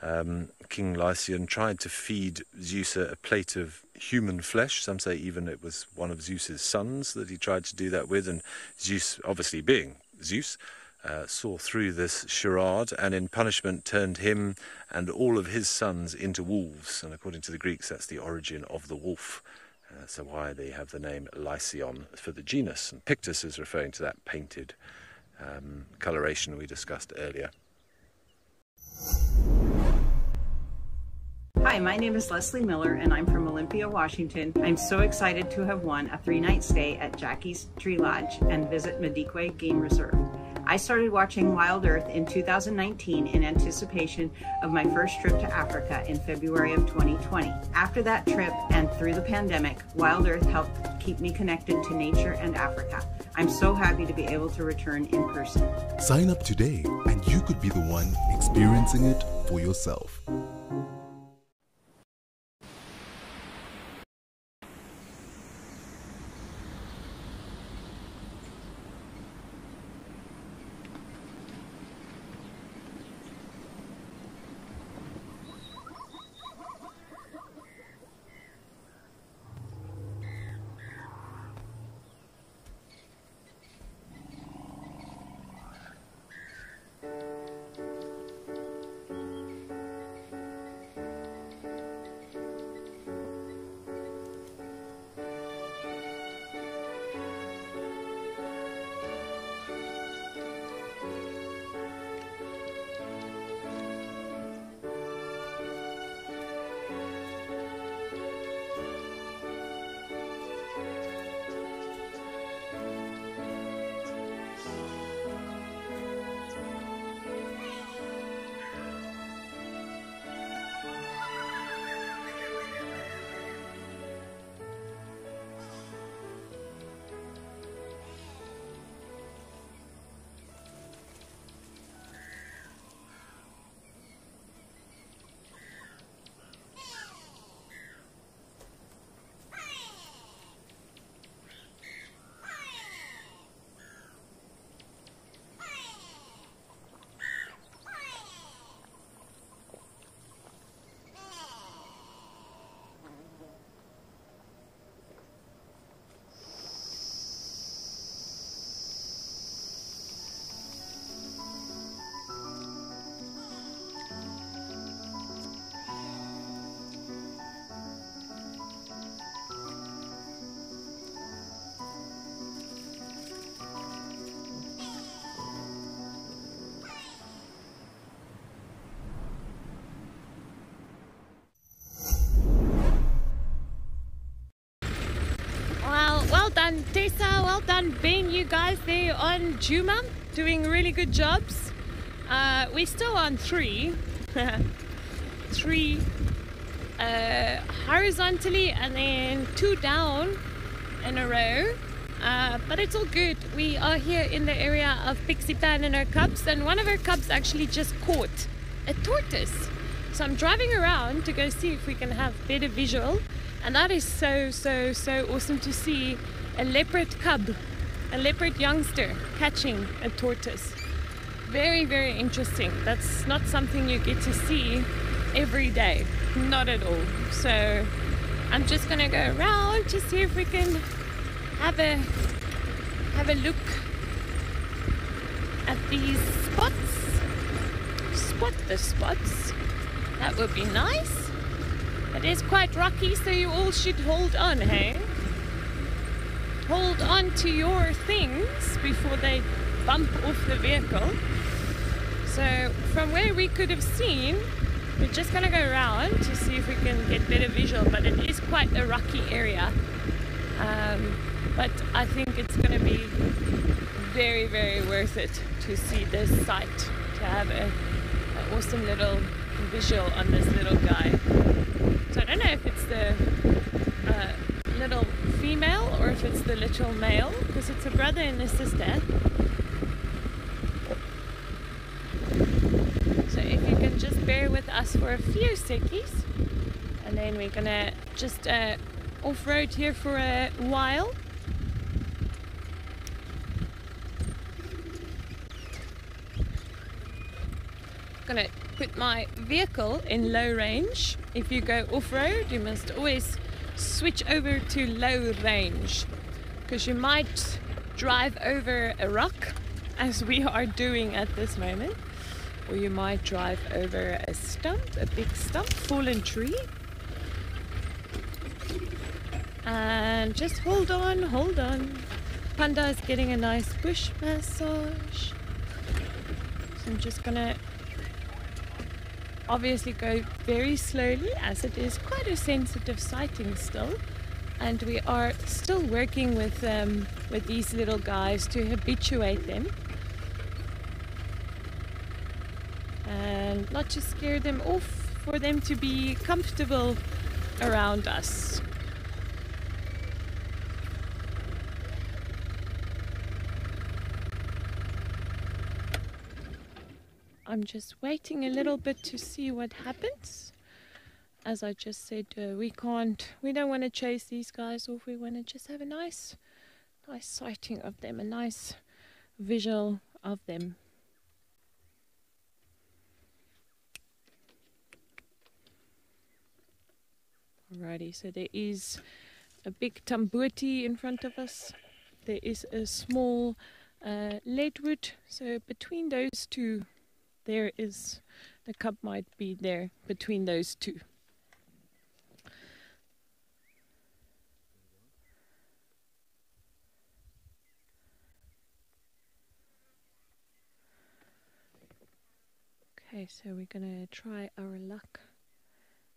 um, King Lycaon tried to feed Zeus a, plate of human flesh. Some say even it was one of Zeus's sons that he tried to do that with, and Zeus, obviously being Zeus, uh, saw through this charade and in punishment turned him and all of his sons into wolves. And according to the Greeks, that's the origin of the wolf. Uh, so why they have the name Lycaon for the genus. And Pictus is referring to that painted um, coloration we discussed earlier. Hi, my name is Leslie Miller and I'm from Olympia, Washington. I'm so excited to have won a three-night stay at Jaci's Tree Lodge and visit Madikwe Game Reserve. I started watching Wild Earth in 2019 in anticipation of my first trip to Africa in February of 2020. After that trip and through the pandemic, Wild Earth helped keep me connected to nature and Africa. I'm so happy to be able to return in person. Sign up today and you could be the one experiencing it for yourself. Done Tessa, well done Ben, you guys there on Djuma, doing really good jobs. Uh, we're still on three, three uh, horizontally and then two down in a row. Uh, but it's all good. We are here in the area of Pixie Pan and her cubs, and one of her cubs actually just caught a tortoise. So I'm driving around to go see if we can have better visual, and that is so, so, so awesome to see a leopard cub, a leopard youngster catching a tortoise. Very, very interesting. That's not something you get to see every day, not at all. So I'm just gonna go around to see if we can have a have a look at these spots. Spot the spots. That would be nice. It is quite rocky, so you all should hold on, hey? Hold on to your things before they bump off the vehicle. So from where we could have seen, we're just gonna go around to see if we can get better visual, but it is quite a rocky area. Um, but I think it's going to be very, very worth it to see this site, to have a, an awesome little visual on this little guy. So I don't know if it's the uh, little female it's the little male, because it's a brother and a sister. So if you can just bear with us for a few seckies, and then we're gonna just uh, off-road here for a while. gonna put my vehicle in low range. If you go off-road, you must always switch over to low range because you might drive over a rock as we are doing at this moment or you might drive over a stump, a big stump, fallen tree and just hold on, hold on. Panda is getting a nice bush massage. So I'm just gonna obviously go very slowly as it is quite a sensitive sighting still and we are still working with um, with these little guys to habituate them and not to scare them off for them to be comfortable around us I'm just waiting a little bit to see what happens. As I just said, uh, we can't, we don't want to chase these guys off. We want to just have a nice, nice sighting of them, a nice visual of them. Alrighty, so there is a big tamboti in front of us. There is a small uh, leadwood. So between those two there is the cup might be there between those two. Okay, so we're gonna try our luck.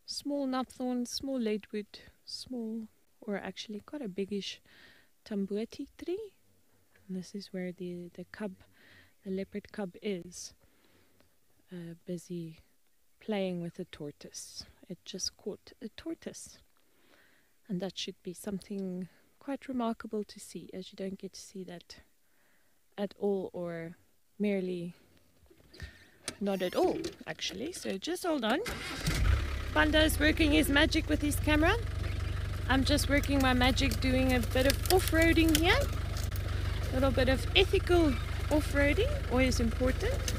Small knobthorn, small leadwood, small, or actually quite a biggish tamboti tree. And this is where the, the cub, the leopard cub is uh, busy playing with a tortoise. It just caught a tortoise. And that should be something quite remarkable to see, as you don't get to see that at all or merely not at all, actually. So just hold on. Panda is working his magic with his camera. I'm just working my magic doing a bit of off-roading here. A little bit of ethical off-roading, always important.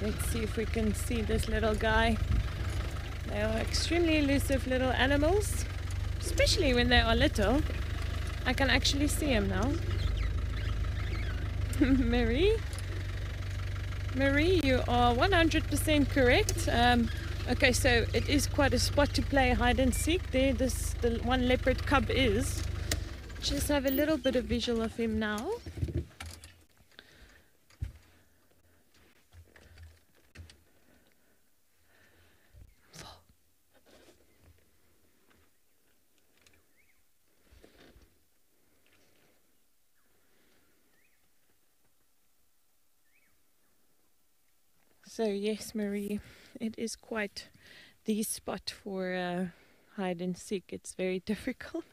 Let's see if we can see this little guy. They are extremely elusive little animals, especially when they are little. I can actually see him now. Marie? Marie, you are 100% correct. Um, okay, so it is quite a spot to play hide and seek. There, this the one leopard cub is. Just have a little bit of visual of him now. So yes, Marie, it is quite the spot for uh, hide and seek. It's very difficult.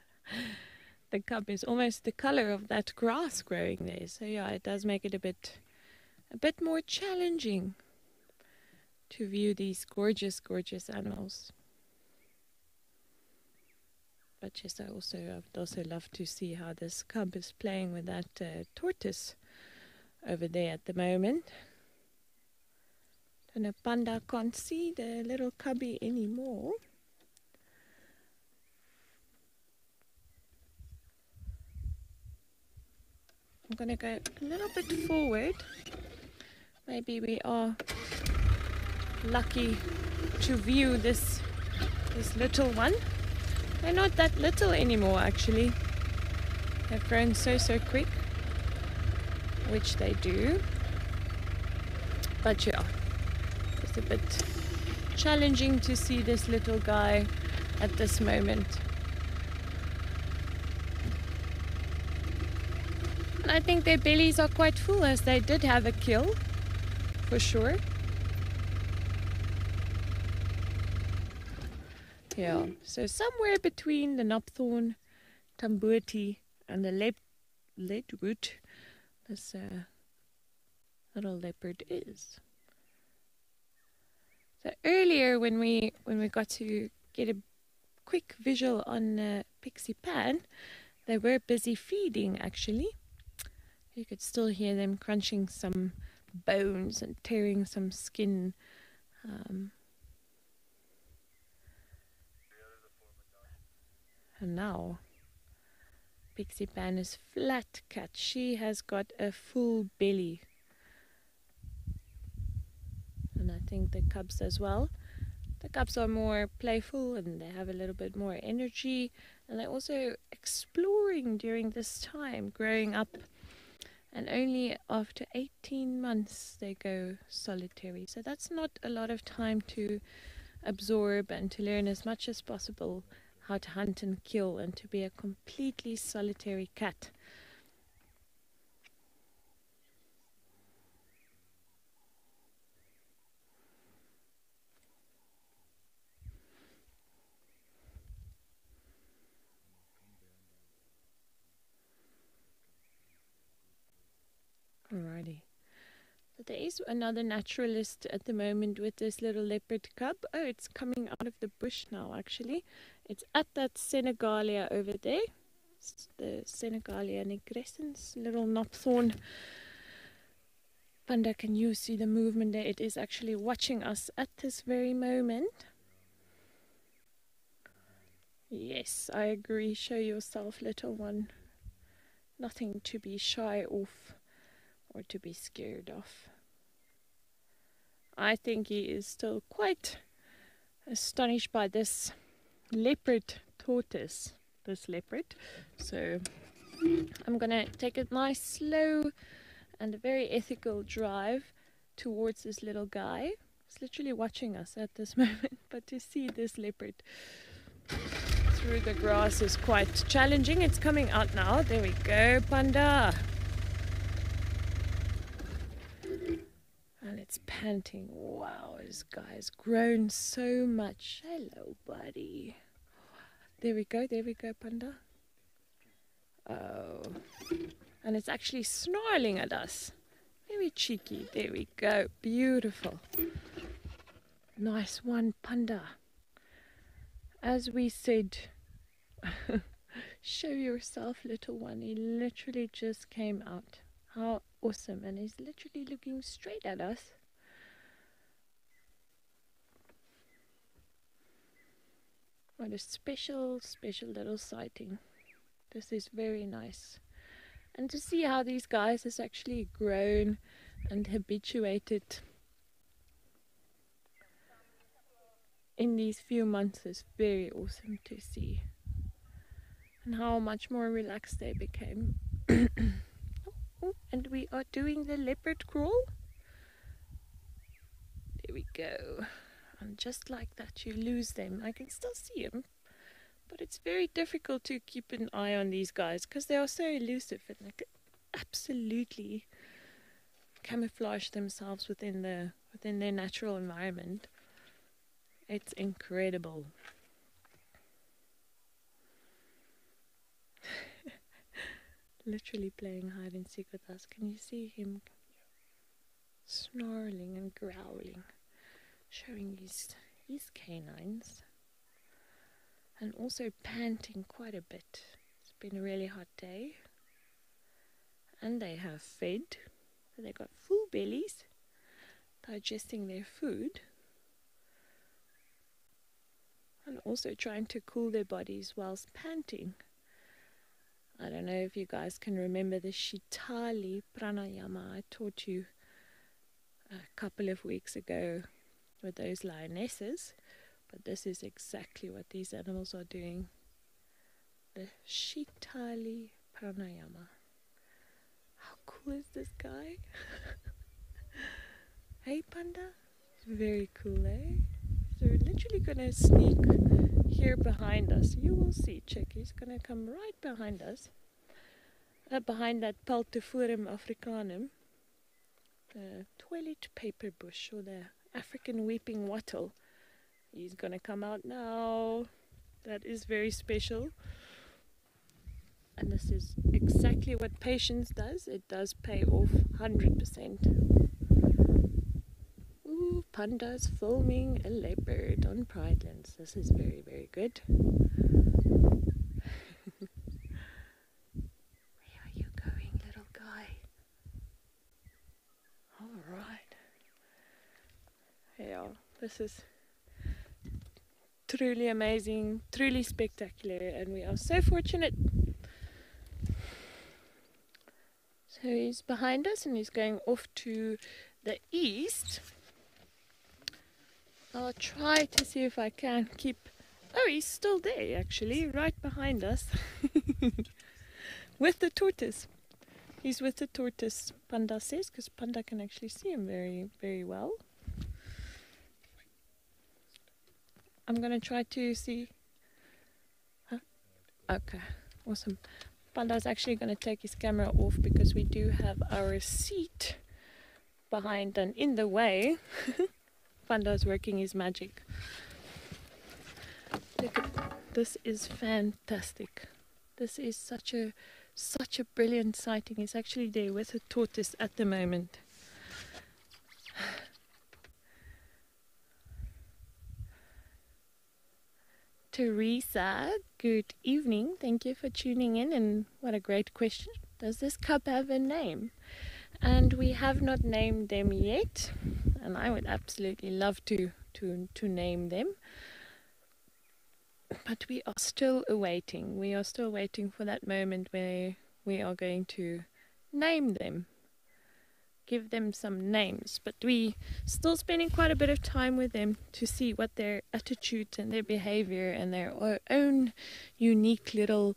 the cub is almost the color of that grass growing there. So yeah, it does make it a bit a bit more challenging to view these gorgeous, gorgeous animals. But yes, I also I would also love to see how this cub is playing with that uh, tortoise over there at the moment. And a panda can't see the little cubby anymore. I'm going to go a little bit forward. Maybe we are lucky to view this this little one. They're not that little anymore actually. They've grown so so quick. Which they do. But yeah, it's a bit challenging to see this little guy at this moment. I think their bellies are quite full as they did have a kill, for sure. Yeah, so somewhere between the knobthorn, tambuti, and the lead, leadwood, this uh, little leopard is. Earlier when we when we got to get a quick visual on uh, Pixie Pan, they were busy feeding actually. You could still hear them crunching some bones and tearing some skin. Um, and now, Pixie Pan is flat cat. She has got a full belly. And I think the cubs as well. The cubs are more playful and they have a little bit more energy. And they're also exploring during this time, growing up and only after 18 months they go solitary. So that's not a lot of time to absorb and to learn as much as possible how to hunt and kill and to be a completely solitary cat. Alrighty. But there is another naturalist at the moment with this little leopard cub. Oh, it's coming out of the bush now, actually. It's at that Senegalia over there. It's the Senegalia nigrescens, little knobthorn. Panda, can you see the movement there? It is actually watching us at this very moment. Yes, I agree. Show yourself, little one. Nothing to be shy of or to be scared of. I think he is still quite astonished by this leopard tortoise, this leopard. So I'm gonna take a nice slow and a very ethical drive towards this little guy. He's literally watching us at this moment, but to see this leopard through the grass is quite challenging. It's coming out now. There we go, panda. And it's panting. Wow, this guy's grown so much. Hello, buddy. There we go, there we go, Panda. Oh. And it's actually snarling at us. Very cheeky. There we go. Beautiful. Nice one, Panda. As we said, show yourself, little one. He literally just came out. How awesome. And he's literally looking straight at us. What a special, special little sighting. This is very nice. And to see how these guys has actually grown and habituated in these few months is very awesome to see. And how much more relaxed they became. Oh, and we are doing the leopard crawl. There we go. And just like that, you lose them. I can still see them, but it's very difficult to keep an eye on these guys because they are so elusive and they can absolutely camouflage themselves within the within their natural environment. It's incredible. Literally playing hide and seek with us. Can you see him snarling and growling, showing his, his canines, and also panting quite a bit. It's been a really hot day, and they have fed, so they got full bellies, digesting their food, and also trying to cool their bodies whilst panting. I don't know if you guys can remember the Shitali pranayama I taught you a couple of weeks ago those lionesses, but this is exactly what these animals are doing. The Shitali pranayama. How cool is this guy? hey, panda? Very cool, eh? So we're literally gonna sneak here behind us. You will see, check. He's gonna come right behind us. Uh, behind that Peltophorum africanum, the toilet paper bush or the African weeping wattle. He's gonna come out now. That is very special. And this is exactly what patience does. It does pay off 100%. Ooh, pandas filming a leopard on Pride Pridelands. This is very, very good. Where are you going, little guy? All right. Yeah, this is truly amazing, truly spectacular, and we are so fortunate. So he's behind us and he's going off to the east. I'll try to see if I can keep. Oh, he's still there actually, right behind us. with the tortoise. He's with the tortoise, Panda says, because Panda can actually see him very, very well. I'm gonna try to see. Huh? Okay, awesome. Panda's actually gonna take his camera off because we do have our seat behind and in the way. Panda's working his magic. Look at this is fantastic. This is such a such a brilliant sighting. He's actually there with a tortoise at the moment. Teresa, good evening. Thank you for tuning in and what a great question. Does this cup have a name? And we have not named them yet, and I would absolutely love to to to name them. But we are still awaiting. We are still waiting for that moment where we are going to name them. Give them some names, but we still spending quite a bit of time with them to see what their attitude and their behavior and their own unique little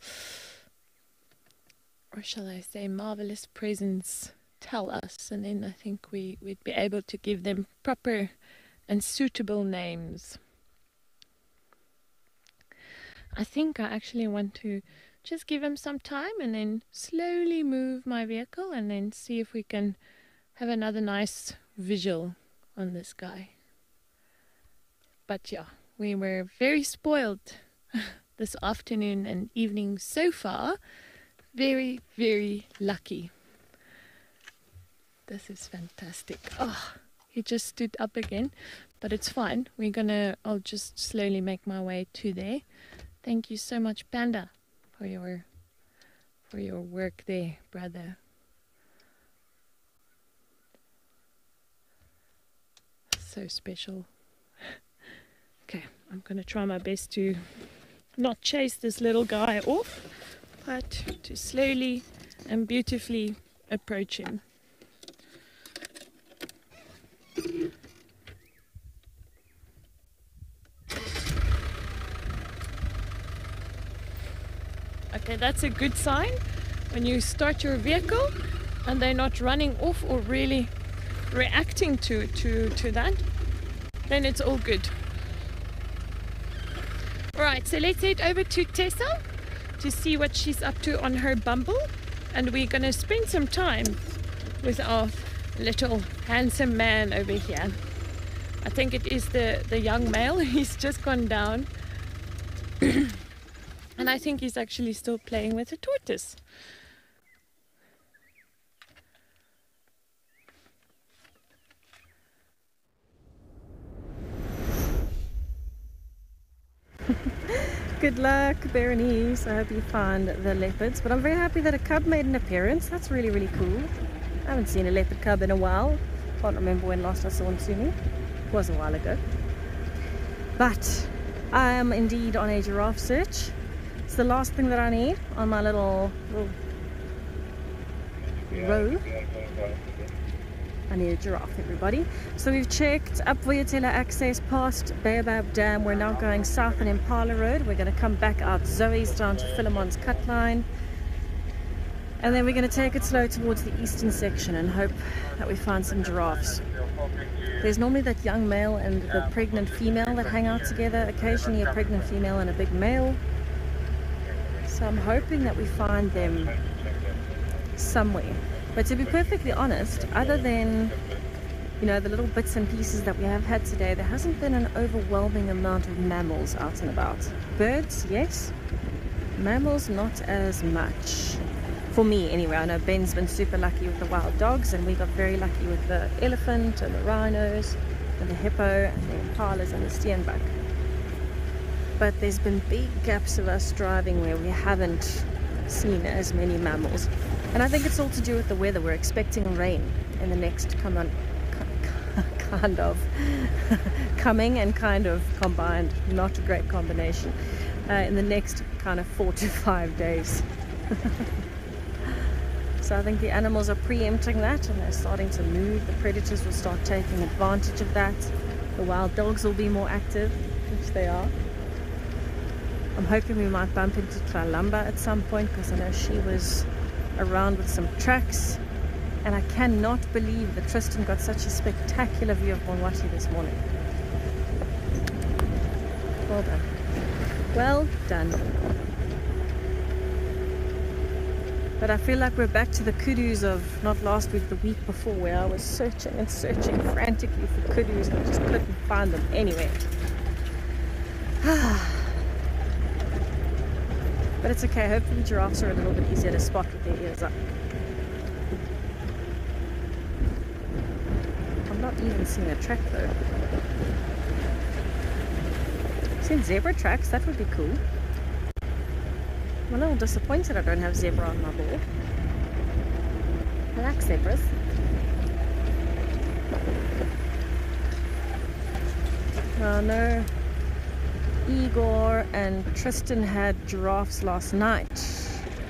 or shall I say marvelous presence tell us and then I think we, we'd be able to give them proper and suitable names. I think I actually want to just give them some time and then slowly move my vehicle and then see if we can have another nice visual on this guy. But yeah, we were very spoiled this afternoon and evening so far. Very, very lucky. This is fantastic. Oh, he just stood up again, but it's fine. We're gonna, I'll just slowly make my way to there. Thank you so much, Panda, for your for your work there, brother. So special. Okay, I'm gonna try my best to not chase this little guy off, but to slowly and beautifully approach him. Okay, that's a good sign when you start your vehicle and they're not running off or really reacting to, to, to that, then it's all good. Alright, so let's head over to Tessa to see what she's up to on her bumble and we're going to spend some time with our little handsome man over here. I think it is the, the young male. He's just gone down. and I think he's actually still playing with the tortoise. Good luck, Berenice. I hope you find the leopards. But I'm very happy that a cub made an appearance. That's really, really cool. I haven't seen a leopard cub in a while. Can't remember when last I saw one swimming. It was a while ago. But I am indeed on a giraffe search. It's the last thing that I need on my little, little row. I need a giraffe, everybody. So we've checked up Vuyatela access past Baobab Dam. We're now going south on Impala Road. We're going to come back out Zoe's down to Philemon's cut line. And then we're going to take it slow towards the eastern section and hope that we find some giraffes. There's normally that young male and the pregnant female that hang out together. Occasionally a pregnant female and a big male. So I'm hoping that we find them somewhere. But to be perfectly honest, other than you know the little bits and pieces that we have had today, there hasn't been an overwhelming amount of mammals out and about. Birds, yes. Mammals, not as much. For me, anyway. I know Ben's been super lucky with the wild dogs, and we got very lucky with the elephant and the rhinos and the hippo and the impalas and the steenbok. But there's been big gaps of us driving where we haven't seen as many mammals. And I think it's all to do with the weather. We're expecting rain in the next come on kind of coming and kind of combined. Not a great combination uh, in the next kind of four to five days. So I think the animals are preempting that and they're starting to move. The predators will start taking advantage of that. The wild dogs will be more active which they are. I'm hoping we might bump into Tlalamba at some point because I know she was around with some tracks and I cannot believe that Tristan got such a spectacular view of Bonwati this morning. Well done. Well done. But I feel like we're back to the kudus of not last week, the week before, where I was searching and searching frantically for kudus and I just couldn't find them anywhere. Ah. But it's okay, hopefully giraffes are a little bit easier to spot with their ears up. I'm not even seeing a track though. Seen zebra tracks, that would be cool. I'm a little disappointed I don't have zebra on my board. I like zebras. Oh no. Igor and Tristan had giraffes last night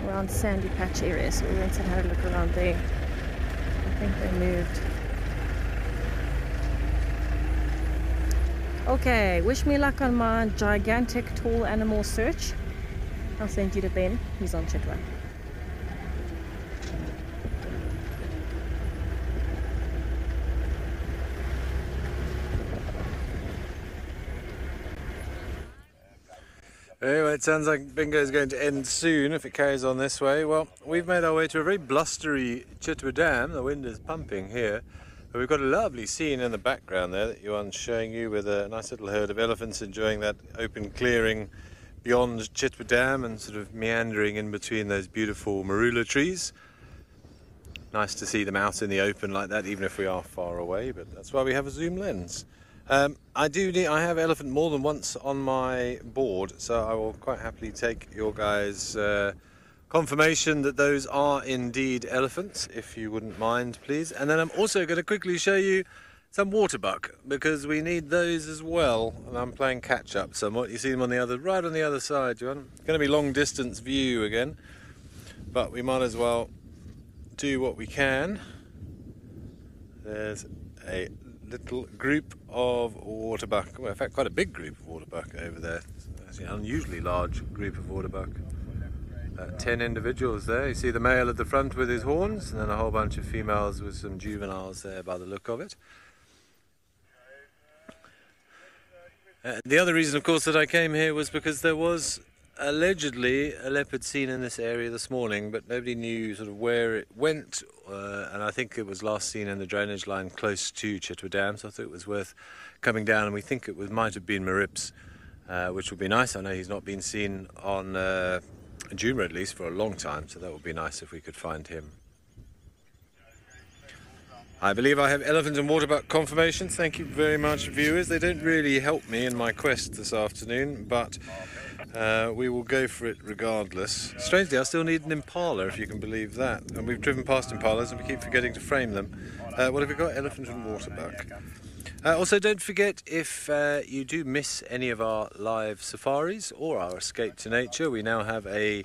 around Sandy Patch area, so we went and had a look around there. I think they moved. Okay, wish me luck on my gigantic tall animal search. I'll send you to Ben, he's on Chitwa. Anyway, it sounds like bingo is going to end soon if it carries on this way. Well, we've made our way to a very blustery Chitwa Dam. The wind is pumping here. But we've got a lovely scene in the background there that Johan's showing you with a nice little herd of elephants enjoying that open clearing beyond Chitwa Dam and sort of meandering in between those beautiful marula trees. Nice to see them out in the open like that, even if we are far away, but that's why we have a zoom lens. Um, I do need, I have elephant more than once on my board, so I will quite happily take your guys' uh, confirmation that those are indeed elephants, if you wouldn't mind, please. And then I'm also going to quickly show you some waterbuck because we need those as well. And I'm playing catch up somewhat. You see them on the other, right on the other side, John. It's going to be long distance view again, but we might as well do what we can. There's a little group of waterbuck, well, in fact, quite a big group of waterbuck over there. It's an unusually large group of waterbuck. Uh, 10 individuals there. You see the male at the front with his horns, and then a whole bunch of females with some juveniles there by the look of it. Uh, the other reason, of course, that I came here was because there was allegedly a leopard seen in this area this morning, but nobody knew sort of where it went. Uh, and I think it was last seen in the drainage line close to Chitwa Dam, so I thought it was worth coming down. And we think it was, might have been Marips, uh, which would be nice. I know he's not been seen on uh, at least for a long time, so that would be nice if we could find him. I believe I have elephant and waterbuck confirmations. Thank you very much, viewers. They don't really help me in my quest this afternoon, but uh, we will go for it regardless. Strangely, I still need an impala, if you can believe that. And we've driven past impalas and we keep forgetting to frame them. Uh, what have we got? Elephant and waterbuck. Uh, also, don't forget if uh, you do miss any of our live safaris or our escape to nature, we now have a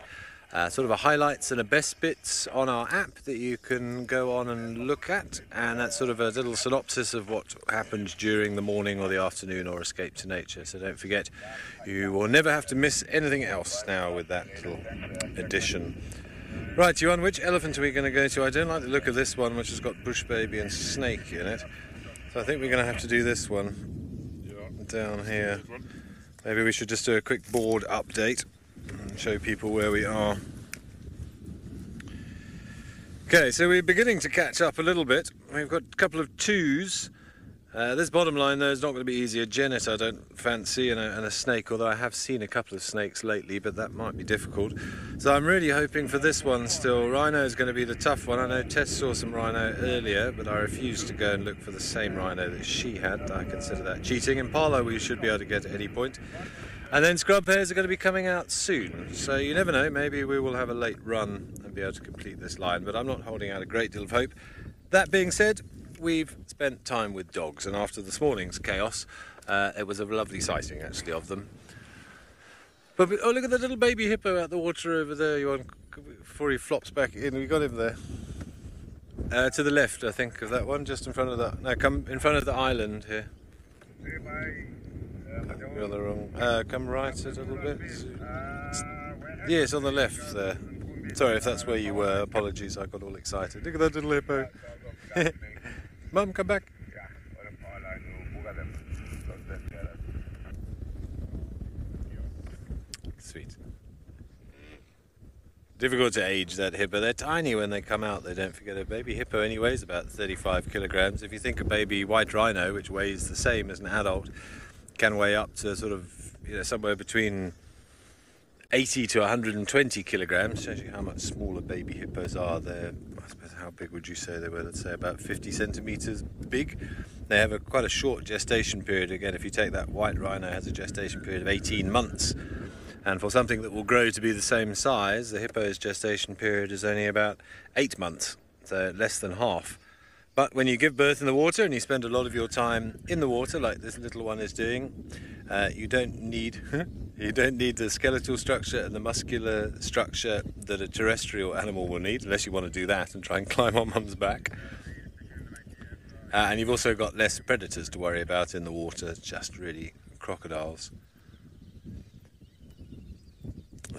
uh, sort of a highlights and a best bits on our app that you can go on and look at. And that's sort of a little synopsis of what happened during the morning or the afternoon or escape to nature. So don't forget you will never have to miss anything else now with that little addition right you on which elephant are we going to go to? I don't like the look of this one which has got bush baby and snake in it. So I think we're going to have to do this one down here. Maybe we should just do a quick board update show people where we are. Okay, so we're beginning to catch up a little bit. We've got a couple of twos. Uh, this bottom line though is not going to be easy. A genet I don't fancy and a, and a, snake, although I have seen a couple of snakes lately, but that might be difficult. So I'm really hoping for this one still. Rhino is going to be the tough one. I know Tess saw some rhino earlier, but I refused to go and look for the same rhino that she had. I consider that cheating. Impala we should be able to get at any point. And then scrub hares are going to be coming out soon, so you never know, maybe we will have a late run and be able to complete this line, but I'm not holding out a great deal of hope. That being said, we've spent time with dogs, and after this morning's chaos, uh, it was a lovely sighting actually of them. But oh, look at the little baby hippo out the water over there. You want before he flops back in? We got him there. Uh, to the left, I think, of that one, just in front of the. No, come in front of the island here. You're on the wrong. Uh, come right a little bit. Yes, on the left there. Sorry if that's where you were. Apologies, I got all excited. Look at that little hippo. Mum, come back. Sweet. Difficult to age that hippo. They're tiny when they come out. They don't forget a baby hippo anyway is about 35 kilograms. If you think a baby white rhino, which weighs the same as an adult, can weigh up to sort of you know somewhere between 80 to 120 kilograms. Shows you how much smaller baby hippos are. They're I suppose how big would you say they were? Let's say about 50 centimeters big. They have a quite a short gestation period. Again, if you take that white rhino has a gestation period of 18 months. And for something that will grow to be the same size, the hippo's gestation period is only about eight months, so less than half. But when you give birth in the water and you spend a lot of your time in the water, like this little one is doing, uh, you don't need you don't need the skeletal structure and the muscular structure that a terrestrial animal will need, unless you want to do that and try and climb on mum's back. Uh, and you've also got less predators to worry about in the water, just really crocodiles.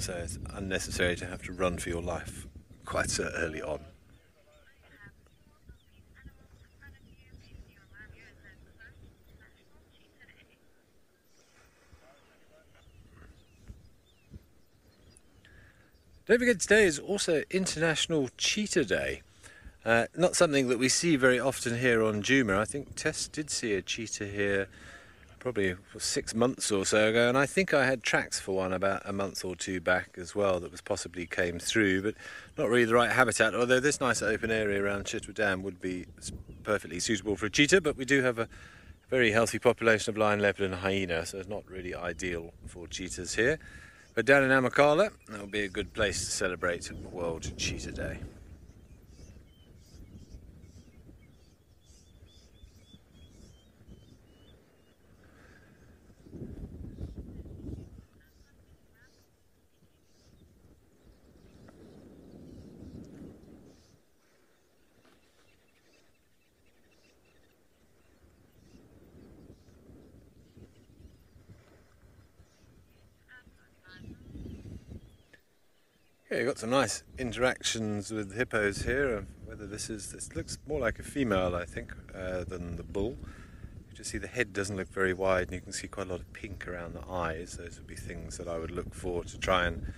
So it's unnecessary to have to run for your life quite so early on. Don't forget today is also International Cheetah Day. Uh, not something that we see very often here on Djuma. I think Tess did see a cheetah here probably six months or so ago, and I think I had tracks for one about a month or two back as well that was possibly came through, but not really the right habitat. Although this nice open area around Chitwa Dam would be perfectly suitable for a cheetah, but we do have a very healthy population of lion, leopard, and hyena, so it's not really ideal for cheetahs here. But down in Amakhala, that'll be a good place to celebrate World Cheetah Day. Yeah, you've got some nice interactions with hippos here. Whether this is, this looks more like a female, I think, uh, than the bull. You can see the head doesn't look very wide, and you can see quite a lot of pink around the eyes. Those would be things that I would look for to try and.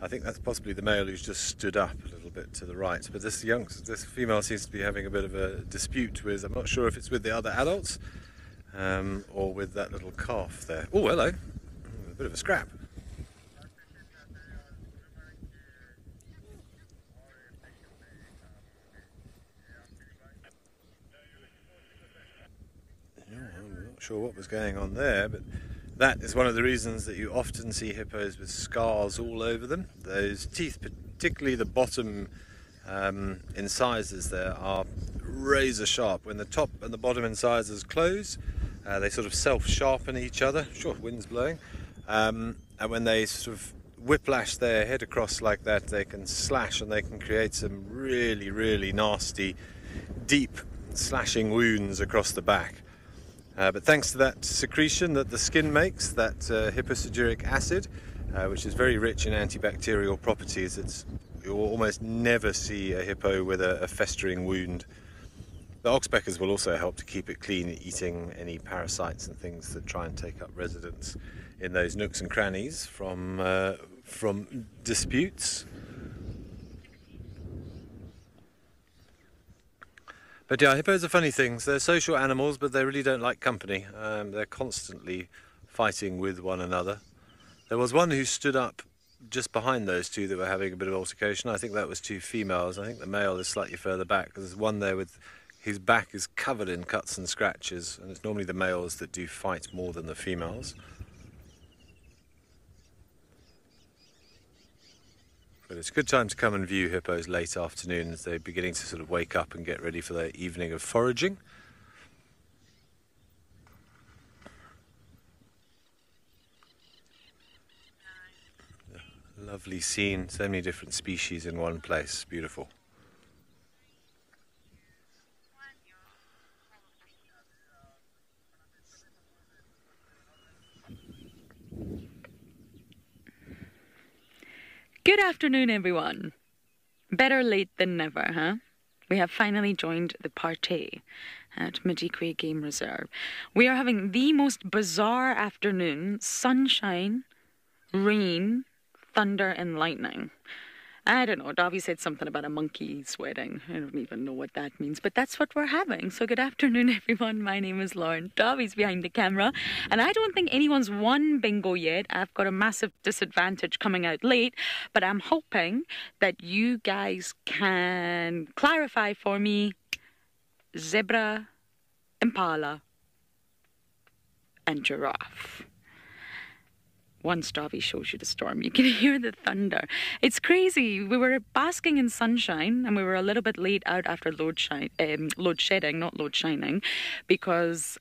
I think that's possibly the male who's just stood up a little bit to the right. But this young, this female seems to be having a bit of a dispute with. I'm not sure if it's with the other adults um, or with that little calf there. Oh, hello. A bit of a scrap. I'm not sure what was going on there, but that is one of the reasons that you often see hippos with scars all over them. Those teeth, particularly the bottom um, incisors there, are razor sharp. When the top and the bottom incisors close, uh, they sort of self-sharpen each other. Sure, wind's blowing. Um, and when they sort of whiplash their head across like that, they can slash and they can create some really, really nasty, deep slashing wounds across the back. Uh, but thanks to that secretion that the skin makes, that uh, acid, uh, which is very rich in antibacterial properties, it's, you'll almost never see a hippo with a, a festering wound. The oxpeckers will also help to keep it clean, eating any parasites and things that try and take up residence in those nooks and crannies from, uh, from disputes. But yeah, hippos are funny things. They're social animals, but they really don't like company. Um, they're constantly fighting with one another. There was one who stood up just behind those two that were having a bit of altercation. I think that was two females. I think the male is slightly further back. There's one there with his back is covered in cuts and scratches, and it's normally the males that do fight more than the females. But it's a good time to come and view hippos late afternoon as they're beginning to sort of wake up and get ready for their evening of foraging. Lovely scene, so many different species in one place, beautiful. Good afternoon, everyone. Better late than never, huh? We have finally joined the party at Madikwe Game Reserve. We are having the most bizarre afternoon sunshine, rain, thunder, and lightning. I don't know. Davi said something about a monkey sweating. I don't even know what that means, but that's what we're having. So, good afternoon, everyone. My name is Lauren. Davi's behind the camera, and I don't think anyone's won bingo yet. I've got a massive disadvantage coming out late, but I'm hoping that you guys can clarify for me zebra, impala, and giraffe once Davi shows you the storm, you can hear the thunder. It's crazy. We were basking in sunshine and we were a little bit late out after load, shine, um, load shedding, not load shining, because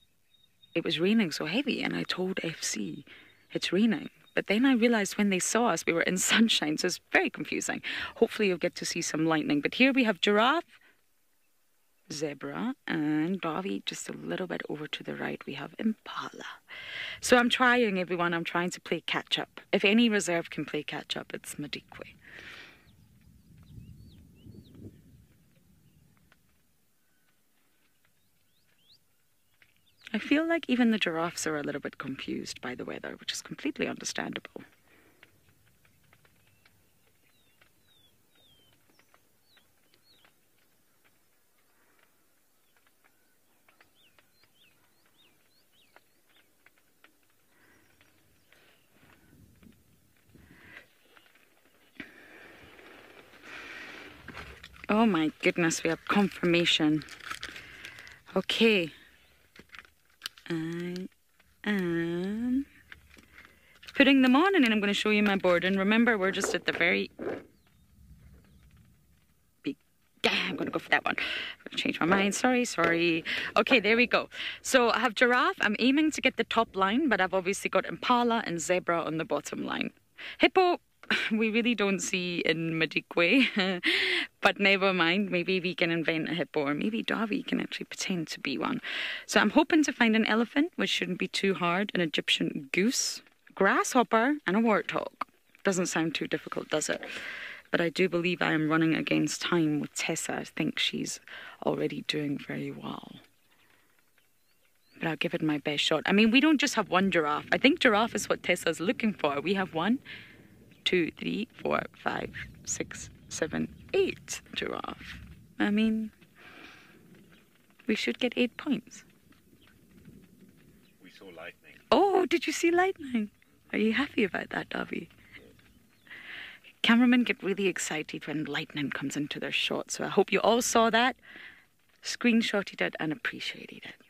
it was raining so heavy. And I told FC, it's raining. But then I realized when they saw us, we were in sunshine, so it's very confusing. Hopefully, you'll get to see some lightning. But here we have giraffe, zebra, and Davi just a little bit over to the right, we have impala. So I'm trying, everyone, I'm trying to play catch up. If any reserve can play catch up, it's Madikwe. I feel like even the giraffes are a little bit confused by the weather, which is completely understandable. Oh my goodness, we have confirmation. Okay. I am putting them on and then I'm going to show you my board. And remember, we're just at the very... I'm going to go for that one. Change my mind. Sorry, sorry. Okay, there we go. So I have giraffe. I'm aiming to get the top line, but I've obviously got impala and zebra on the bottom line. Hippo, we really don't see in Madikwe. but never mind, maybe we can invent a hippo, or maybe Davi can actually pretend to be one. So I'm hoping to find an elephant, which shouldn't be too hard, an Egyptian goose, grasshopper, and a warthog. Doesn't sound too difficult, does it? But I do believe I am running against time with Tessa. I think she's already doing very well. but I'll give it my best shot. I mean, we don't just have one giraffe. I think giraffe is what Tessa's looking for. We have one, two, three, four, five, six, seven, eight giraffe. I mean, we should get eight points. We saw lightning. Oh, did you see lightning? Are you happy about that, Dobby? Cameramen get really excited when lightning comes into their shot, so I hope you all saw that, screenshotted it, and appreciated it.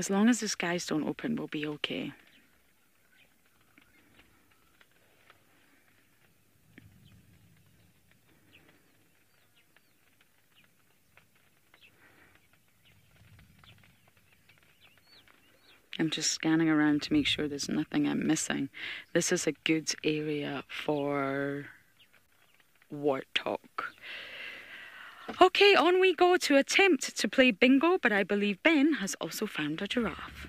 As long as the skies don't open, we'll be okay. I'm just scanning around to make sure there's nothing I'm missing. This is a good area for warthog. Okay, on we go to attempt to play bingo, but I believe Ben has also found a giraffe.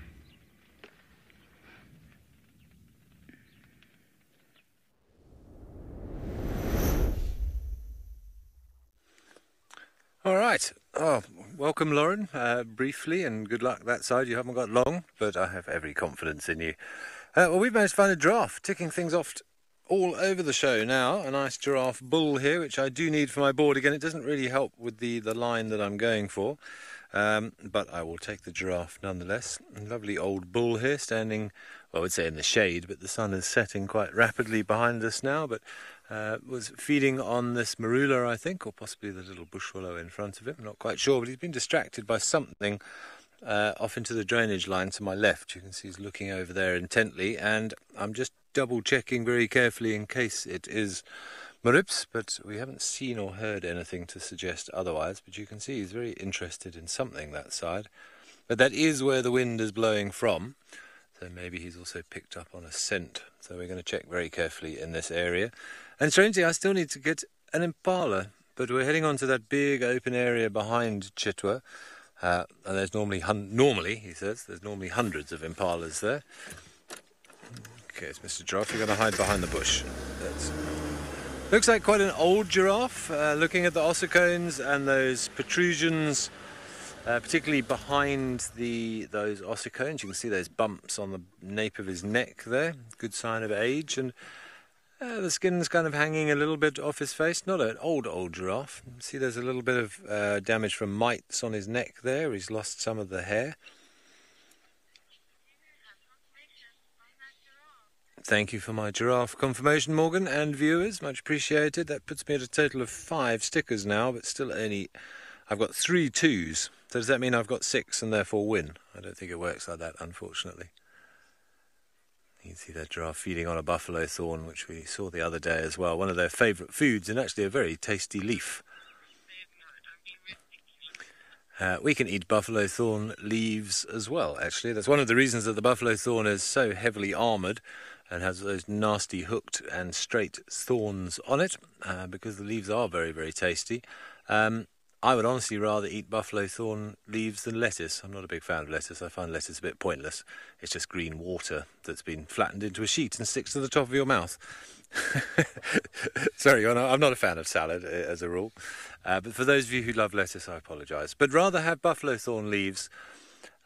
All right. Oh, welcome, Lauren. Uh, briefly, and good luck that side. You haven't got long, but I have every confidence in you. Uh, well, we've managed to find a giraffe, ticking things off all over the show now. A nice giraffe bull here, which I do need for my board. Again, it doesn't really help with the, the line that I'm going for, um, but I will take the giraffe nonetheless. Lovely old bull here, standing, well, I would say in the shade, but the sun is setting quite rapidly behind us now. But uh, was feeding on this marula, I think, or possibly the little bush willow in front of him. I'm not quite sure, but he's been distracted by something uh, off into the drainage line to my left. You can see he's looking over there intently, and I'm just double checking very carefully in case it is Marips, but we haven't seen or heard anything to suggest otherwise. But you can see he's very interested in something that side. But that is where the wind is blowing from. So maybe he's also picked up on a scent. So we're going to check very carefully in this area. And strangely, I still need to get an impala, but we're heading on to that big open area behind Chitwa. Uh, and there's normally, normally, he says, there's normally hundreds of impalas there. Okay, it's Mr. Giraffe. You're going to hide behind the bush. That's... Looks like quite an old giraffe. Uh, looking at the ossicones and those protrusions, uh, particularly behind the those ossicones, you can see those bumps on the nape of his neck there. Good sign of age. And uh, the skin's kind of hanging a little bit off his face. Not an old, old giraffe. See, there's a little bit of uh, damage from mites on his neck there. He's lost some of the hair. Thank you for my giraffe confirmation, Morgan, and viewers. Much appreciated. That puts me at a total of five stickers now, but still only. I've got three twos. So does that mean I've got six and therefore win? I don't think it works like that, unfortunately. You can see that giraffe feeding on a buffalo thorn, which we saw the other day as well. One of their favourite foods, and actually a very tasty leaf. Uh, we can eat buffalo thorn leaves as well, actually. That's one of the reasons that the buffalo thorn is so heavily armoured and has those nasty hooked and straight thorns on it, uh, because the leaves are very, very tasty. Um, I would honestly rather eat buffalo thorn leaves than lettuce. I'm not a big fan of lettuce. I find lettuce a bit pointless. It's just green water that's been flattened into a sheet and sticks to the top of your mouth. Sorry, I'm not a fan of salad uh, as a rule. Uh, but for those of you who love lettuce, I apologise. But rather have buffalo thorn leaves.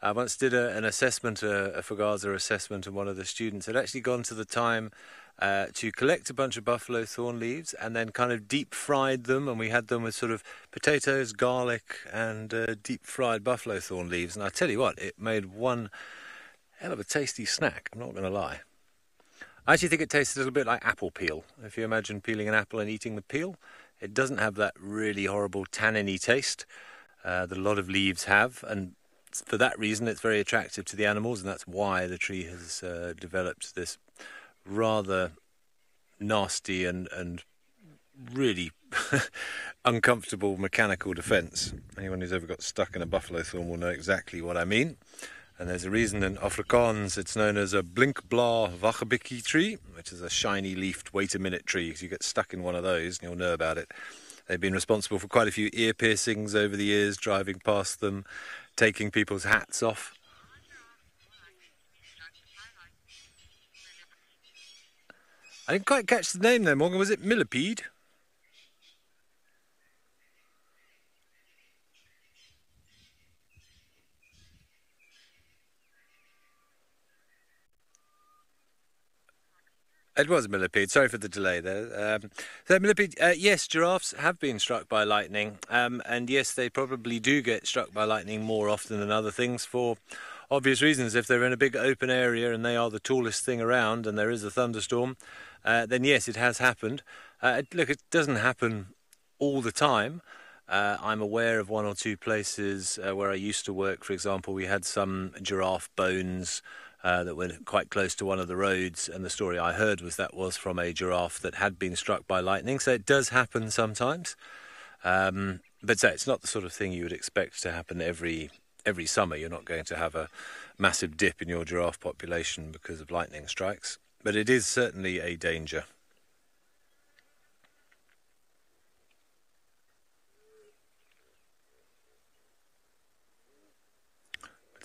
I once did a, an assessment, a, a FGASA assessment, and one of the students had actually gone to the time uh, to collect a bunch of buffalo thorn leaves and then kind of deep fried them. And we had them with sort of potatoes, garlic, and uh, deep fried buffalo thorn leaves. And I tell you what, it made one hell of a tasty snack. I'm not going to lie. I actually think it tastes a little bit like apple peel. If you imagine peeling an apple and eating the peel, it doesn't have that really horrible tanniny taste uh, that a lot of leaves have. And for that reason, it's very attractive to the animals, and that's why the tree has uh, developed this rather nasty and and really uncomfortable mechanical defence. Anyone who's ever got stuck in a buffalo thorn will know exactly what I mean. And there's a reason in Afrikaans it's known as a blinkblaar wag-'n-bietjie tree, which is a shiny leafed wait a minute tree. Because you get stuck in one of those and you'll know about it. They've been responsible for quite a few ear piercings over the years, driving past them, taking people's hats off. I didn't quite catch the name there, Morgan. Was it millipede? It was a millipede. Sorry for the delay there. Um, so millipede, uh, yes, giraffes have been struck by lightning, um, and yes, they probably do get struck by lightning more often than other things for obvious reasons. If they're in a big open area and they are the tallest thing around, and there is a thunderstorm, uh, then yes, it has happened. Uh, look, it doesn't happen all the time. Uh, I'm aware of one or two places uh, where I used to work. For example, we had some giraffe bones uh, that were quite close to one of the roads, and the story I heard was that was from a giraffe that had been struck by lightning. So it does happen sometimes, um, but so it's not the sort of thing you would expect to happen every every summer. You're not going to have a massive dip in your giraffe population because of lightning strikes, but it is certainly a danger.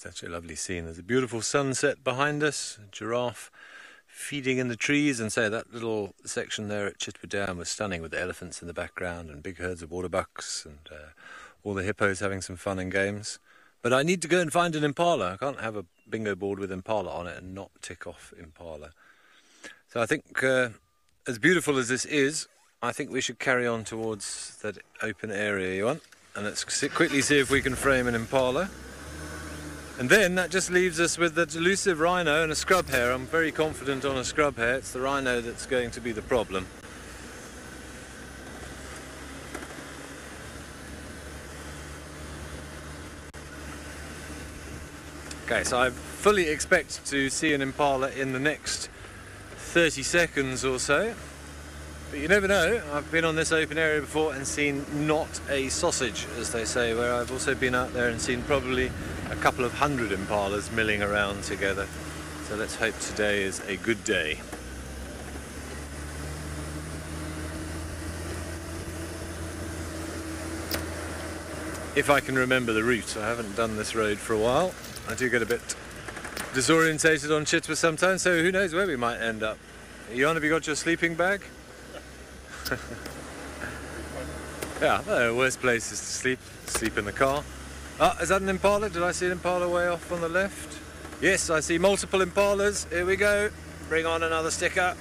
Actually a lovely scene. There's a beautiful sunset behind us, a giraffe feeding in the trees, and say that little section there at Chitwa Dam was stunning with the elephants in the background and big herds of waterbucks and uh, all the hippos having some fun and games. But I need to go and find an impala. I can't have a bingo board with impala on it and not tick off impala. So I think, uh, as beautiful as this is, I think we should carry on towards that open area you want. And let's quickly see if we can frame an impala. And then that just leaves us with the elusive rhino and a scrub hare. I'm very confident on a scrub hare. It's the rhino that's going to be the problem. Okay, so I fully expect to see an impala in the next 30 seconds or so. But you never know. I've been on this open area before and seen not a sausage, as they say, where I've also been out there and seen probably a couple of hundred impalas milling around together. So let's hope today is a good day. If I can remember the route, I haven't done this road for a while. I do get a bit disorientated on Chitwa sometimes, so who knows where we might end up. Jan, have you got your sleeping bag? yeah, the worst place is to sleep, sleep in the car. Ah, is that an impala? Did I see an impala way off on the left? Yes, I see multiple impalas. Here we go. Bring on another sticker.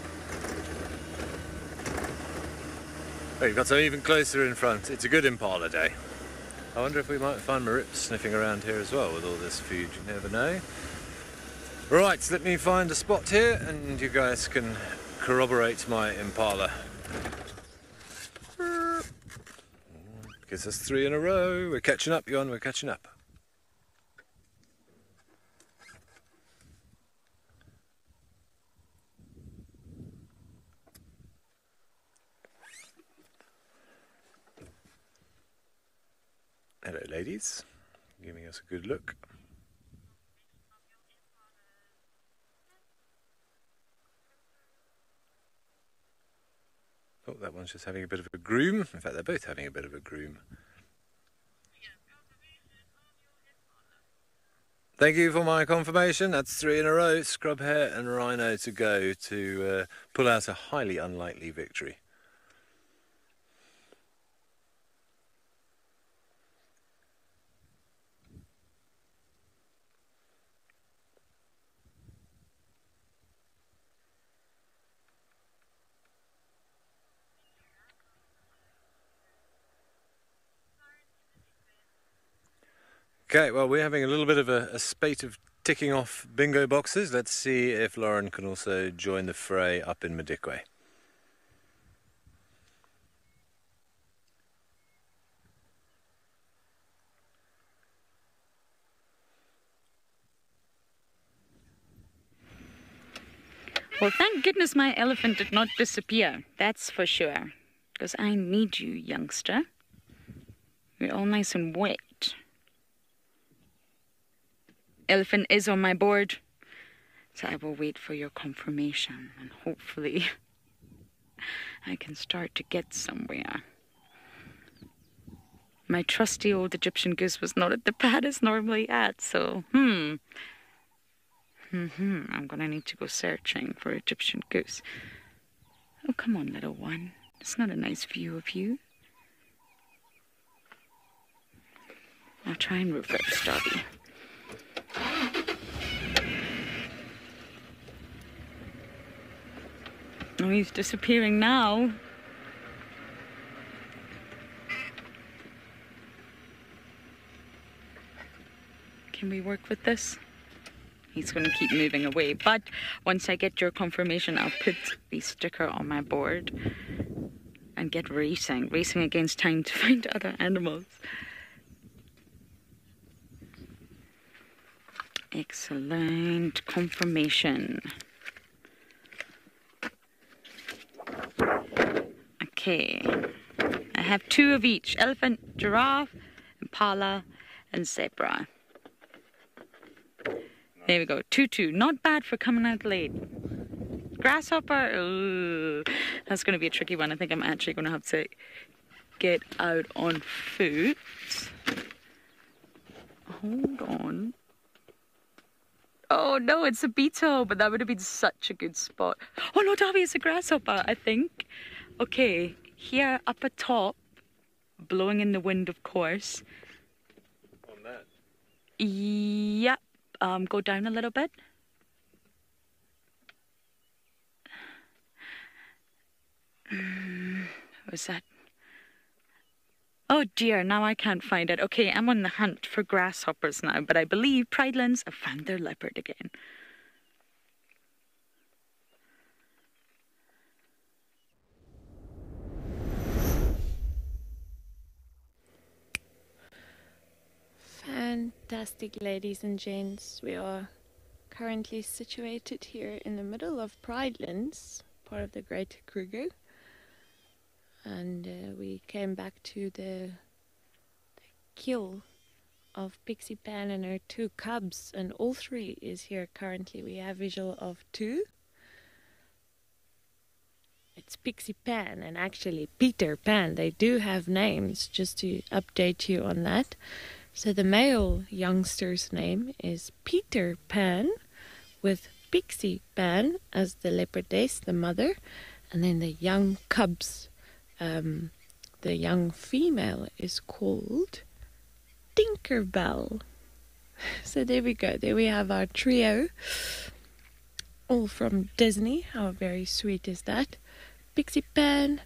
Oh, you've got some even closer in front. It's a good impala day. I wonder if we might find Marips sniffing around here as well with all this food. You never know. Right, let me find a spot here and you guys can corroborate my impala. Gives us three in a row. We're catching up, Jon, we're catching up. Hello, ladies. Giving us a good look. Oh, that one's just having a bit of a groom. In fact, they're both having a bit of a groom. Thank you for my confirmation. That's three in a row. Scrub hare and rhino to go to uh, pull out a highly unlikely victory. Okay, well, we're having a little bit of a, a, spate of ticking off bingo boxes. Let's see if Lauren can also join the fray up in Madikwe. Well, thank goodness my elephant did not disappear. That's for sure. Because I need you, youngster. You're all nice and wet. Elephant is on my board. So I will wait for your confirmation and hopefully I can start to get somewhere. My trusty old Egyptian goose was not at the pad it's normally at, so hmm. Mm-hmm. I'm gonna need to go searching for Egyptian goose. Oh, come on, little one. It's not a nice view of you. I'll try and reverse, Dobby. Oh, he's disappearing now. Can we work with this? He's going to keep moving away. But once I get your confirmation, I'll put the sticker on my board and get racing. Racing against time to find other animals. Excellent confirmation. Okay. I have two of each elephant, giraffe, impala, and zebra. There we go. 2 2. Not bad for coming out late. Grasshopper. Ooh, that's going to be a tricky one. I think I'm actually going to have to get out on foot. Hold on. Oh no, it's a beetle, but that would have been such a good spot. Oh no, Darby, it's a grasshopper, I think. Okay, here up atop, blowing in the wind, of course. On that. Yep. Um, go down a little bit. Mm, was that? Oh dear, now I can't find it. Okay, I'm on the hunt for grasshoppers now, but I believe Pridelands have found their leopard again. Fantastic, ladies and gents. We are currently situated here in the middle of Pridelands, part of the Great Kruger. And uh, we came back to the, the kill of Pixie Pan and her two cubs, and all three is here currently. We have visual of two. It's Pixie Pan and actually Peter Pan. They do have names, just to update you on that. So the male youngster's name is Peter Pan, with Pixie Pan as the leopardess, the mother, and then the young cubs. Um, the young female is called Tinkerbell. So there we go. There we have our trio, all from Disney. How very sweet is that? Pixie Pan.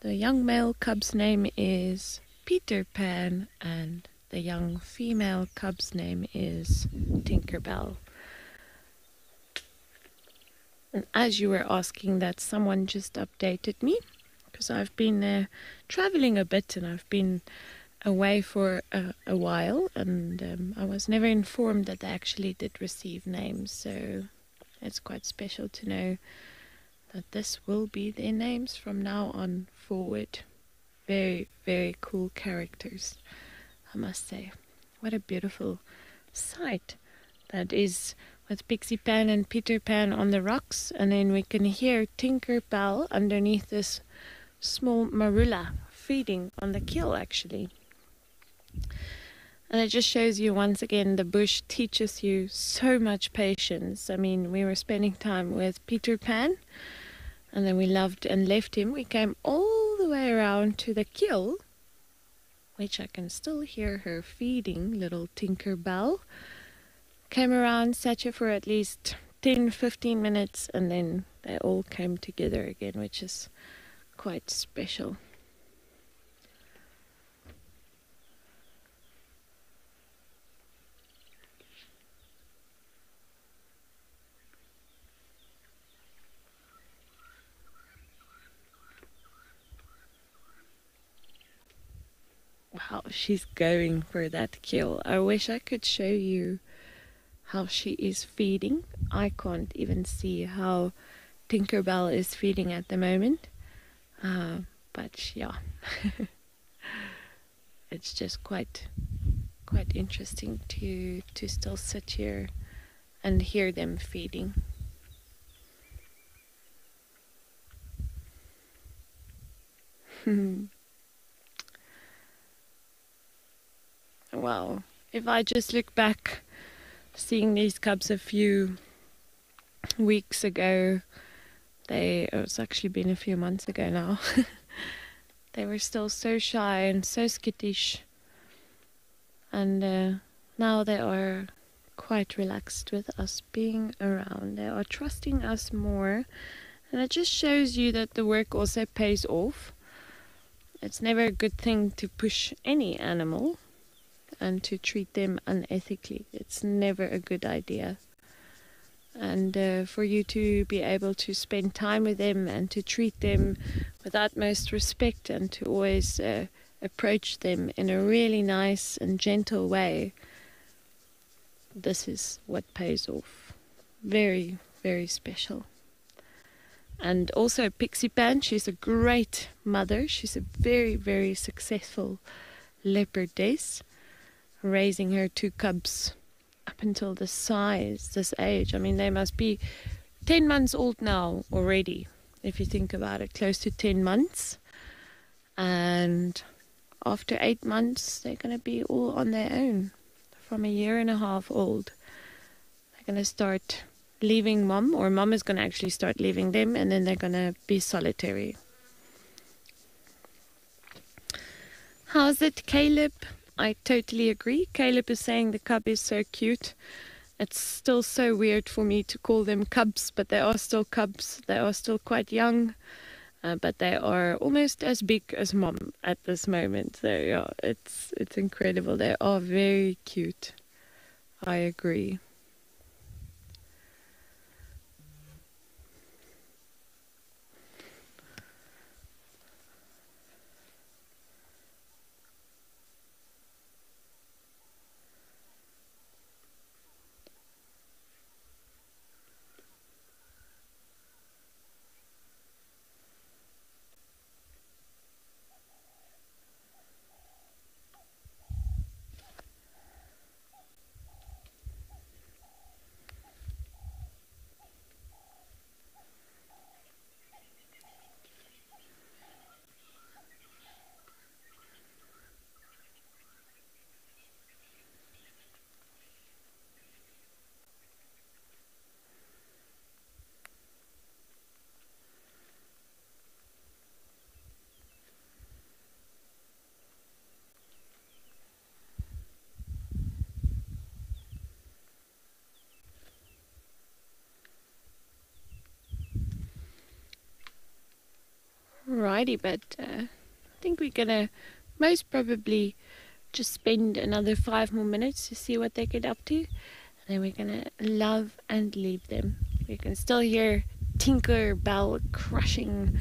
The young male cub's name is Peter Pan, and the young female cub's name is Tinkerbell. And as you were asking that, someone just updated me because I've been uh, traveling a bit and I've been away for a, a while, and um, I was never informed that they actually did receive names. So it's quite special to know that this will be their names from now on forward. Very, very cool characters. I must say. What a beautiful sight that is with Pixie Pan and Peter Pan on the rocks, and then we can hear Tinker Bell underneath this small marula feeding on the kill actually. And it just shows you once again the bush teaches you so much patience. I mean, we were spending time with Peter Pan, and then we loved and left him. We came all the way around to the kill which I can still hear her feeding little Tinker Bell. Came around, sat here for at least 10 15 minutes, and then they all came together again, which is quite special. Wow, she's going for that kill. I wish I could show you how she is feeding. I can't even see how Tinkerbell is feeding at the moment. Uh, but yeah, it's just quite quite interesting to to still sit here and hear them feeding. Well, if I just look back, seeing these cubs a few weeks ago, they it's actually been a few months ago now. they were still so shy and so skittish, and uh, now they are quite relaxed with us being around. They are trusting us more, And it just shows you that the work also pays off. It's never a good thing to push any animal and to treat them unethically. It's never a good idea. And uh, for you to be able to spend time with them and to treat them with utmost respect and to always uh, approach them in a really nice and gentle way, this is what pays off. Very, very special. And also Pixie Pan, she's a great mother. She's a very, very successful leopardess raising her two cubs up until this size, this age. I mean, they must be 10 months old now already, if you think about it, close to 10 months. And after eight months, they're going to be all on their own. From a year and a half old, they're going to start leaving mom, or mom is going to actually start leaving them, and then they're going to be solitary. How's it, Caleb? I totally agree. Caleb is saying the cub is so cute. It's still so weird for me to call them cubs, but they are still cubs. They are still quite young, uh, but they are almost as big as mom at this moment. So yeah, it's it's incredible. They are very cute. I agree. But uh, I think we're gonna most probably just spend another five more minutes to see what they get up to. And then we're gonna love and leave them. We can still hear Tinker Bell crushing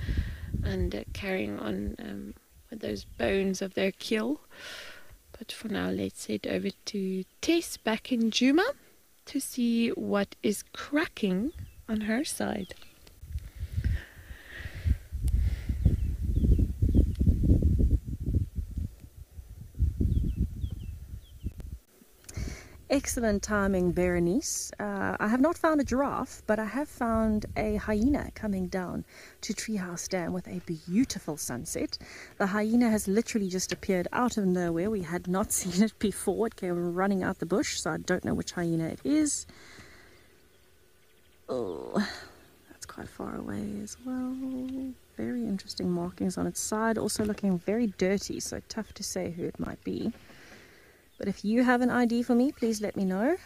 and uh, carrying on um, with those bones of their kill. But for now, let's head over to Tess back in Djuma to see what is cracking on her side. Excellent timing, Berenice. Uh, I have not found a giraffe, but I have found a hyena coming down to Treehouse Dam with a beautiful sunset. The hyena has literally just appeared out of nowhere. We had not seen it before. It came running out the bush, so I don't know which hyena it is. Oh, that's quite far away as well. Very interesting markings on its side. Also looking very dirty, so tough to say who it might be. But if you have an ID for me, please let me know.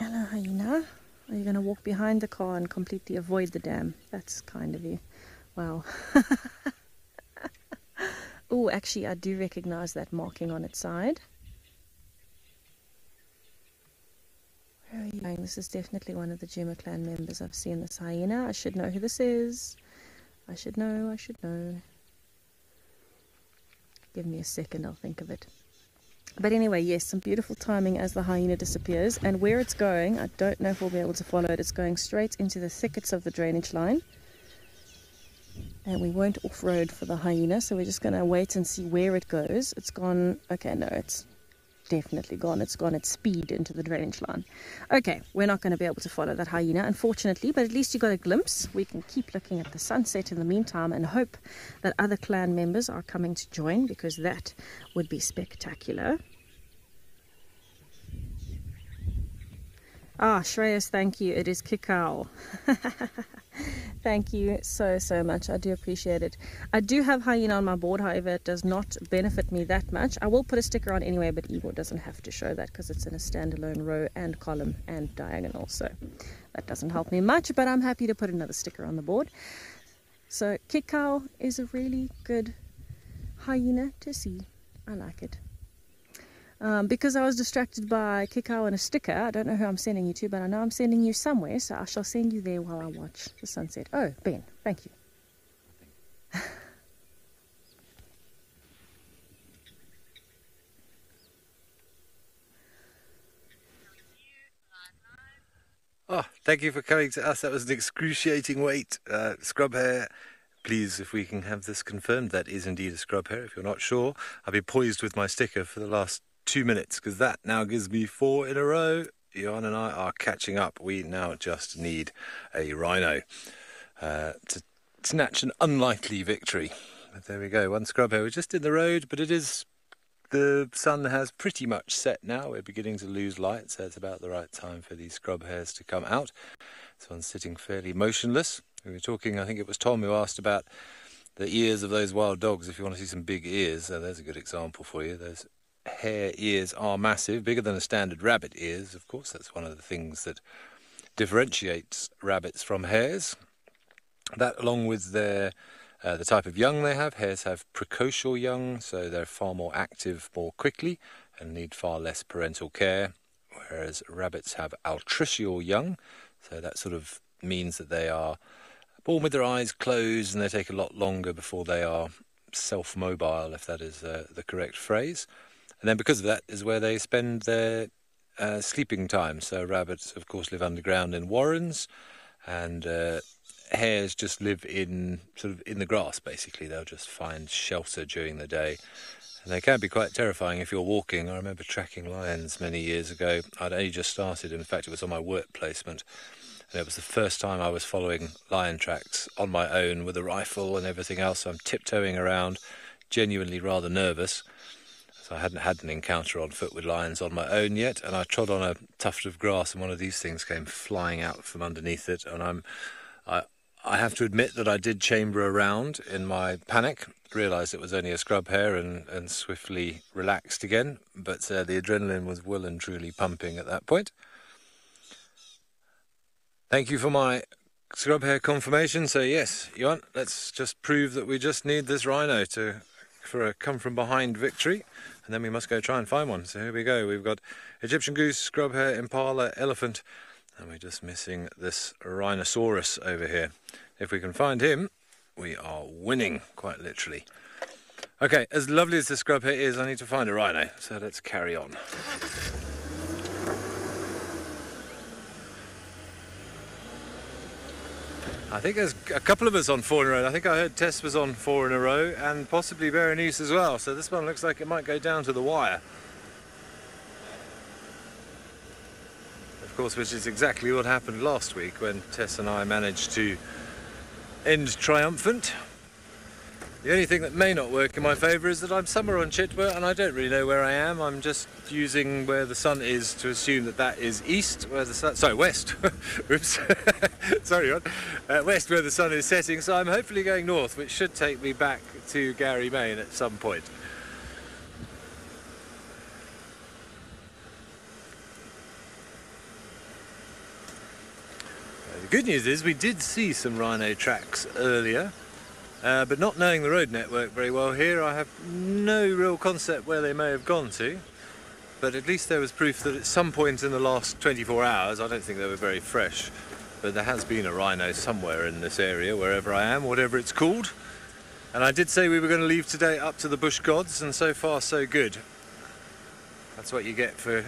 Hello, hyena. Are you going to walk behind the car and completely avoid the dam? That's kind of you. Wow. oh, actually, I do recognize that marking on its side. Where are you going? This is definitely one of the Djuma clan members. I've seen this hyena. I should know who this is. I should know, I should know. Give me a second, I'll think of it. But anyway, yes, some beautiful timing as the hyena disappears. And where it's going, I don't know if we'll be able to follow it. It's going straight into the thickets of the drainage line. And we won't off-road for the hyena, so we're just going to wait and see where it goes. It's gone, okay, no, it's definitely gone. It's gone at speed into the drainage line. Okay, we're not going to be able to follow that hyena, unfortunately, but at least you got a glimpse. We can keep looking at the sunset in the meantime and hope that other clan members are coming to join because that would be spectacular. Ah, Shreyas, thank you. It is Kikau. Thank you so, so much. I do appreciate it. I do have hyena on my board, however, it does not benefit me that much. I will put a sticker on anyway, but Igor doesn't have to show that because it's in a standalone row and column and diagonal. So that doesn't help me much, but I'm happy to put another sticker on the board. So Kikau is a really good hyena to see. I like it. Um, because I was distracted by Kikau and a sticker, I don't know who I'm sending you to, but I know I'm sending you somewhere, so I shall send you there while I watch the sunset. Oh, Ben, thank you. Oh, thank you for coming to us. That was an excruciating wait. Uh, scrub hare please, if we can have this confirmed, that is indeed a scrub hare. If you're not sure, I'll be poised with my sticker for the last two minutes because that now gives me four in a row. Johan and I are catching up. We now just need a rhino uh, to snatch an unlikely victory. But there we go. One scrub hare. We're just in the road, but it is the sun has pretty much set now. We're beginning to lose light, so it's about the right time for these scrub hares to come out. This one's sitting fairly motionless. We were talking, I think it was Tom who asked about the ears of those wild dogs. If you want to see some big ears, uh, there's a good example for you. Those hare ears are massive, bigger than a standard rabbit ears. Of course, that's one of the things that differentiates rabbits from hares. That, along with their uh, the type of young they have, hares have precocial young, so they're far more active more quickly and need far less parental care, whereas rabbits have altricial young, so that sort of means that they are born with their eyes closed and they take a lot longer before they are self mobile, if that is uh, the correct phrase. And then because of that is where they spend their uh, sleeping time. So rabbits, of course, live underground in warrens, and uh, hares just live in sort of in the grass. Basically, they'll just find shelter during the day, and they can be quite terrifying if you're walking. I remember tracking lions many years ago. I'd only just started. In fact, it was on my work placement. And it was the first time I was following lion tracks on my own with a rifle and everything else. So I'm tiptoeing around, genuinely rather nervous. So I hadn't had an encounter on foot with lions on my own yet, and I trod on a tuft of grass, and one of these things came flying out from underneath it, and I'm, I, I have to admit that I did chamber around in my panic, realised it was only a scrub hare, and, and swiftly relaxed again. But uh, the adrenaline was well and truly pumping at that point. Thank you for my scrub hare confirmation. So yes, Johan, let's just prove that we just need this rhino to for a come from behind victory, and then we must go try and find one. So here we go. We've got Egyptian goose, scrub hare, impala, elephant, and we're just missing this rhinoceros over here. If we can find him, we are winning, quite literally. Okay, as lovely as the scrub hare is, I need to find a rhino, so let's carry on. I think there's a couple of us on four in a row. I think I heard Tess was on four in a row and possibly Berenice as well. So this one looks like it might go down to the wire. Of course, which is exactly what happened last week when Tess and I managed to end triumphant. The only thing that may not work in my favour is that I'm somewhere on Chitwa and I don't really know where I am. I'm just using where the sun is to assume that that is east, where the sun, sorry, west. Oops, sorry, Ron. Uh, west where the sun is setting. So I'm hopefully going north, which should take me back to Gowrie Main at some point. Uh, the good news is we did see some rhino tracks earlier. Uh, but not knowing the road network very well here, I have no real concept where they may have gone to. But at least there was proof that at some point in the last 24 hours, I don't think they were very fresh, but there has been a rhino somewhere in this area, wherever I am, whatever it's called. And I did say we were going to leave today up to the bush gods, and so far so good. That's what you get for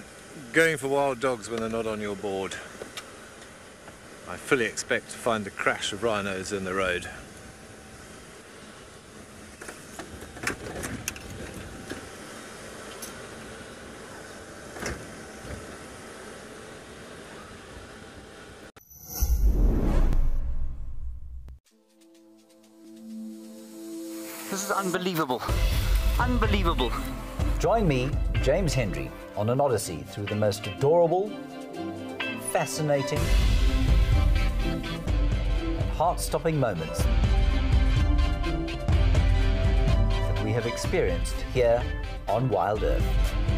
going for wild dogs when they're not on your board. I fully expect to find a crash of rhinos in the road. Is unbelievable. Unbelievable. Join me, James Hendry, on an odyssey through the most adorable, fascinating, and heart-stopping moments that we have experienced here on Wild Earth.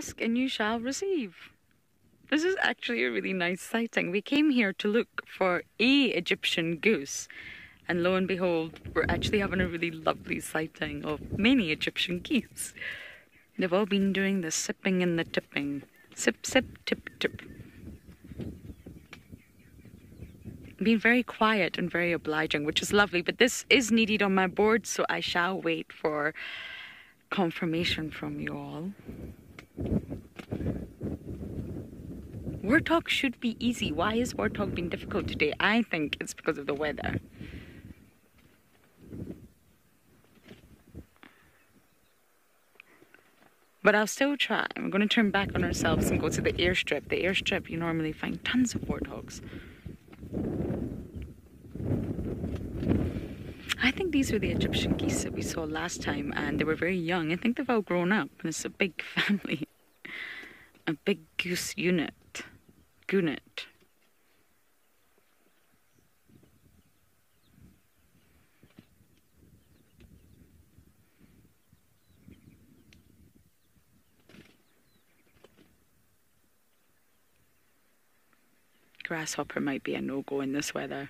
Ask and you shall receive. This is actually a really nice sighting. We came here to look for a Egyptian goose, and lo and behold, we're actually having a really lovely sighting of many Egyptian geese. They've all been doing the sipping and the tipping. Sip, sip, tip, tip. Being very quiet and very obliging, which is lovely, but this is needed on my board, so I shall wait for confirmation from you all. Warthog should be easy. Why is Warthog being difficult today? I think it's because of the weather. But I'll still try. We're going to turn back on ourselves and go to the airstrip. The airstrip, you normally find tons of warthogs. I think these were the Egyptian geese that we saw last time, and they were very young. I think they've all grown up, and it's a big family. A big goose unit. Gunit. Grasshopper might be a no-go in this weather.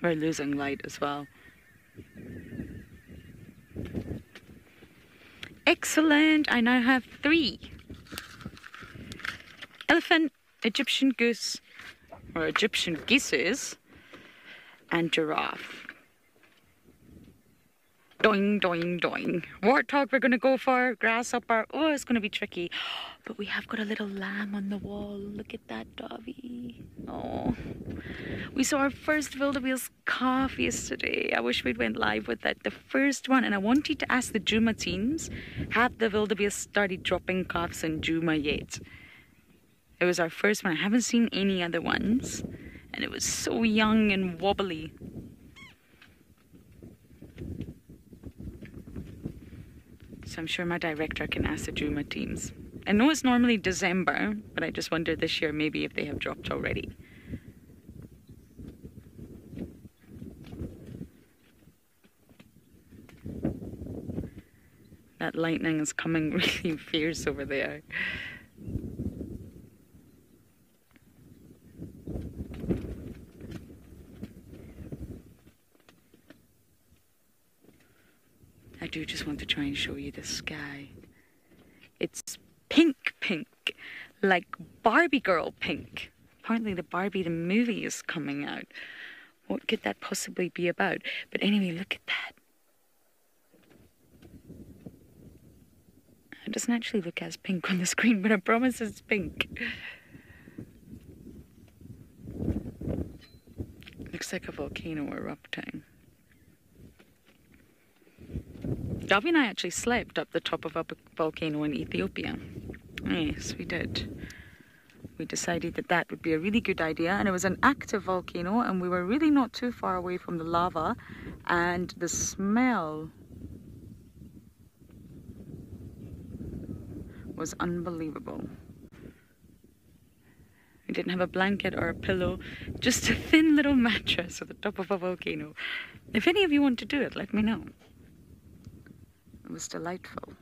We're losing light as well. Excellent! I now have three. Elephant, Egyptian goose, or Egyptian geeses, and giraffe. Doing, doing, doing. Warthog we're to go for. Grasshopper. Oh, it's to be tricky. But we have got a little lamb on the wall. Look at that dovey. Oh. We saw our first wildebeest calf yesterday. I wish we'd went live with that. The first one. And I wanted to ask the Djuma teams, have the wildebeest started dropping calves in Djuma yet? It was our first one. I haven't seen any other ones. And it was so young and wobbly. So I'm sure my director can ask the Djuma teams. I know it's normally December, but I just wonder this year maybe if they have dropped already. That lightning is coming really fierce over there. Do just want to try and show you the sky. It's pink, pink, like Barbie girl pink. Apparently, the Barbie the movie is coming out. What could that possibly be about? But anyway, look at that. It doesn't actually look as pink on the screen, but I promise it's pink. Looks like a volcano erupting. Darby and I actually slept up the top of a volcano in Ethiopia. Yes, we did. We decided that that would be a really good idea, and it was an active volcano, and we were really not too far away from the lava, and the smell was unbelievable. We didn't have a blanket or a pillow, just a thin little mattress at the top of a volcano. If any of you want to do it, let me know. It was delightful.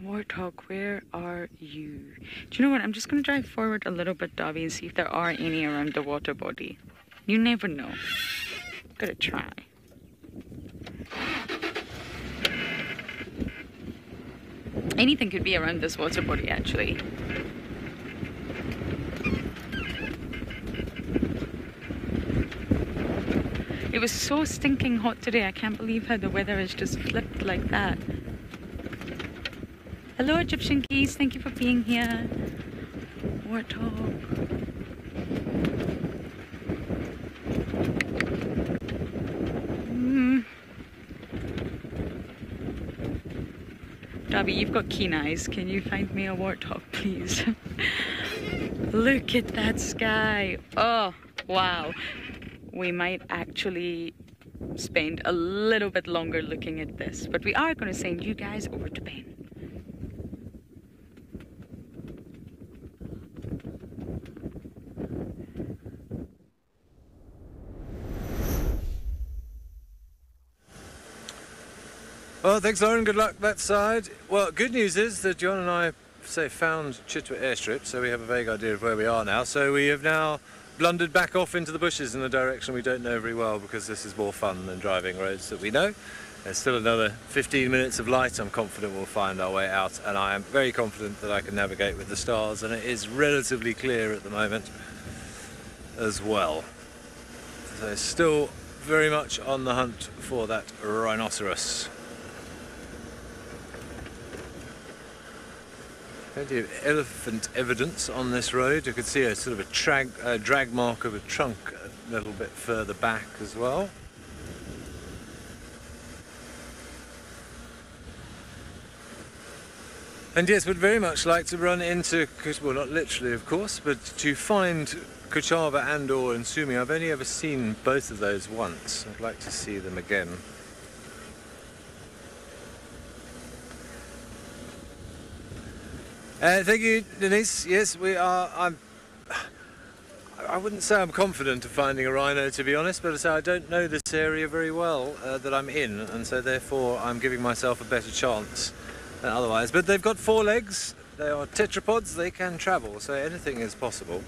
Warthog, where are you? Do you know what? I'm just going to drive forward a little bit, Dobby, and see if there are any around the water body. You never know. Gotta try. Anything could be around this water body, actually. It was so stinking hot today. I can't believe how the weather has just flipped like that. Hello, Egyptian geese. Thank you for being here. Warthog. Mm. Dobby, you've got keen eyes. Can you find me a warthog, please? Look at that sky. Oh, wow we might actually spend a little bit longer looking at this. But we are going to send you guys over to Ben. Well, thanks, Lauren. Good luck that side. Well, good news is that John and I say found Chitwa airstrip, so we have a vague idea of where we are now. So we have now blundered back off into the bushes in a direction we don't know very well because this is more fun than driving roads that we know. There's still another 15 minutes of light. I'm confident we'll find our way out and I am very confident that I can navigate with the stars and it is relatively clear at the moment as well. So still very much on the hunt for that rhinoceros. Plenty of elephant evidence on this road. You can see a sort of a drag, uh, drag mark of a trunk a little bit further back as well. And yes, we'd very much like to run into, well not literally of course, but to find Kuchava and or Nsumi. I've only ever seen both of those once. I'd like to see them again. Uh, thank you, Denise. Yes, we are. I'm. I wouldn't say I'm confident of finding a rhino, to be honest, but I say I don't know this area very well uh, that I'm in, and so therefore I'm giving myself a better chance than otherwise. But they've got four legs. They are tetrapods. They can travel, so anything is possible.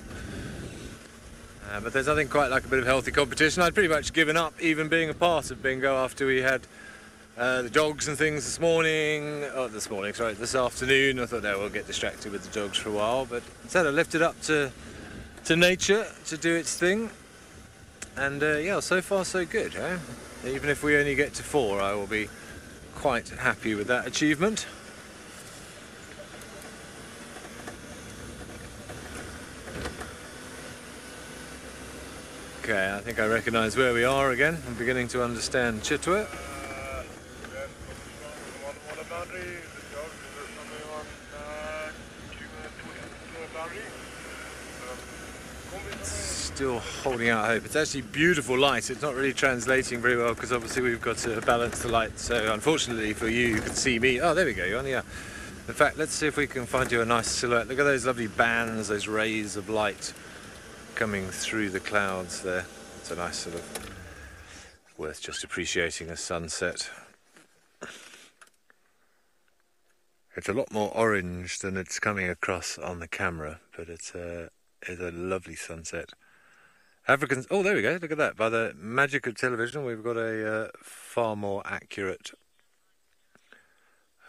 Uh, but there's nothing quite like a bit of healthy competition. I'd pretty much given up even being a part of bingo after we had uh, the dogs and things this morning, oh this morning, sorry, this afternoon. I thought, no, we'll get distracted with the dogs for a while, but instead I left it up to, to nature to do its thing. And uh, yeah, so far so good, eh? Even if we only get to four, I will be quite happy with that achievement. Okay, I think I recognise where we are again. I'm beginning to understand Chitwa. Still holding out hope. It's actually beautiful light. It's not really translating very well because obviously we've got to balance the light. So unfortunately for you, you can see me. Oh, there we go, you're on, yeah. In fact, let's see if we can find you a nice silhouette. Look at those lovely bands, those rays of light coming through the clouds there. It's a nice sort of, worth just appreciating a sunset. It's a lot more orange than it's coming across on the camera, but it's a, it's a lovely sunset. Africans. Oh, there we go. Look at that. By the magic of television, we've got a uh, far more accurate,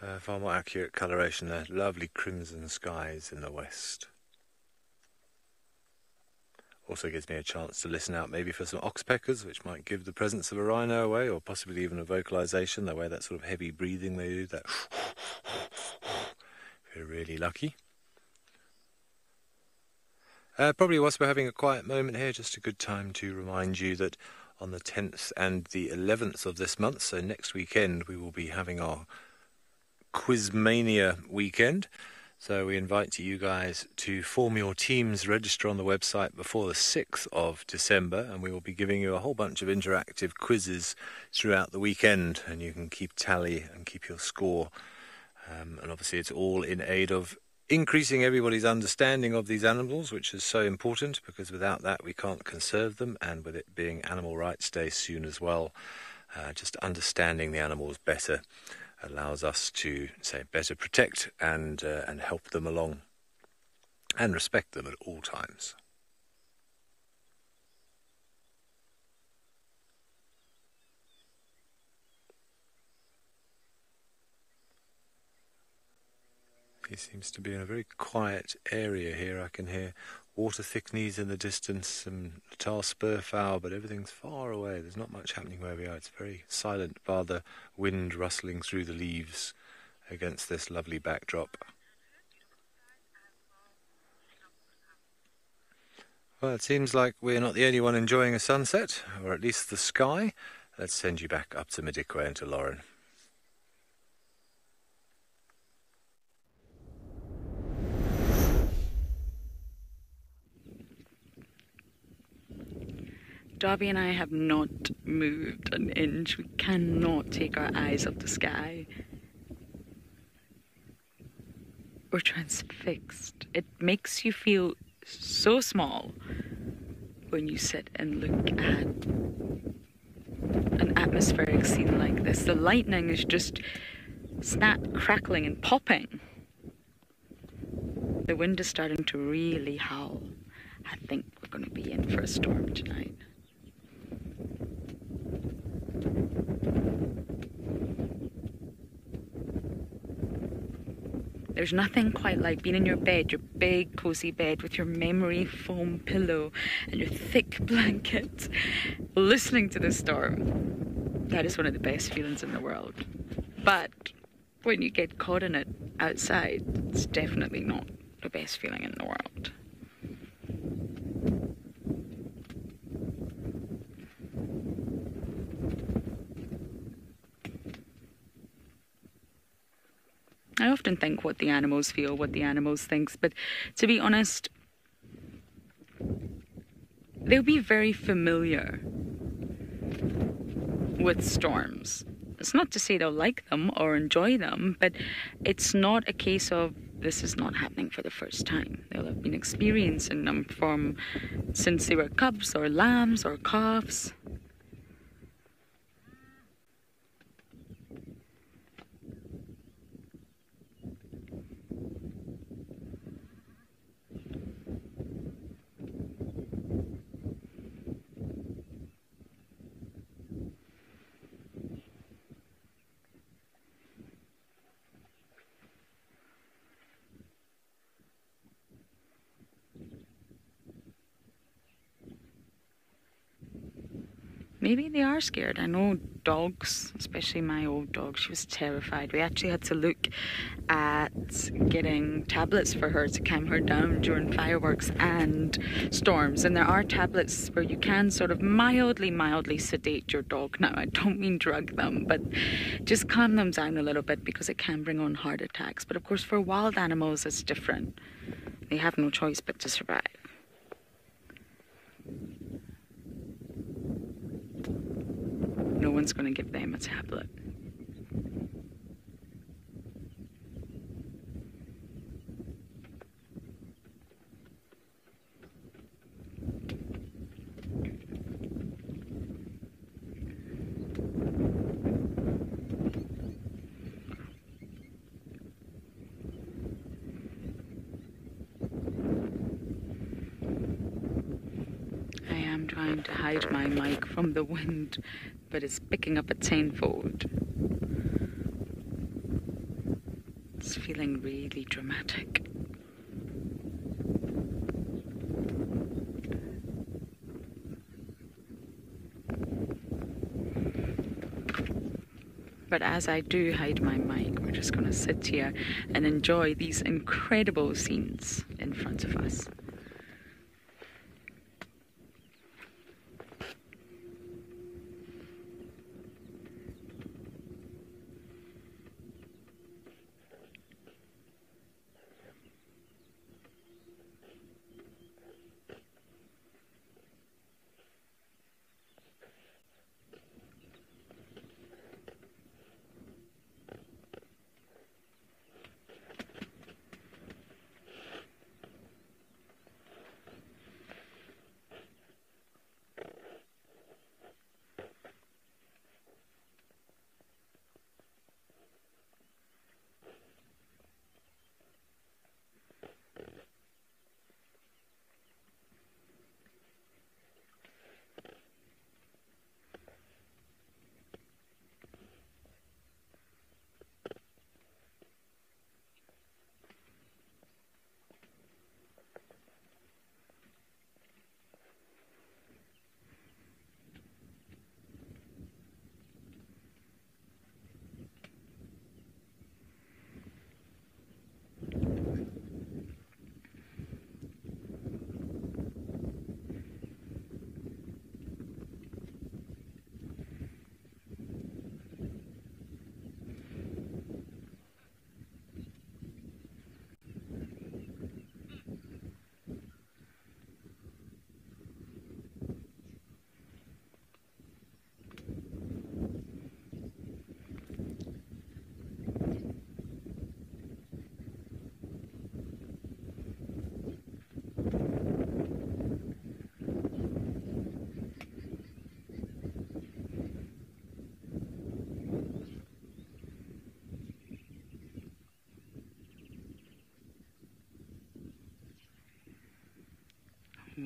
uh, far more accurate coloration there. Lovely crimson skies in the west. Also gives me a chance to listen out maybe for some oxpeckers, which might give the presence of a rhino away, or possibly even a vocalization, the way that sort of heavy breathing they do, that if you're really lucky. Uh, probably whilst we're having a quiet moment here, just a good time to remind you that on the 10th and the 11th of this month, so next weekend, we will be having our Quizmania weekend. So we invite you guys to form your teams, register on the website before the 6th of December, and we will be giving you a whole bunch of interactive quizzes throughout the weekend, and you can keep tally and keep your score. Um, and obviously, it's all in aid of increasing everybody's understanding of these animals, which is so important because without that, we can't conserve them, and with it being Animal Rights Day soon as well, uh, just understanding the animals better allows us to say better protect and uh, and help them along and respect them at all times. He seems to be in a very quiet area here. I can hear water thick-knees in the distance, some Natal spurfowl, but everything's far away. There's not much happening where we are. It's very silent, bar the wind rustling through the leaves against this lovely backdrop. Well, it seems like we're not the only one enjoying a sunset, or at least the sky. Let's send you back up to Madikwe and to Lauren. Darby and I have not moved an inch. We cannot take our eyes off the sky. We're transfixed. It makes you feel so small when you sit and look at an atmospheric scene like this. The lightning is just snap, crackling, and popping. The wind is starting to really howl. I think we're going to be in for a storm tonight. There's nothing quite like being in your bed, your big cozy bed with your memory foam pillow and your thick blanket, listening to the storm. That is one of the best feelings in the world. But when you get caught in it outside, it's definitely not the best feeling in the world. I often think what the animals feel, what the animals think, but to be honest, they'll be very familiar with storms. It's not to say they'll like them or enjoy them, but it's not a case of this is not happening for the first time. They'll have been experiencing them from since they were cubs or lambs or calves. Maybe they are scared. I know dogs, especially my old dog, she was terrified. We actually had to look at getting tablets for her to calm her down during fireworks and storms. And there are tablets where you can sort of mildly, mildly sedate your dog. Now, I don't mean drug them, but just calm them down a little bit because it can bring on heart attacks. But of course, for wild animals, it's different. They have no choice but to survive. No one's going to give them a tablet. Trying to hide my mic from the wind, but it's picking up a tenfold. It's feeling really dramatic. But as I do hide my mic, we're just going to sit here and enjoy these incredible scenes in front of us.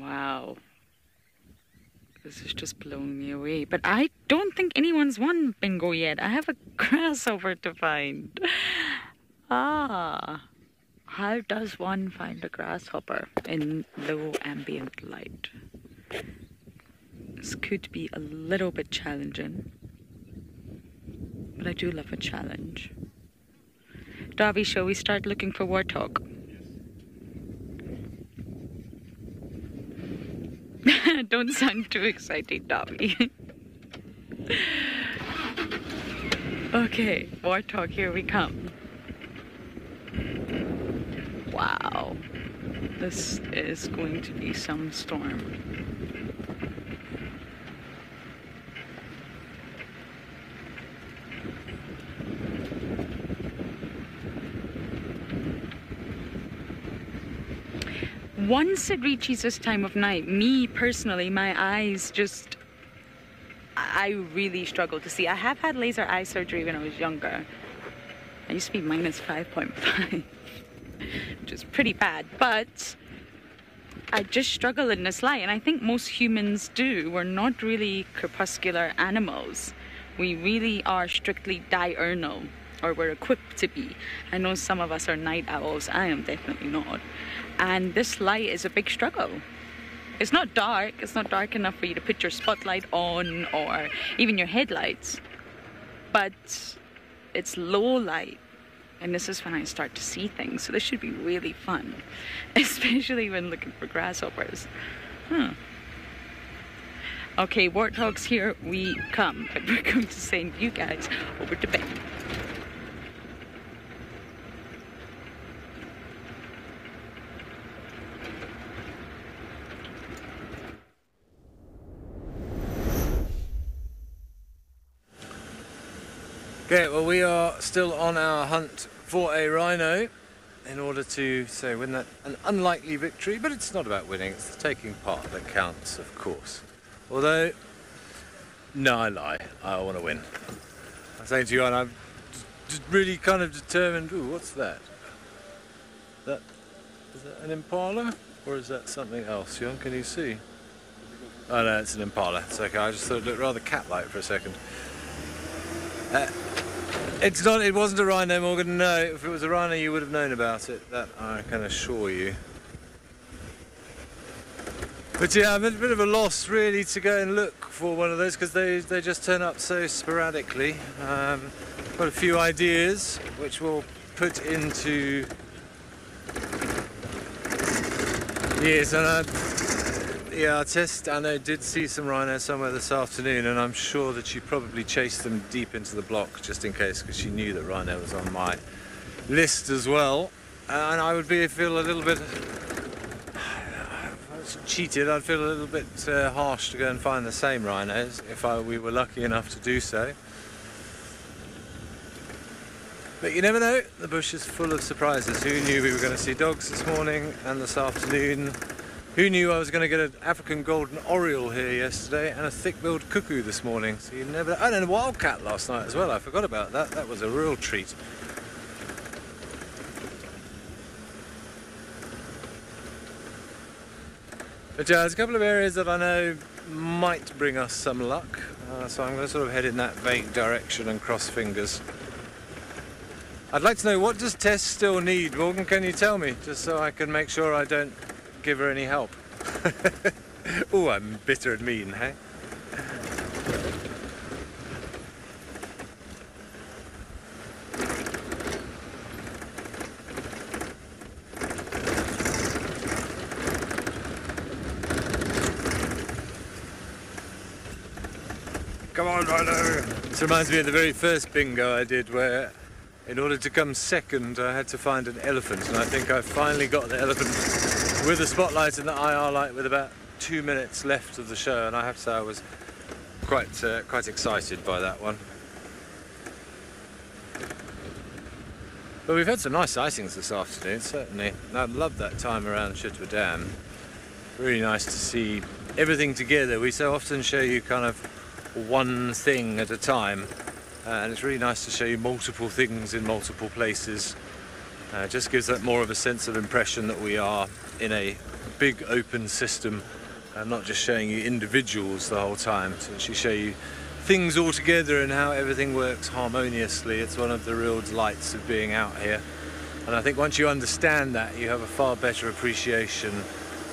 Wow. This is just blowing me away. But I don't think anyone's won bingo yet. I have a grasshopper to find. Ah. How does one find a grasshopper in low ambient light? This could be a little bit challenging. But I do love a challenge. Darby, shall we start looking for warthog? Don't sound too excited, Darby. okay, warthog, here we come. Wow. This is going to be some storm. Once it reaches this time of night, me personally, my eyes just, I really struggle to see. I have had laser eye surgery when I was younger. I used to be minus 5.5, which is pretty bad, but I just struggle in this light, and I think most humans do. We're not really crepuscular animals. We really are strictly diurnal, or we're equipped to be. I know some of us are night owls. I am definitely not and this light is a big struggle. It's not dark, it's not dark enough for you to put your spotlight on or even your headlights, but it's low light. And this is when I start to see things, so this should be really fun, especially when looking for grasshoppers. Hmm. Okay, warthogs, here we come, but we're going to send you guys over to bed. Okay, well we are still on our hunt for a rhino in order to say win that an unlikely victory, but it's not about winning, it's taking part that counts, of course. Although, no, I lie, I want to win. I'm saying to you, and I'm really kind of determined, ooh, what's that? That, is that an impala? Or is that something else, Jon? Can you see? Oh no, it's an impala. It's okay. I just thought it looked rather cat-like for a second. Uh, it's not. It wasn't a rhino, Morgan. No, if it was a rhino, you would have known about it. That I can assure you. But yeah, I'm at a bit of a loss really to go and look for one of those because they they just turn up so sporadically. Um, got a few ideas which we'll put into. Yes, and I, yeah, Tess, I know, did see some rhinos somewhere this afternoon, and I'm sure that she probably chased them deep into the block just in case, because she knew that rhino was on my list as well. And I would be feel a little bit cheated. I'd feel a little bit uh, harsh to go and find the same rhinos if I, we were lucky enough to do so. But you never know, the bush is full of surprises. Who knew we were going to see dogs this morning and this afternoon? Who knew I was going to get an African golden oriole here yesterday and a thick-billed cuckoo this morning? So you never. And a wildcat last night as well. I forgot about that. That was a real treat. But yeah, there's a couple of areas that I know might bring us some luck. Uh, so I'm going to sort of head in that vague direction and cross fingers. I'd like to know what does Tess still need? Morgan, can you tell me? Just so I can make sure I don't give her any help. oh, I'm bitter and mean, hey? Come on, Rhino! This reminds me of the very first bingo I did where in order to come second I had to find an elephant and I think I finally got the elephant with the spotlight and the IR light with about two minutes left of the show and I have to say I was quite uh, quite excited by that one. But we've had some nice sightings this afternoon, certainly. I love that time around Chitwa Dam. Really nice to see everything together. We so often show you kind of one thing at a time uh, and it's really nice to show you multiple things in multiple places. Uh, just gives that more of a sense of impression that we are in a big open system and not just showing you individuals the whole time, to actually show you things all together and how everything works harmoniously. It's one of the real delights of being out here. And I think once you understand that, you have a far better appreciation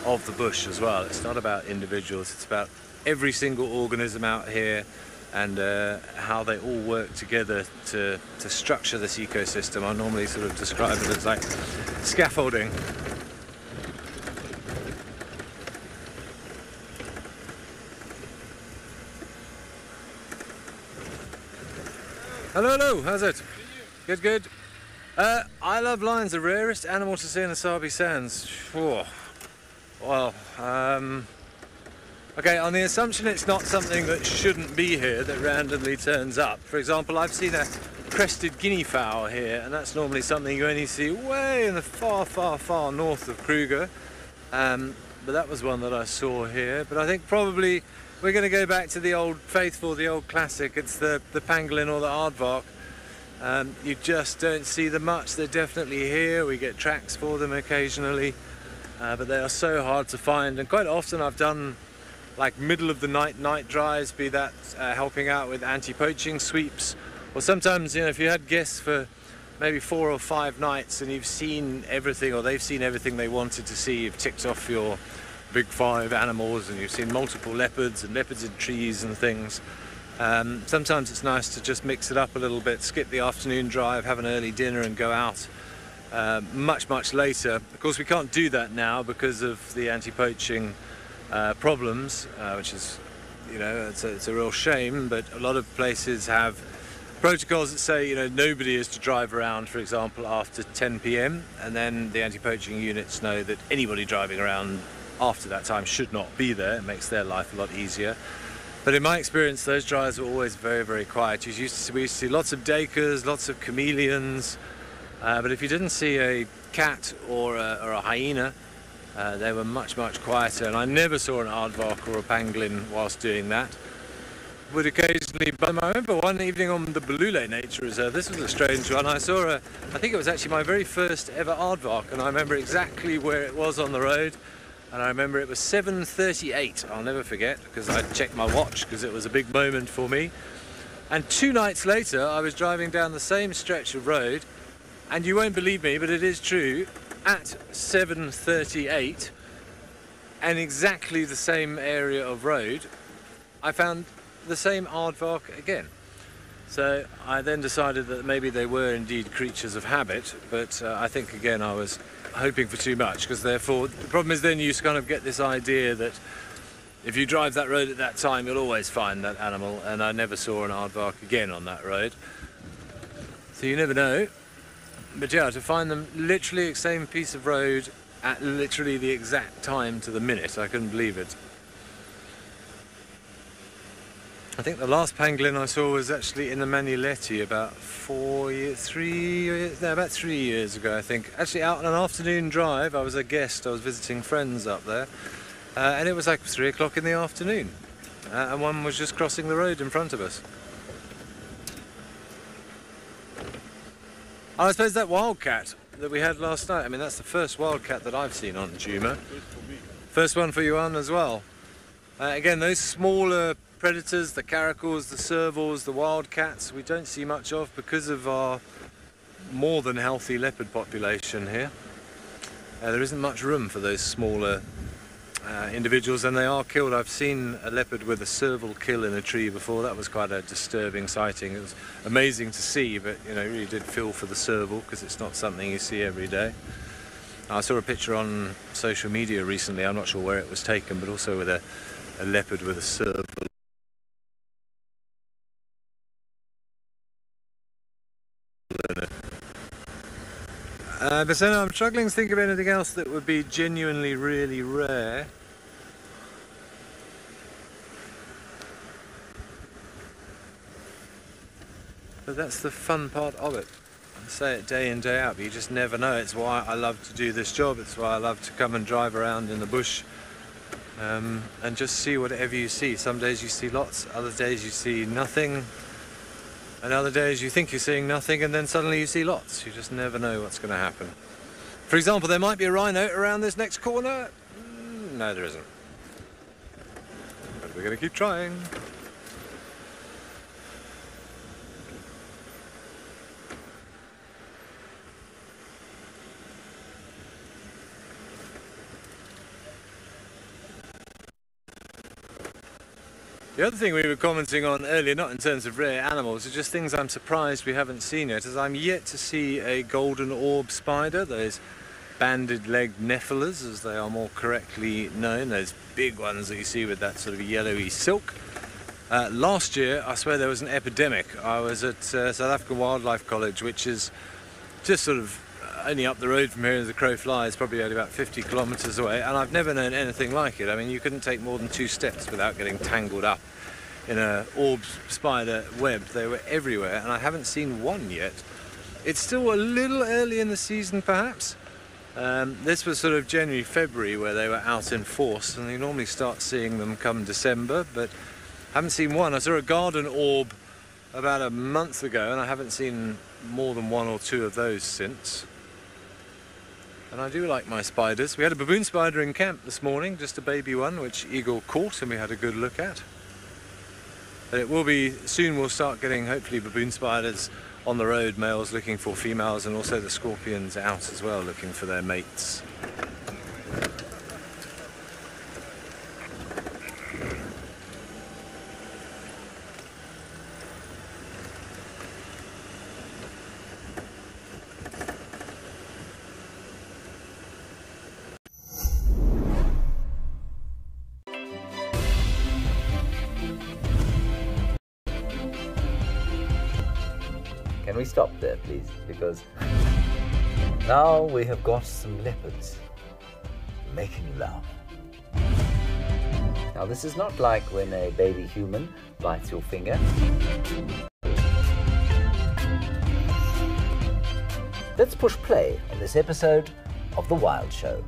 of the bush as well. It's not about individuals, it's about every single organism out here and uh, how they all work together to, to structure this ecosystem. I normally sort of describe it as like scaffolding. Hello, hello, how's it? Good, good. Uh, I love lions, the rarest animal to see in the Sabi Sands. Whoa. Well, um, okay, on the assumption it's not something that shouldn't be here that randomly turns up. For example, I've seen a crested guinea fowl here, and that's normally something you only see way in the far, far, far north of Kruger. Um, but that was one that I saw here. But I think probably we're going to go back to the old faithful, the old classic. It's the, the pangolin or the aardvark. Um, you just don't see them much. They're definitely here. We get tracks for them occasionally, uh, but they are so hard to find. And quite often I've done like middle of the night night drives, be that uh, helping out with anti-poaching sweeps, or sometimes you know if you had guests for maybe four or five nights and you've seen everything or they've seen everything they wanted to see, you've ticked off your big five animals and you've seen multiple leopards and leopards in trees and things. Um, sometimes it's nice to just mix it up a little bit, skip the afternoon drive, have an early dinner and go out uh, much, much later. Of course, we can't do that now because of the anti-poaching uh, problems, uh, which is, you know, it's a, it's a real shame, but a lot of places have protocols that say, you know, nobody is to drive around, for example, after 10 p.m. And then the anti-poaching units know that anybody driving around after that time should not be there. It makes their life a lot easier. But in my experience, those drives were always very, very quiet. You used to we used to see lots of duikers, lots of chameleons, uh, but if you didn't see a cat or a, or a hyena, uh, they were much, much quieter. And I never saw an aardvark or a pangolin whilst doing that. Would occasionally, but I remember one evening on the Balule Nature Reserve, this was a strange one, I saw a, I think it was actually my very first ever aardvark, and I remember exactly where it was on the road. And I remember it was 7.38, I'll never forget, because I checked my watch because it was a big moment for me. And two nights later, I was driving down the same stretch of road, and you won't believe me, but it is true, at 7.38, and exactly the same area of road, I found the same aardvark again. So I then decided that maybe they were indeed creatures of habit, but uh, I think again I was hoping for too much because therefore the problem is then you kind of get this idea that if you drive that road at that time you'll always find that animal and I never saw an aardvark again on that road. So you never know. But yeah, to find them literally the same piece of road at literally the exact time to the minute, I couldn't believe it. I think the last pangolin I saw was actually in the Manyeleti about four years, three years, no, about three years ago, I think. Actually, out on an afternoon drive, I was a guest, I was visiting friends up there, uh, and it was like three o'clock in the afternoon, uh, and one was just crossing the road in front of us. I suppose that wildcat that we had last night, I mean, that's the first wildcat that I've seen on Djuma. First one for you on as well. Uh, again, those smaller predators, the caracals, the servals, the wildcats, we don't see much of because of our more than healthy leopard population here. Uh, there isn't much room for those smaller uh, individuals and they are killed. I've seen a leopard with a serval kill in a tree before. That was quite a disturbing sighting. It was amazing to see, but you know, really did feel for the serval because it's not something you see every day. I saw a picture on social media recently, I'm not sure where it was taken, but also with a, a leopard with a serval Uh, but then I'm struggling to think of anything else that would be genuinely really rare. But that's the fun part of it. I say it day in, day out, but you just never know. It's why I love to do this job. It's why I love to come and drive around in the bush um, and just see whatever you see. Some days you see lots, other days you see nothing. And other days you think you're seeing nothing and then suddenly you see lots. You just never know what's going to happen. For example, there might be a rhino around this next corner. Mm, no, there isn't. But we're going to keep trying. The other thing we were commenting on earlier, not in terms of rare animals, are just things I'm surprised we haven't seen yet, is I'm yet to see a golden orb spider, those banded-legged nephilas, as they are more correctly known, those big ones that you see with that sort of yellowy silk. Uh, last year, I swear there was an epidemic. I was at uh, South African Wildlife College, which is just sort of only up the road from here the crow flies, probably only about 50 kilometres away, and I've never known anything like it. I mean, you couldn't take more than two steps without getting tangled up in a orb spider web. They were everywhere, and I haven't seen one yet. It's still a little early in the season, perhaps. Um, this was sort of January, February where they were out in force, and you normally start seeing them come December, but I haven't seen one. I saw a garden orb about a month ago, and I haven't seen more than one or two of those since. And I do like my spiders. We had a baboon spider in camp this morning, just a baby one, which Eagle caught and we had a good look at. But it will be, soon we'll start getting hopefully baboon spiders on the road, males looking for females and also the scorpions out as well looking for their mates. Stop there, please? Because now we have got some leopards making love. Now, this is not like when a baby human bites your finger. Let's push play on this episode of The Wild Show.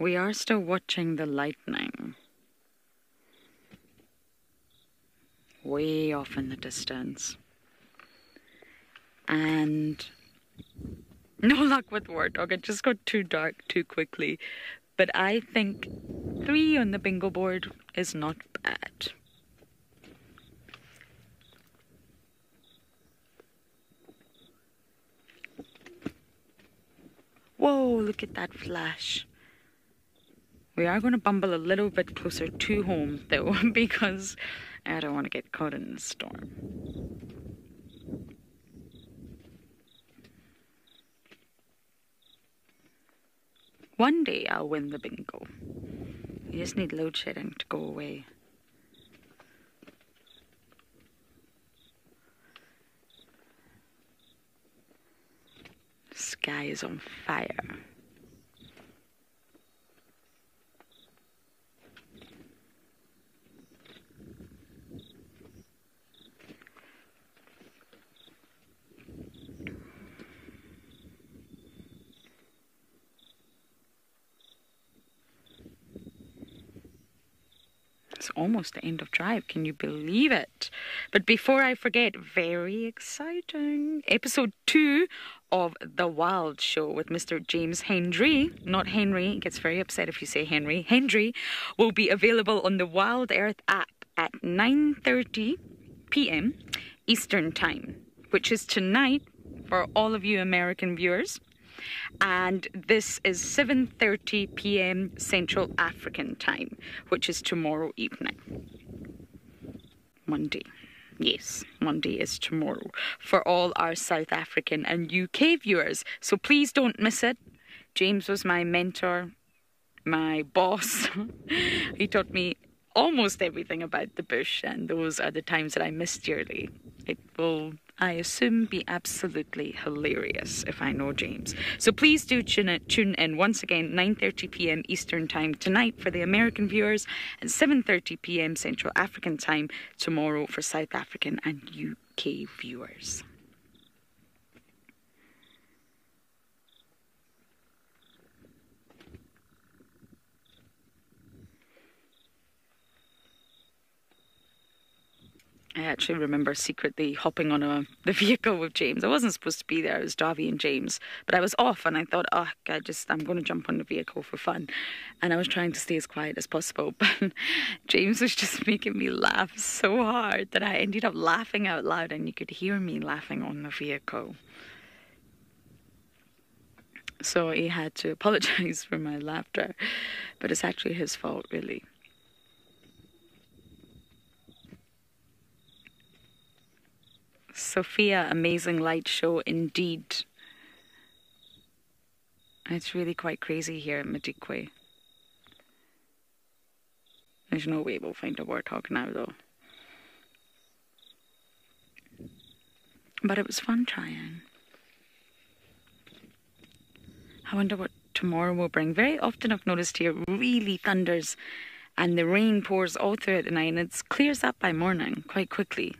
We are still watching the lightning. Way off in the distance. And no luck with Warthog. It just got too dark too quickly. But I think three on the bingo board is not bad. Whoa, look at that flash. We are going to bumble a little bit closer to home though because I don't want to get caught in the storm. One day I'll win the bingo. You just need load shedding to go away. Sky is on fire. It's almost the end of drive. Can you believe it? But before I forget, very exciting. Episode two of The Wild Show with Mr. James Hendry, not Henry, he gets very upset if you say Henry. Hendry will be available on the Wild Earth app at 9:30 p.m. Eastern Time, which is tonight for all of you American viewers and this is 7:30 p.m. Central African time, which is tomorrow evening. Monday. Yes, Monday is tomorrow for all our South African and UK viewers. So please don't miss it. James was my mentor, my boss. he taught me almost everything about the bush, and those are the times that I miss dearly. It will I assume be absolutely hilarious if I know James. So please do tune in, tune in once again 9:30 p.m. Eastern Time tonight for the American viewers and 7:30 p.m. Central African Time tomorrow for South African and UK viewers. I actually remember secretly hopping on a the vehicle with James. I wasn't supposed to be there. It was Davi and James, but I was off, and I thought, oh, I just I'm going to jump on the vehicle for fun, and I was trying to stay as quiet as possible. But James was just making me laugh so hard that I ended up laughing out loud, and you could hear me laughing on the vehicle. So he had to apologize for my laughter, but it's actually his fault, really. Sophia, amazing light show indeed. It's really quite crazy here at Madikwe. There's no way we'll find a warthog now, though. But it was fun trying. I wonder what tomorrow will bring. Very often I've noticed here really thunders and the rain pours all through the night and it clears up by morning quite quickly.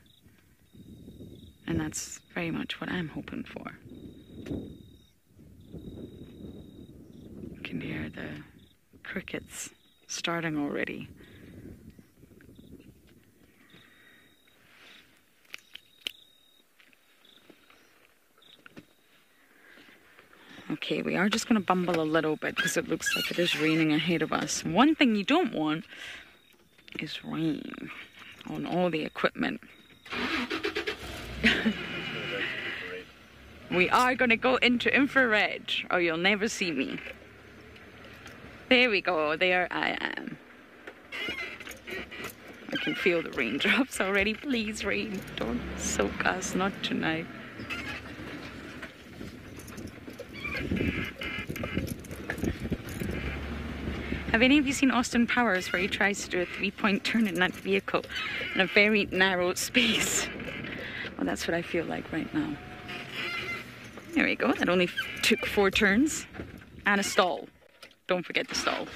And that's very much what I'm hoping for. You can hear the crickets starting already. Okay, we are just going to bumble a little bit because it looks like it is raining ahead of us. One thing you don't want is rain on all the equipment. we are going to go into infrared or you'll never see me. There we go. There I am. I can feel the raindrops already. Please, rain, don't soak us. Not tonight. Have any of you seen Austin Powers where he tries to do a three point turn in that vehicle in a very narrow space? Well, that's what I feel like right now. There we go. That only took four turns and a stall. Don't forget the stall.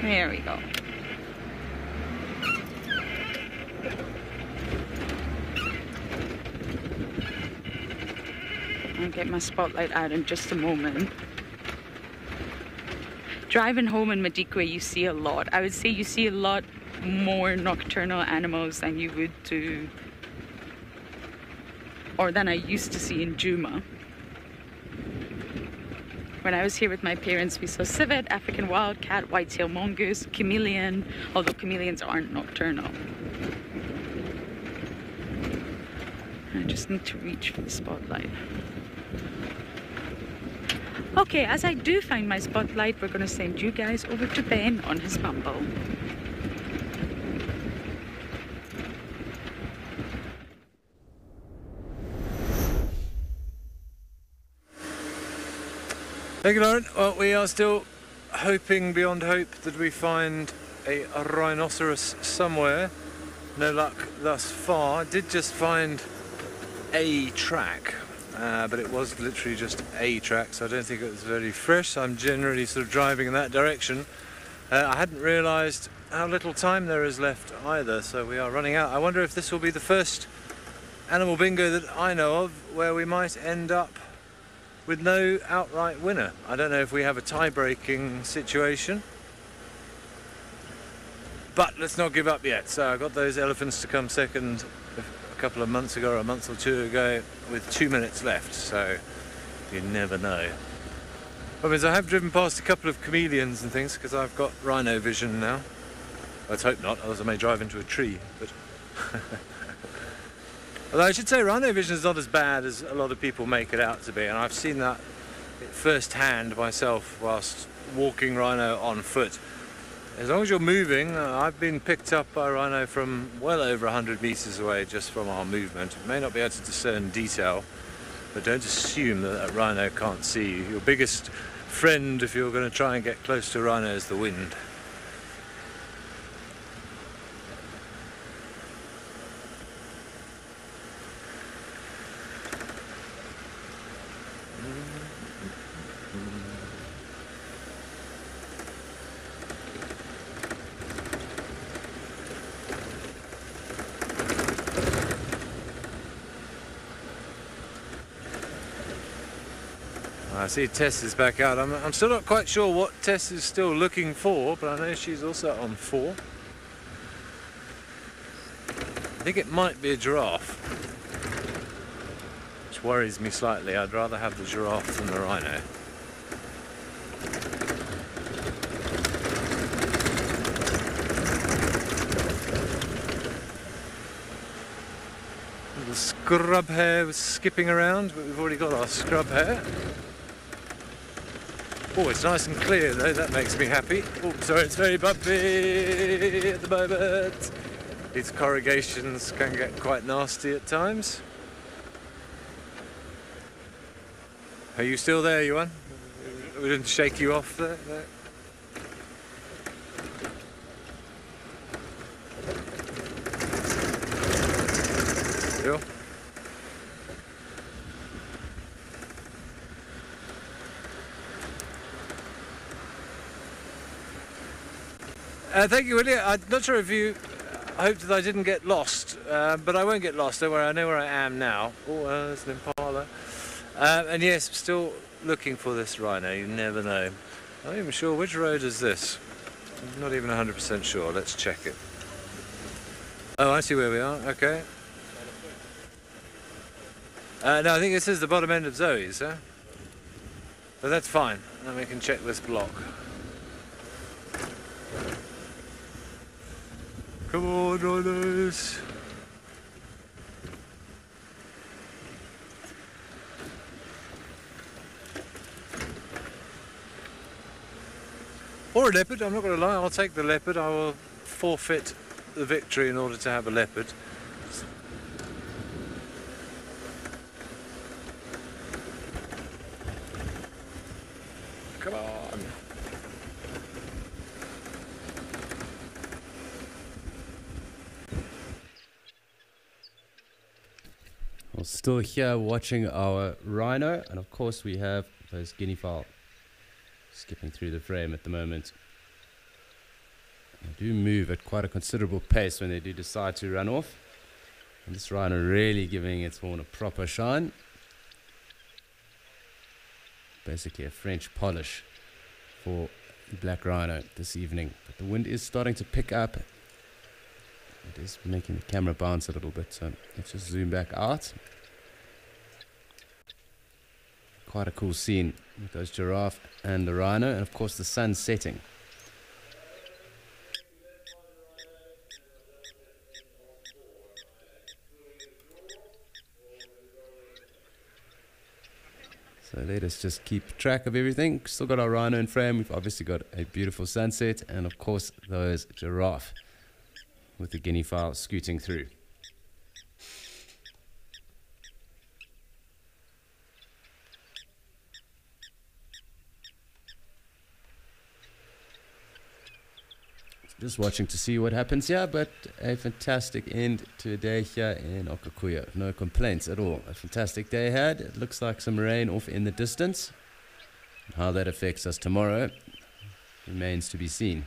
There we go. I'll get my spotlight out in just a moment. driving home in Madikwe, you see a lot. I would say you see a lot more nocturnal animals than you would do, or than I used to see in Djuma. When I was here with my parents, we saw civet, African wildcat, white-tailed mongoose, chameleon, although chameleons aren't nocturnal. I just need to reach for the spotlight. Okay, as I do find my spotlight, we're going to send you guys over to Ben on his Bumble. Thank you, Lauren. Well, we are still hoping beyond hope that we find a, rhinoceros somewhere. No luck thus far. Did just find a track, uh, but it was literally just a track, so I don't think it was very fresh. I'm generally sort of driving in that direction. Uh, I hadn't realised how little time there is left either, so we are running out. I wonder if this will be the first animal bingo that I know of where we might end up with no outright winner. I don't know if we have a tie-breaking situation. But let's not give up yet. So I got those elephants to come second a couple of months ago or a month or two ago with two minutes left. So you never know. I mean, I have driven past a couple of chameleons and things because I've got rhino vision now. Let's hope not, otherwise I may drive into a tree. But Although I should say rhino vision is not as bad as a lot of people make it out to be, and I've seen that firsthand myself whilst walking rhino on foot. As long as you're moving, uh, I've been picked up by rhino from well over 100 metres away just from our movement. You may not be able to discern detail, but don't assume that a rhino can't see you. Your biggest friend if you're going to try and get close to rhino is the wind. See Tess is back out. I'm, I'm still not quite sure what Tess is still looking for, but I know she's also on four. I think it might be a giraffe, which worries me slightly. I'd rather have the giraffe than the rhino. Little scrub hare was skipping around, but we've already got our scrub hare. Oh, it's nice and clear though, that makes me happy. Oh, sorry, it's very bumpy at the moment. These corrugations can get quite nasty at times. Are you still there, Yuan? We didn't shake you off there? there? Uh, thank you, Willie. I'm not sure if you hoped that I didn't get lost, uh, but I won't get lost. Don't worry, I know where I am now. Oh, uh, there's an impala. Uh, and yes, still looking for this rhino. You never know. I'm not even sure which road is this. I'm not even 100% sure. Let's check it. Oh, I see where we are. Okay. Uh, no, I think this is the bottom end of Zoe's, huh? But that's fine. Then we can check this block. Come on, runners. Or a leopard, I'm not going to lie, I'll take the leopard. I will forfeit the victory in order to have a leopard. Come on. We're still here watching our rhino, and of course we have those guinea fowl skipping through the frame at the moment. They do move at quite a considerable pace when they do decide to run off. And this rhino really giving its horn a proper shine. Basically a French polish for black rhino this evening. But the wind is starting to pick up. It is making the camera bounce a little bit, so let's just zoom back out. Quite a cool scene with those giraffe and the rhino, and of course the sun setting. So let us just keep track of everything. Still got our rhino in frame. We've obviously got a beautiful sunset, and of course those giraffe with the guinea fowl scooting through. Just watching to see what happens here, but a fantastic end to a day here in Okaukuejo. No complaints at all. A fantastic day ahead. It looks like some rain off in the distance. How that affects us tomorrow remains to be seen.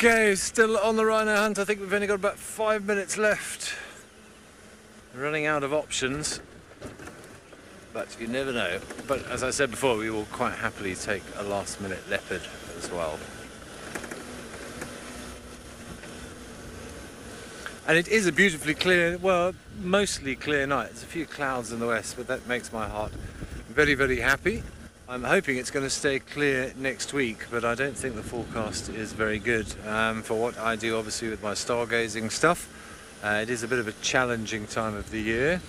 Okay, still on the rhino hunt. I think we've only got about five minutes left. Running out of options, but you never know. But as I said before, we will quite happily take a last minute leopard as well. And it is a beautifully clear, well, mostly clear night. There's a few clouds in the west, but that makes my heart very, very happy. I'm hoping it's going to stay clear next week, but I don't think the forecast is very good um, for what I do, obviously, with my stargazing stuff. Uh, it is a bit of a challenging time of the year.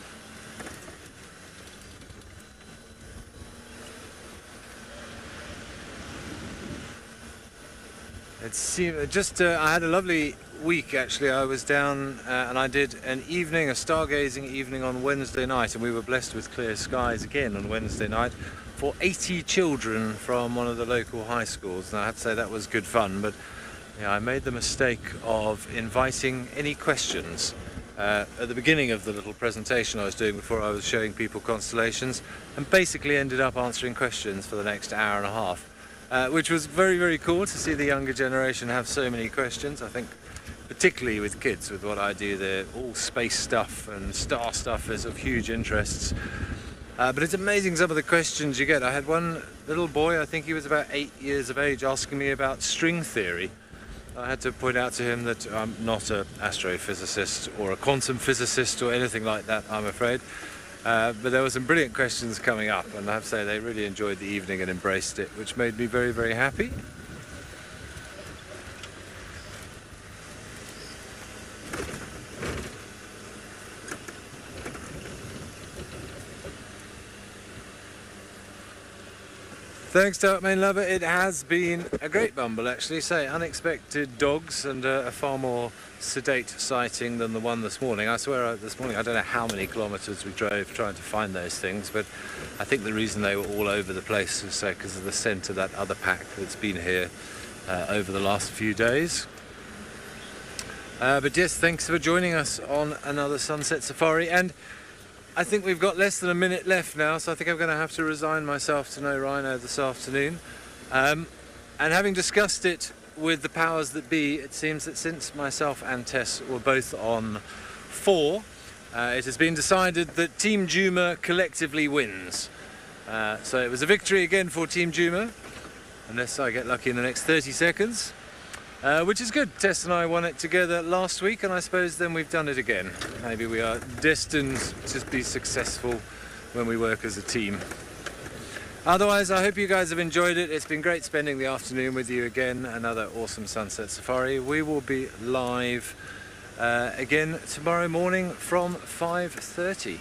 It's just uh, I had a lovely week actually. I was down uh, and I did an evening, a stargazing evening on Wednesday night, and we were blessed with clear skies again on Wednesday night for 80 children from one of the local high schools. And I have to say that was good fun, but yeah, I made the mistake of inviting any questions uh, at the beginning of the little presentation I was doing before I was showing people constellations, and basically ended up answering questions for the next hour and a half, uh, which was very, very cool to see the younger generation have so many questions. I think particularly with kids, with what I do, they're all space stuff and star stuff is of huge interests. Uh, but it's amazing some of the questions you get. I had one little boy, I think he was about eight years of age, asking me about string theory. I had to point out to him that I'm not an astrophysicist or a quantum physicist or anything like that, I'm afraid. Uh, but there were some brilliant questions coming up, and I have to say they really enjoyed the evening and embraced it, which made me very, very happy. Thanks to Main Lover, it has been a great bumble actually. Say, unexpected dogs and uh, a far more sedate sighting than the one this morning. I swear uh, this morning, I don't know how many kilometres we drove trying to find those things, but I think the reason they were all over the place was because uh, of the scent of that other pack that's been here uh, over the last few days. Uh, but yes, thanks for joining us on another Sunset Safari. and. I think we've got less than a minute left now, so I think I'm going to have to resign myself to no rhino this afternoon. Um, and having discussed it with the powers that be, it seems that since myself and Tess were both on four, uh, it has been decided that Team Djuma collectively wins. Uh, so it was a victory again for Team Djuma, unless I get lucky in the next 30 seconds uh, which is good. Tess and I won it together last week, and I suppose then we've done it again. Maybe we are destined to be successful when we work as a team. Otherwise, I hope you guys have enjoyed it. It's been great spending the afternoon with you again. Another awesome sunset safari. We will be live uh, again tomorrow morning from 5.30.